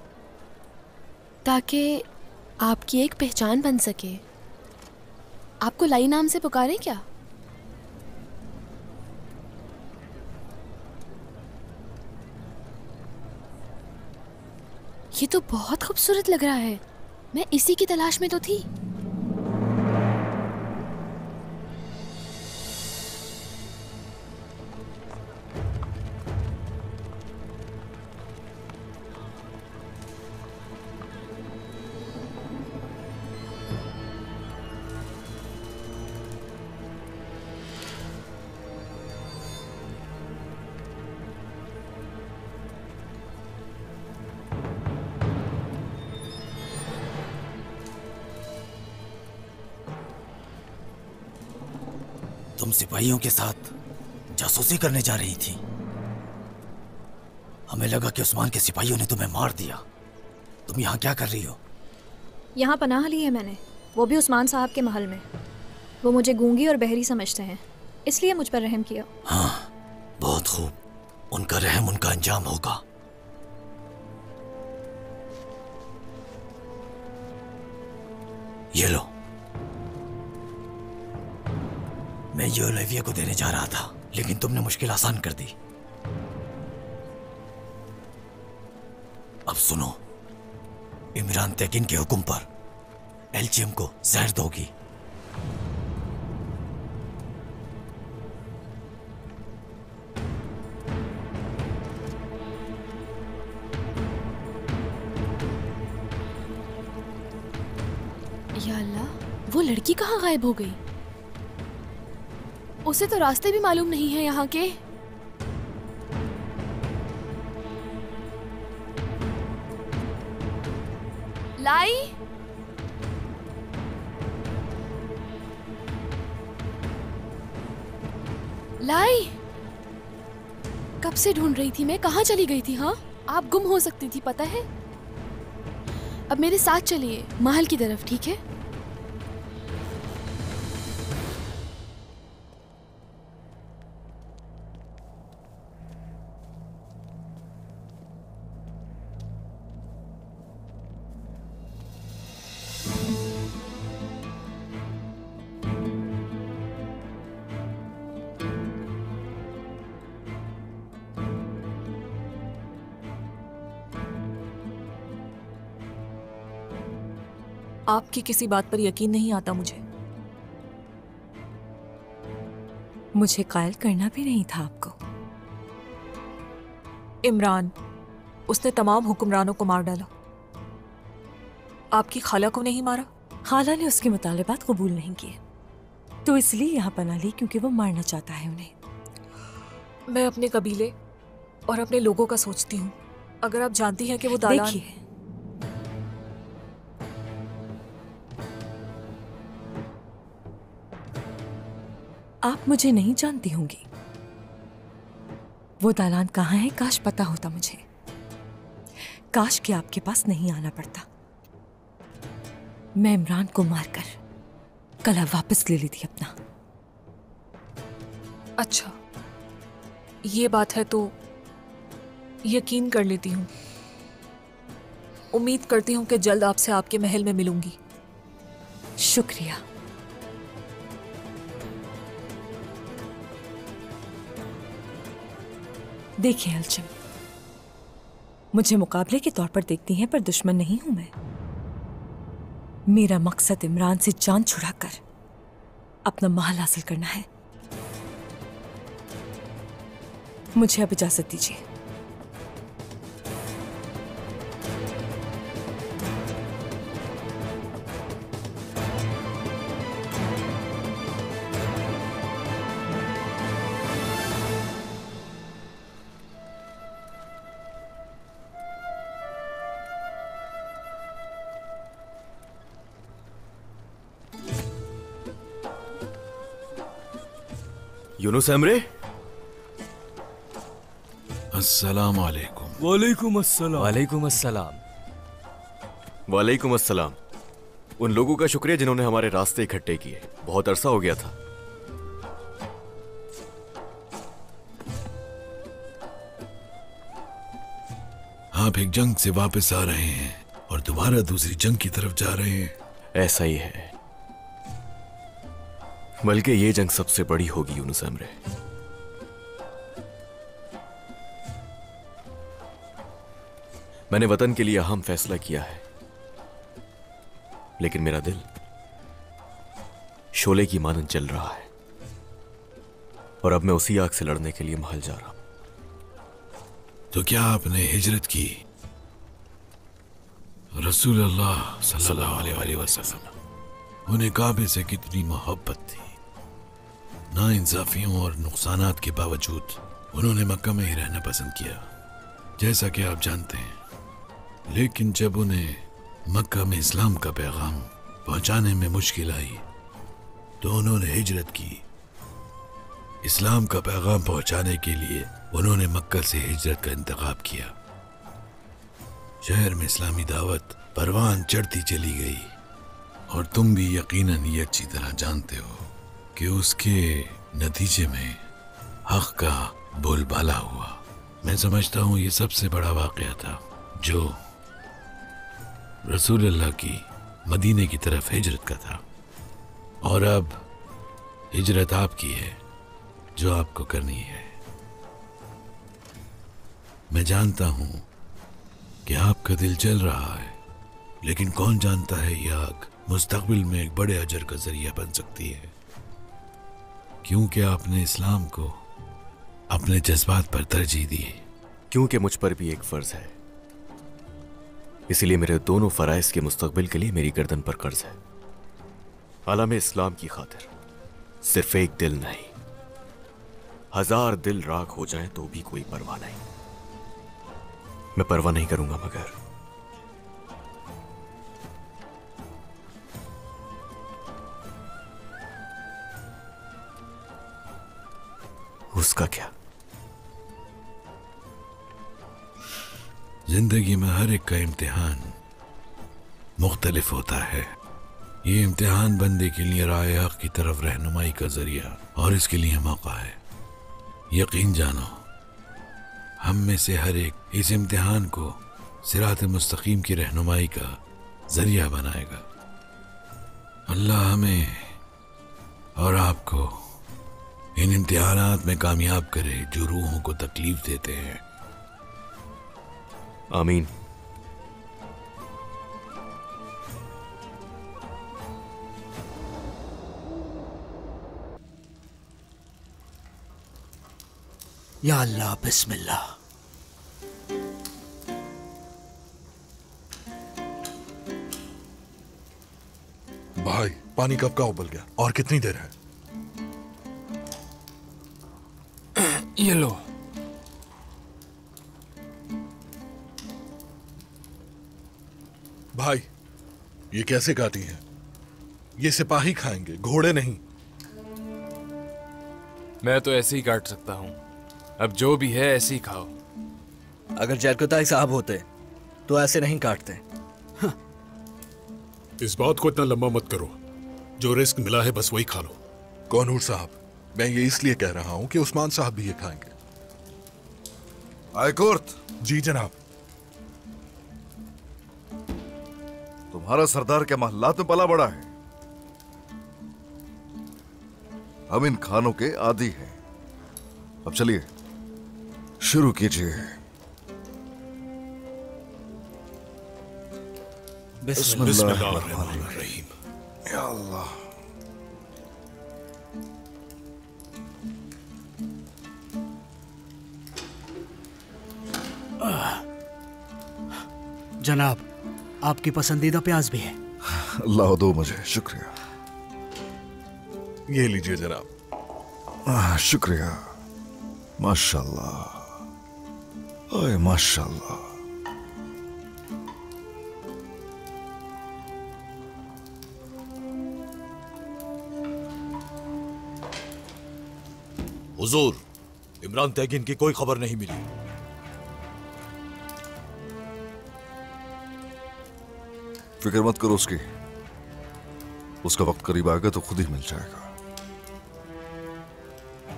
ताकि आपकी एक पहचान बन सके। आपको लाई नाम से पुकारें क्या? ये तो बहुत खूबसूरत लग रहा है। मैं इसी की तलाश में तो थी। सिपाहियों के साथ जासूसी करने जा रही थी। हमें लगा कि उस्मान के सिपाहियों ने तुम्हें मार दिया। तुम यहाँ क्या कर रही हो? यहाँ पनाह ली है मैंने। वो भी उस्मान साहब के महल में। वो मुझे गूँगी और बहरी समझते हैं इसलिए मुझ पर रहम किया। हाँ बहुत खूब। उनका रहम उनका अंजाम होगा। ये लो। मैं ये ओलिविया को देने जा रहा था, लेकिन तुमने मुश्किल आसान कर दी। अब सुनो, इमरान तैकिन के हुक्म पर एलजीएम को जहर दोगी। या अल्लाह, वो लड़की कहाँ गायब हो गई? उसे तो रास्ते भी मालूम नहीं है यहाँ के। लाई। लाई। कब से ढूंढ रही थी मैं? कहाँ चली गई थी हाँ? आप गुम हो सकती थी, पता है? अब मेरे साथ चलिए, महल की तरफ़, ठीक है? आपकी किसी बात पर यकीन नहीं आता मुझे। मुझे कायल करना भी नहीं था आपको। इमरान उसने तमाम हुक्मरानों को मार डाला। आपकी खाला को नहीं मारा? खाला ने उसके मुतालबात कबूल नहीं किए। तो इसलिए यहाँ पना ली क्योंकि वो मारना चाहता है उन्हें। मैं अपने कबीले और अपने लोगों का सोचती हूँ। अगर आप जानती हैं कि वो दालान देखिए आप मुझे नहीं जानती होंगी। वो दालान कहाँ है काश पता होता मुझे। काश कि आपके पास नहीं आना पड़ता। मैं इमरान को मारकर कला वापस ले ली थी अपना। अच्छा ये बात है तो यकीन कर लेती हूँ। उम्मीद करती हूँ कि जल्द आपसे आपके महल में मिलूँगी। शुक्रिया। देखिए, अलचम। मुझे मुकाबले के तौर पर देखती हैं, पर दुश्मन नहीं हूँ मैं। मेरा मकसद इमरान से जान छुड़ाकर अपना महल हासिल करना है। मुझे अब इजाज़त दीजिए। यूनुस एमरे अस्सलाम वालेकुम वालेकुम अस्सलाम वालेकुम अस्सलाम वालेकुम अस्सलाम उन लोगों का शुक्रिया जिन्होंने हमारे रास्ते इकट्ठे किए। बहुत अरसा हो गया था। आप एक जंग से वापस आ रहे हैं और दोबारा दूसरी जंग की तरफ़ जा रहे हैं। ऐसा ही है। बल्कि ये जंग सबसे बड़ी होगी, यूनुस मैंने वतन के लिए अहम फैसला किया है। लेकिन मेरा दिल शोले की मानन चल रहा है। और अब मैं उसी आग से लड़ने के लिए महल जा रहा हूँ। तो क्या आपने हिजरत की? रसूल अल्लाह सल्लल्लाहु अलैहि वसल्लम। उन्हें काबे से कितनी मोहब्बत थी। ना इंसाफियों और नुकसान के बावजूद उन्होंने मक्का में ही रहना पसंद किया, जैसा कि आप जानते हैं। लेकिन जब उन्हें मक्का में इस्लाम का पैगाम पहुँचाने में मुश्किल आई तो उन्होंने हिजरत की। इस्लाम का पैगाम पहुँचाने के लिए उन्होंने मक्का से हिजरत का इंतखब किया। शहर में इस्लामी दावत परवान चढ़ती चली गई, और तुम भी यकीनन ये अच्छी तरह जानते हो। कि उसके नतीजे में हक का बोलबाला हुआ। मैं समझता हूँ ये सबसे बड़ा वाकया था, जो रसूल अल्लाह की मदीने की तरफ़ हिजरत का था। और अब हिजरत आपकी है, जो आपको करनी है। मैं जानता हूँ कि आपका दिल जल रहा है, लेकिन कौन जानता है यह आग मुस्तकबिल में एक बड़े अजर का ज़रिया बन सकती है? क्योंकि आपने इस्लाम को अपने जज्बात पर तरजीह दी क्योंकि मुझ पर भी एक फ़र्ज़ है। इसीलिए मेरे दोनों फराइज के मुस्तकबिल के लिए मेरी गर्दन पर कर्ज है। आलम इस्लाम की खातिर सिर्फ़ एक दिल नहीं, हज़ार दिल राख हो जाए तो भी कोई परवाह नहीं। मैं परवाह नहीं करूँगा मगर उसका क्या? ज़िंदगी में हर एक का इम्तिहान मुख्तलिफ़ होता है। ये इम्तिहान बंदे के लिए राय हक की तरफ़ रहनुमाई का ज़रिया और इसके लिए मौका है। यकीन जानो, हम में से हर एक इस इम्तिहान को सिरात मुस्तकीम की रहनुमाई का ज़रिया बनाएगा। अल्लाह हमें और आपको इन इम्तिहानात में कामयाब करे जो रूहों को तकलीफ़ देते हैं। आमीन। या अल्लाह बिस्मिल्लाह। भाई पानी कब का उबल गया? और कितनी देर है? ये लो। भाई ये कैसे काटी है? ये सिपाही खाएँगे घोड़े नहीं। मैं तो ऐसे ही काट सकता हूँ। अब जो भी है ऐसे ही खाओ। अगर जरकुताई साहब होते तो ऐसे नहीं काटते। इस बात को इतना लंबा मत करो। जो रिस्क मिला है बस वही खा लो। कौनूर साहब? मैं ये इसलिए कह रहा हूँ कि उस्मान साहब भी ये खाएँगे। आयकुर्त जी जनाब। तुम्हारा सरदार के महल्लात में पला बड़ा है। हम इन खानों के आदि हैं। अब चलिए शुरू कीजिए। बिस्मिल्लाहिर्रहमानिर्रहीम या अल्लाह। जनाब आपकी पसंदीदा प्याज भी है। अल्लाह दो मुझे शुक्रिया। ये लीजिए जनाब। शुक्रिया। माशाल्लाह। ओए माशाल्लाह। हुजूर इमरान तैगिन की कोई खबर नहीं मिली। फ़िक्र मत करो उसकी। उसका वक्त करीब आएगा तो खुद ही मिल जाएगा।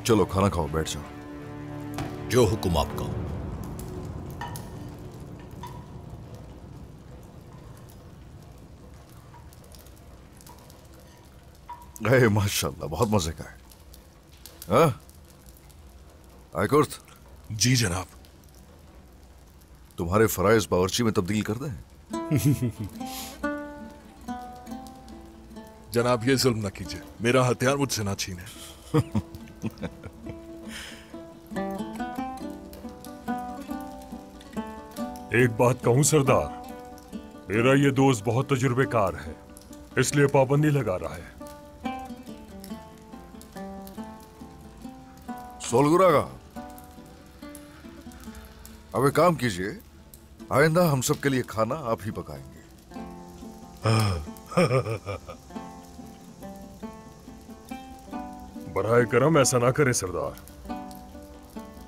चलो खाना खाओ बैठ जाओ। जो हुक्म आपका। अरे माशाल्लाह बहुत मज़े का है। हाँ? आयकुर्त जी जनाब। तुम्हारे फराइज बावर्ची में तब्दील कर दें? [LAUGHS] जनाब ये जुल्म न कीजिए। मेरा हथियार मुझसे ना छीने। [LAUGHS] एक बात कहूँ सरदार। मेरा ये दोस्त बहुत तजुर्बेकार है इसलिए पाबंदी लगा रहा है। सोलगुरा का अब एक काम कीजिए आइंदा हम सब के लिए खाना आप ही पकाएँगे। [LAUGHS] बराए करम ऐसा ना करें सरदार।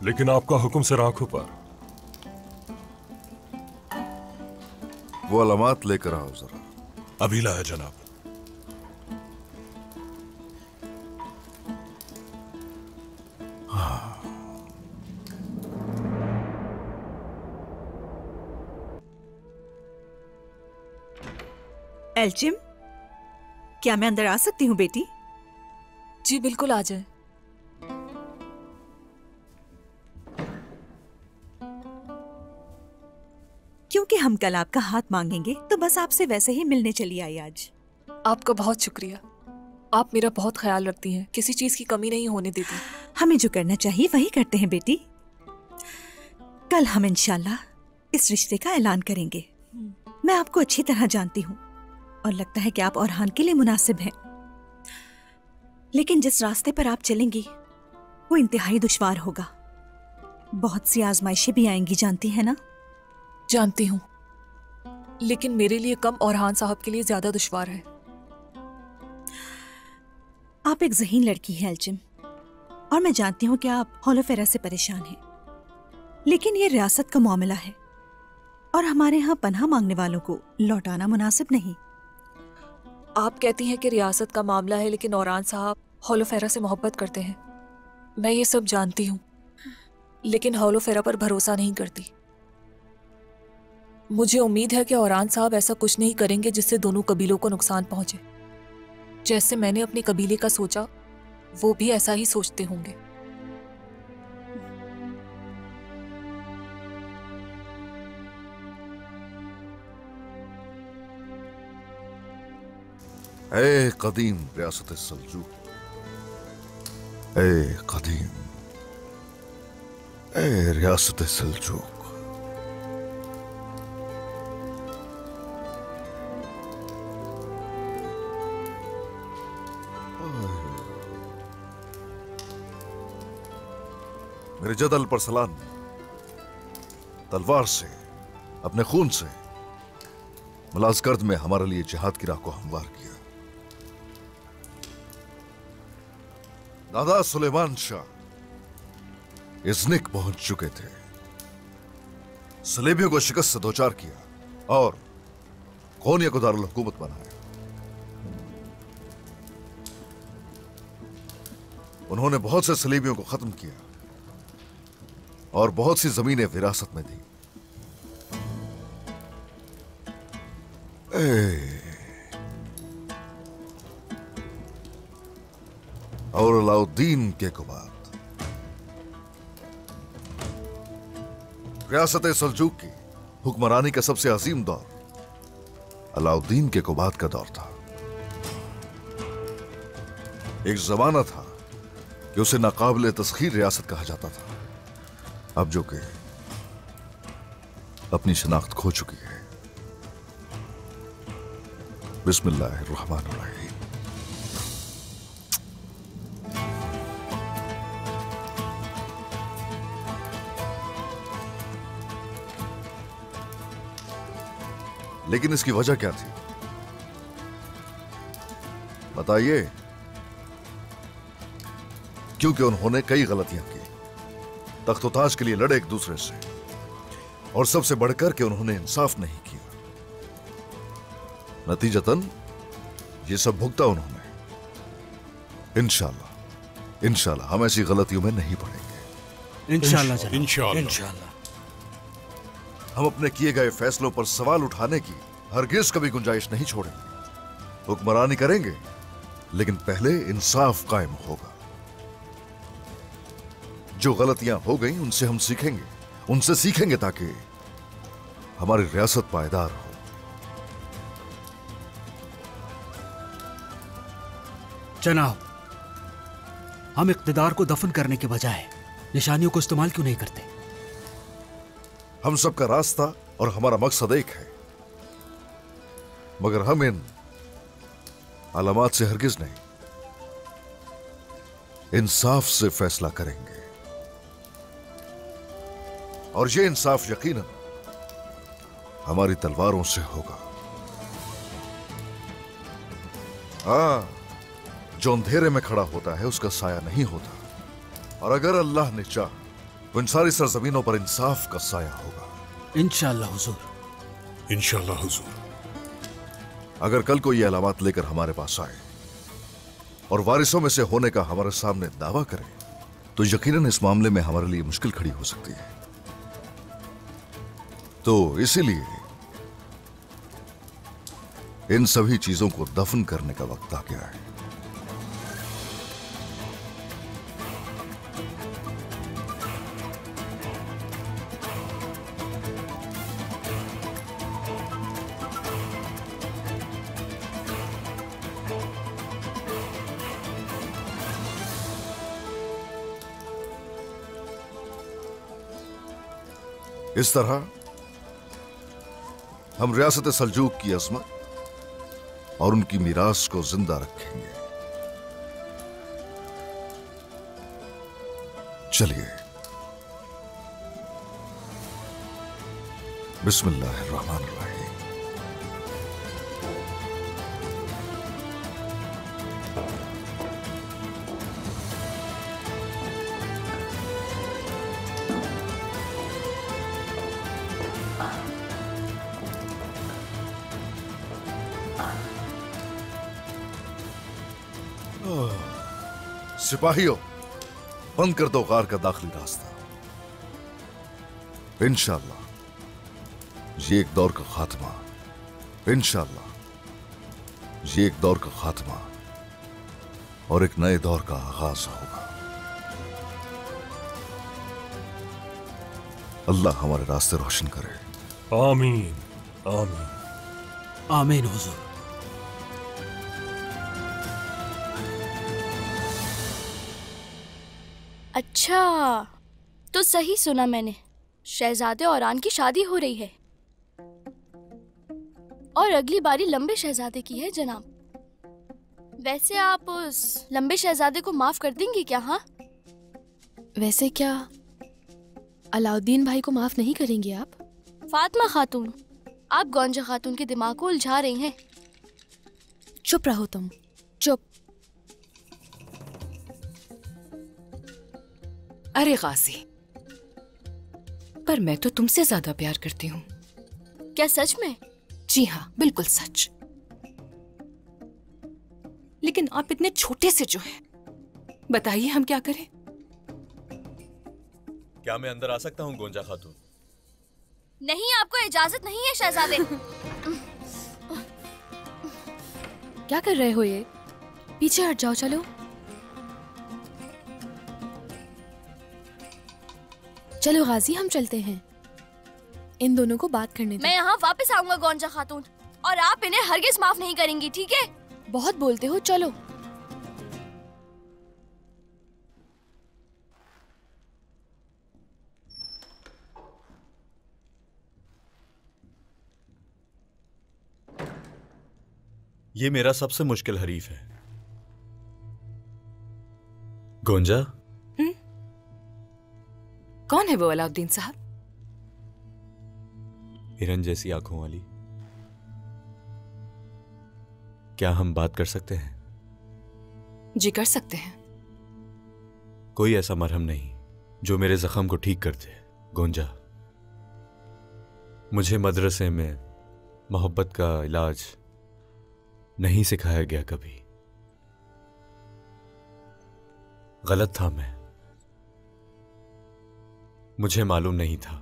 लेकिन आपका हुक्म सर आँखों पर। वो अलामत लेकर आओ जरा। अभी लाया जनाब। एलचिम क्या मैं अंदर आ सकती हूँ बेटी? जी बिल्कुल आ जाए। क्योंकि हम कल आपका हाथ मांगेंगे तो बस आपसे वैसे ही मिलने चली आई आज। आपका बहुत शुक्रिया। आप मेरा बहुत ख्याल रखती हैं। किसी चीज़ की कमी नहीं होने देती। हमें जो करना चाहिए वही करते हैं बेटी। कल हम इंशाल्लाह इस रिश्ते का ऐलान करेंगे। मैं आपको अच्छी तरह जानती हूँ। और लगता है कि आप औरहान के लिए मुनासिब हैं। लेकिन जिस रास्ते पर आप चलेंगी वो इंतहाई दुश्वार होगा। बहुत सी आजमाइशें भी आएँगी जानती है ना? जानती हूँ। लेकिन मेरे लिए कम और हान साहब के लिए ज़्यादा दुश्वार है। आप एक जहीन लड़की हैं अलचिम और मैं जानती हूँ कि आप होलोफेरा से परेशान हैं। लेकिन ये रियासत का मामला है। और हमारे यहाँ पनाह मांगने वालों को लौटाना मुनासिब नहीं। आप कहती हैं कि रियासत का मामला है, लेकिन औरान साहब हॉलोफेरा से मोहब्बत करते हैं। मैं ये सब जानती हूँ, लेकिन हॉलोफेरा पर भरोसा नहीं करती। मुझे उम्मीद है कि औरान साहब ऐसा कुछ नहीं करेंगे जिससे दोनों कबीलों को नुकसान पहुँचे। जैसे मैंने अपने कबीले का सोचा, वो भी ऐसा ही सोचते होंगे। कदीम, रियासत सलजू। ए कदीम, ए रियासत सलजूक मेरे जदल पर सलान तलवार से, अपने खून से मलाजकर्द में हमारे लिए जिहाद की राह को हमवार किया। दादा सुलेमान शाह इजनिक पहुँच चुके थे। सलेबियों को शिकस्त से दोचार किया और कोनिया को दारुल हुकूमत बनाया। उन्होंने बहुत से सलीबियों को खत्म किया और बहुत सी जमीनें विरासत में दी। ए, और अलाउद्दीन के कुबात। रियासत सलजूक की हुक्मरानी का सबसे अजीम दौर, अलाउद्दीन के कुबात का दौर था। एक जमाना था कि उसे नाकाबिल तस्खीर रियासत कहा जाता था। अब जो कि अपनी शनाख्त खो चुकी है। बिस्मिल्लाहिर्रहमानिर्रहीम। लेकिन इसकी वजह क्या थी? बताइए। क्योंकि उन्होंने कई गलतियाँ की। तख्तोताज के लिए लड़े एक दूसरे से। और सबसे बढ़कर के उन्होंने इंसाफ नहीं किया। नतीजतन ये सब भुगता उन्होंने। इंशाल्लाह इंशाल्लाह हम ऐसी गलतियों में नहीं पड़ेंगे। इंशाल्लाह इंशाल्लाह। हम अपने किए गए फैसलों पर सवाल उठाने की हरगिज कभी गुंजाइश नहीं छोड़ेंगे। हुक्मरानी करेंगे, लेकिन पहले इंसाफ कायम होगा। जो गलतियाँ हो गई, उनसे हम सीखेंगे। उनसे सीखेंगे ताकि हमारी रियासत पायदार हो। जनाब हम इक्तदार को दफन करने के बजाय निशानियों को इस्तेमाल क्यों नहीं करते? हम सबका रास्ता और हमारा मकसद एक है। मगर हम इन अलामात से हरगिज नहीं। इंसाफ से फैसला करेंगे। और ये इंसाफ यकीनन हमारी तलवारों से होगा। हाँ जो अंधेरे में खड़ा होता है, उसका साया नहीं होता। और अगर अल्लाह ने चाह इन सारी सरजमीनों पर इंसाफ का साया होगा। इंशाल्लाह हुजूर। इंशाल्लाह हुजूर। अगर कल को ये अलामत लेकर हमारे पास आए और वारिसों में से होने का हमारे सामने दावा करे तो यकीनन इस मामले में हमारे लिए मुश्किल खड़ी हो सकती है। तो इसीलिए इन सभी चीज़ों को दफन करने का वक्त आ गया है। इस तरह हम रियासत सलजूक की अजमत और उनकी मीरास को ज़िंदा रखेंगे। चलिए। बिस्मिल्लाहिर्रहमानिर्रहीम। सिपाहियों बंद कर दो कार का दाखिली रास्ता। इंशाल्लाह ये एक दौर का खात्मा। इंशाल्लाह ये एक दौर का खात्मा और एक नए दौर का आगाज़ होगा। अल्लाह हमारे रास्ते रोशन करे। आमीन आमीन। आमीन हुजूर। अच्छा। तो सही सुना मैंने। शहजादे और आन की शादी हो रही है। और अगली बारी लंबे शहजादे की है जनाब। वैसे आप उस लंबे शहजादे को माफ़ कर देंगे क्या हाँ? वैसे क्या अलाउद्दीन भाई को माफ़ नहीं करेंगे आप? फातिमा खातून आप गौंजा खातून के दिमाग को उलझा रही हैं। चुप रहो तुम चुप। अरे गाजी। पर मैं तो तुमसे ज़्यादा प्यार करती हूँ। क्या सच में? जी हाँ बिल्कुल सच। लेकिन आप इतने छोटे से जो हैं बताइए हम क्या करें? क्या मैं अंदर आ सकता हूँ गोंजा खातून? नहीं आपको इजाज़त नहीं है शहजादे। क्या कर रहे हो ये? पीछे हट जाओ चलो। चलो गाजी हम चलते हैं। इन दोनों को बात करने मैं यहाँ वापस आऊँगा गौंजा खातून। और आप इन्हें हरगिज माफ़ नहीं करेंगी ठीक है? बहुत बोलते हो चलो। ये मेरा सबसे मुश्किल हरीफ है। गोंजा कौन है वो अलाउद्दीन साहब? हिरन जैसी आँखों वाली। क्या हम बात कर सकते हैं? जी कर सकते हैं। कोई ऐसा मरहम नहीं जो मेरे जख्म को ठीक कर दे। गोंजा। मुझे मदरसे में मोहब्बत का इलाज नहीं सिखाया गया कभी। गलत था मैं। मुझे मालूम नहीं था।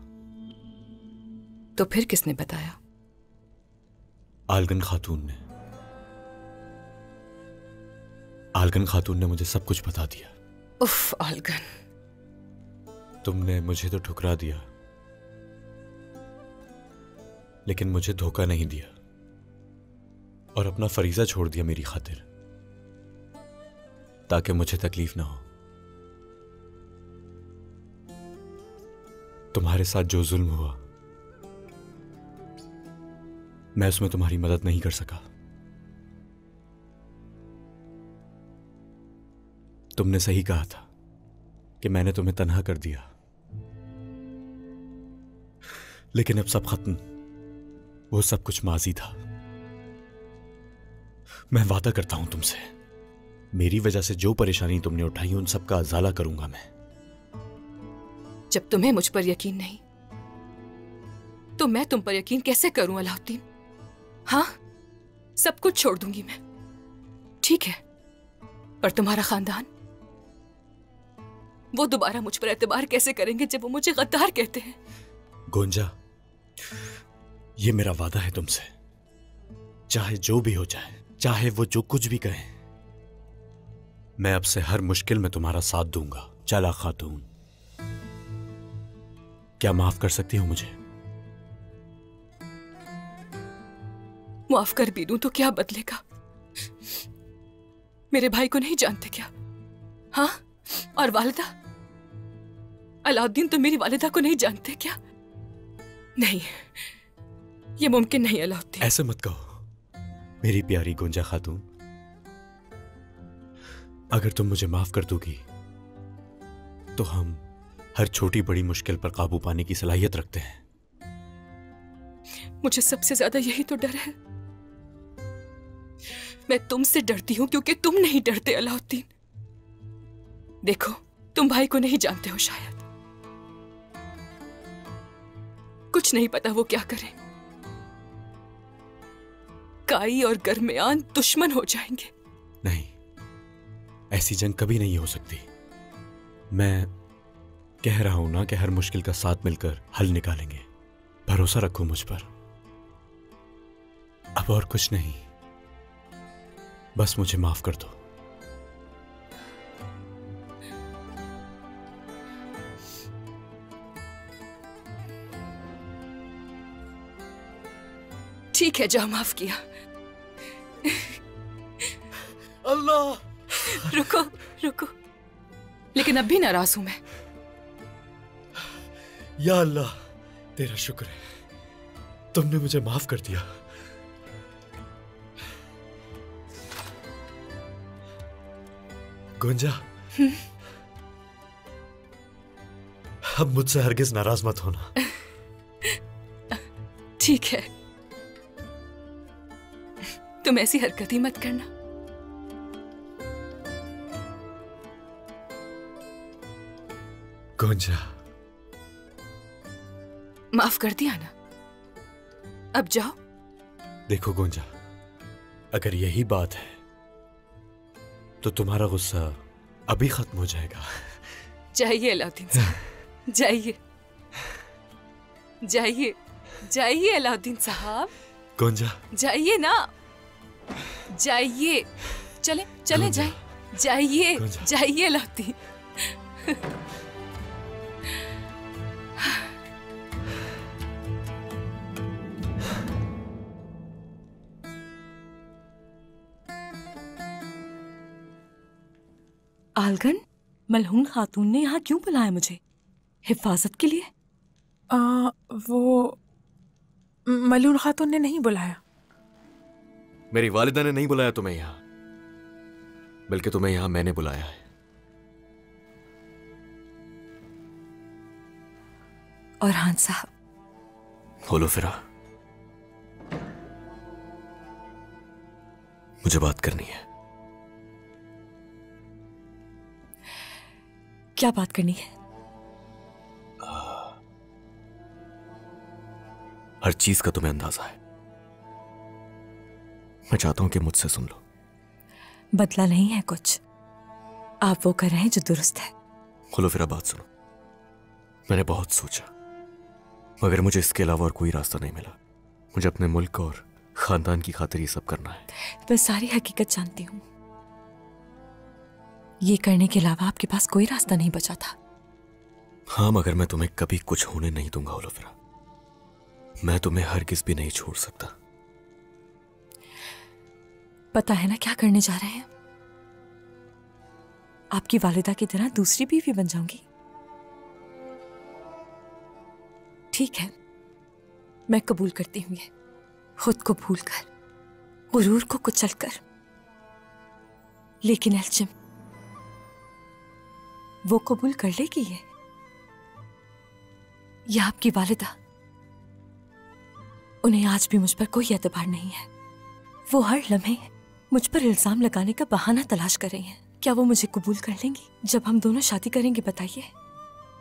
तो फिर किसने बताया? आलगन खातून ने। आलगन खातून ने मुझे सब कुछ बता दिया। उफ आलगन। तुमने मुझे तो ठुकरा दिया। लेकिन मुझे धोखा नहीं दिया। और अपना फरीजा छोड़ दिया मेरी खातिर। ताकि मुझे तकलीफ़ ना हो। तुम्हारे साथ जो जुल्म हुआ, मैं उसमें तुम्हारी मदद नहीं कर सका। तुमने सही कहा था कि मैंने तुम्हें तनहा कर दिया। लेकिन अब सब खत्म। वो सब कुछ माजी था। मैं वादा करता हूँ तुमसे। मेरी वजह से जो परेशानी तुमने उठाई, उन सब का अजाला करूँगा मैं। जब तुम्हें मुझ पर यकीन नहीं तो मैं तुम पर यकीन कैसे करूँ, अलाउद्दीन? हाँ सब कुछ छोड़ दूँगी मैं। ठीक है, पर तुम्हारा खानदान? वो दोबारा मुझ पर एतबार कैसे करेंगे जब वो मुझे गद्दार कहते हैं? गोंजा, ये मेरा वादा है तुमसे। चाहे जो भी हो जाए, चाहे वो जो कुछ भी कहें, मैं अब से हर मुश्किल में तुम्हारा साथ दूँगा। चला खातून। क्या माफ़ कर सकती हो मुझे? माफ़ कर भी दूँ तो क्या बदलेगा? मेरे भाई को नहीं जानते क्या? हाँ? और वालिदा? अलाउद्दीन तो मेरी वालिदा को नहीं जानते क्या? नहीं ये मुमकिन नहीं अलाउद्दीन। ऐसे मत कहो मेरी प्यारी गुंजा खातून। अगर तुम मुझे माफ़ कर दोगी तो हम हर छोटी बड़ी मुश्किल पर काबू पाने की सलाहियत रखते हैं। मुझे सबसे ज़्यादा यही तो डर है। मैं तुमसे डरती हूँ क्योंकि तुम नहीं डरते अलाउद्दीन। देखो तुम भाई को नहीं जानते हो शायद। कुछ नहीं पता वो क्या करे। काई और गरमियान दुश्मन हो जाएँगे। नहीं ऐसी जंग कभी नहीं हो सकती। मैं कह रहा हूँ ना कि हर मुश्किल का साथ मिलकर हल निकालेंगे। भरोसा रखो मुझ पर। अब और कुछ नहीं। बस मुझे माफ़ कर दो। ठीक है जाओ माफ़ किया। अल्लाह! रुको रुको। लेकिन अब भी नाराज़ हूँ मैं। या अल्लाह तेरा शुक्र है। तुमने मुझे माफ़ कर दिया। गुंजा। अब मुझसे हरगिज नाराज़ मत होना। ठीक है। तुम ऐसी हरकत ही मत करना। गुंजा। माफ़ कर दिया ना। अब जाओ। देखो गुंजा अगर यही बात है तो तुम्हारा गुस्सा अभी खत्म हो जाएगा। जाइए अलाउद्दीन साहब जाइए। जाइए जाइए अलाउद्दीन साहब। गुंजा। जाइए ना। जाइए। चले चले जाइए जाइए जाइए अलाउद्दीन। आलगन मलहून खातून ने यहाँ क्यों बुलाया मुझे? हिफाजत के लिए? आ, वो मलून खातून ने नहीं बुलाया। मेरी वालिदा ने नहीं बुलाया तुम्हें यहाँ बल्कि तुम्हें यहाँ मैंने बुलाया है। और हान साहब? बोलो फिरा। मुझे बात करनी है। क्या बात करनी है? हर चीज़ का तुम्हें अंदाज़ा है। मैं चाहता हूँ कि मुझसे सुन लो। बदला नहीं है कुछ। आप वो कर रहे हैं जो दुरुस्त है। खोलो फिर बात सुनो। मैंने बहुत सोचा मगर मुझे इसके अलावा और कोई रास्ता नहीं मिला। मुझे अपने मुल्क और खानदान की खातिर ये सब करना है। मैं सारी हकीकत जानती हूँ। ये करने के अलावा आपके पास कोई रास्ता नहीं बचा था। हाँ मगर मैं तुम्हें कभी कुछ होने नहीं दूँगा ओलोफिरा मैं तुम्हें हर किस भी नहीं छोड़ सकता। पता है ना क्या करने जा रहे हैं? आपकी वालिदा की तरह दूसरी बीवी बन जाऊँगी। ठीक है मैं कबूल करती हूँ ये। खुद को भूल कर गुरूर को कुचल कर लेकिन एल्चिम वो कबूल कर लेगी ये? या आपकी वालिदा? उन्हें आज भी मुझ पर कोई एतबार नहीं है। वो हर लम्हे मुझ पर इल्ज़ाम लगाने का बहाना तलाश कर रही हैं। क्या वो मुझे कबूल कर लेंगी? जब हम दोनों शादी करेंगे बताइए।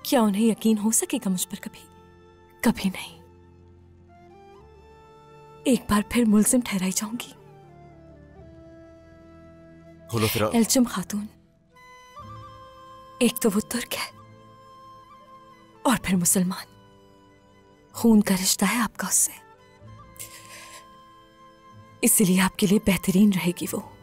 क्या उन्हें यकीन हो सकेगा मुझ पर कभी? कभी नहीं। एक बार फिर मुलजिम ठहराई जाऊँगी। एल्चम खातून। एक तो वो तुर्क है। और फिर मुसलमान। खून का रिश्ता है आपका उससे। इसलिए आपके लिए बेहतरीन रहेगी वो।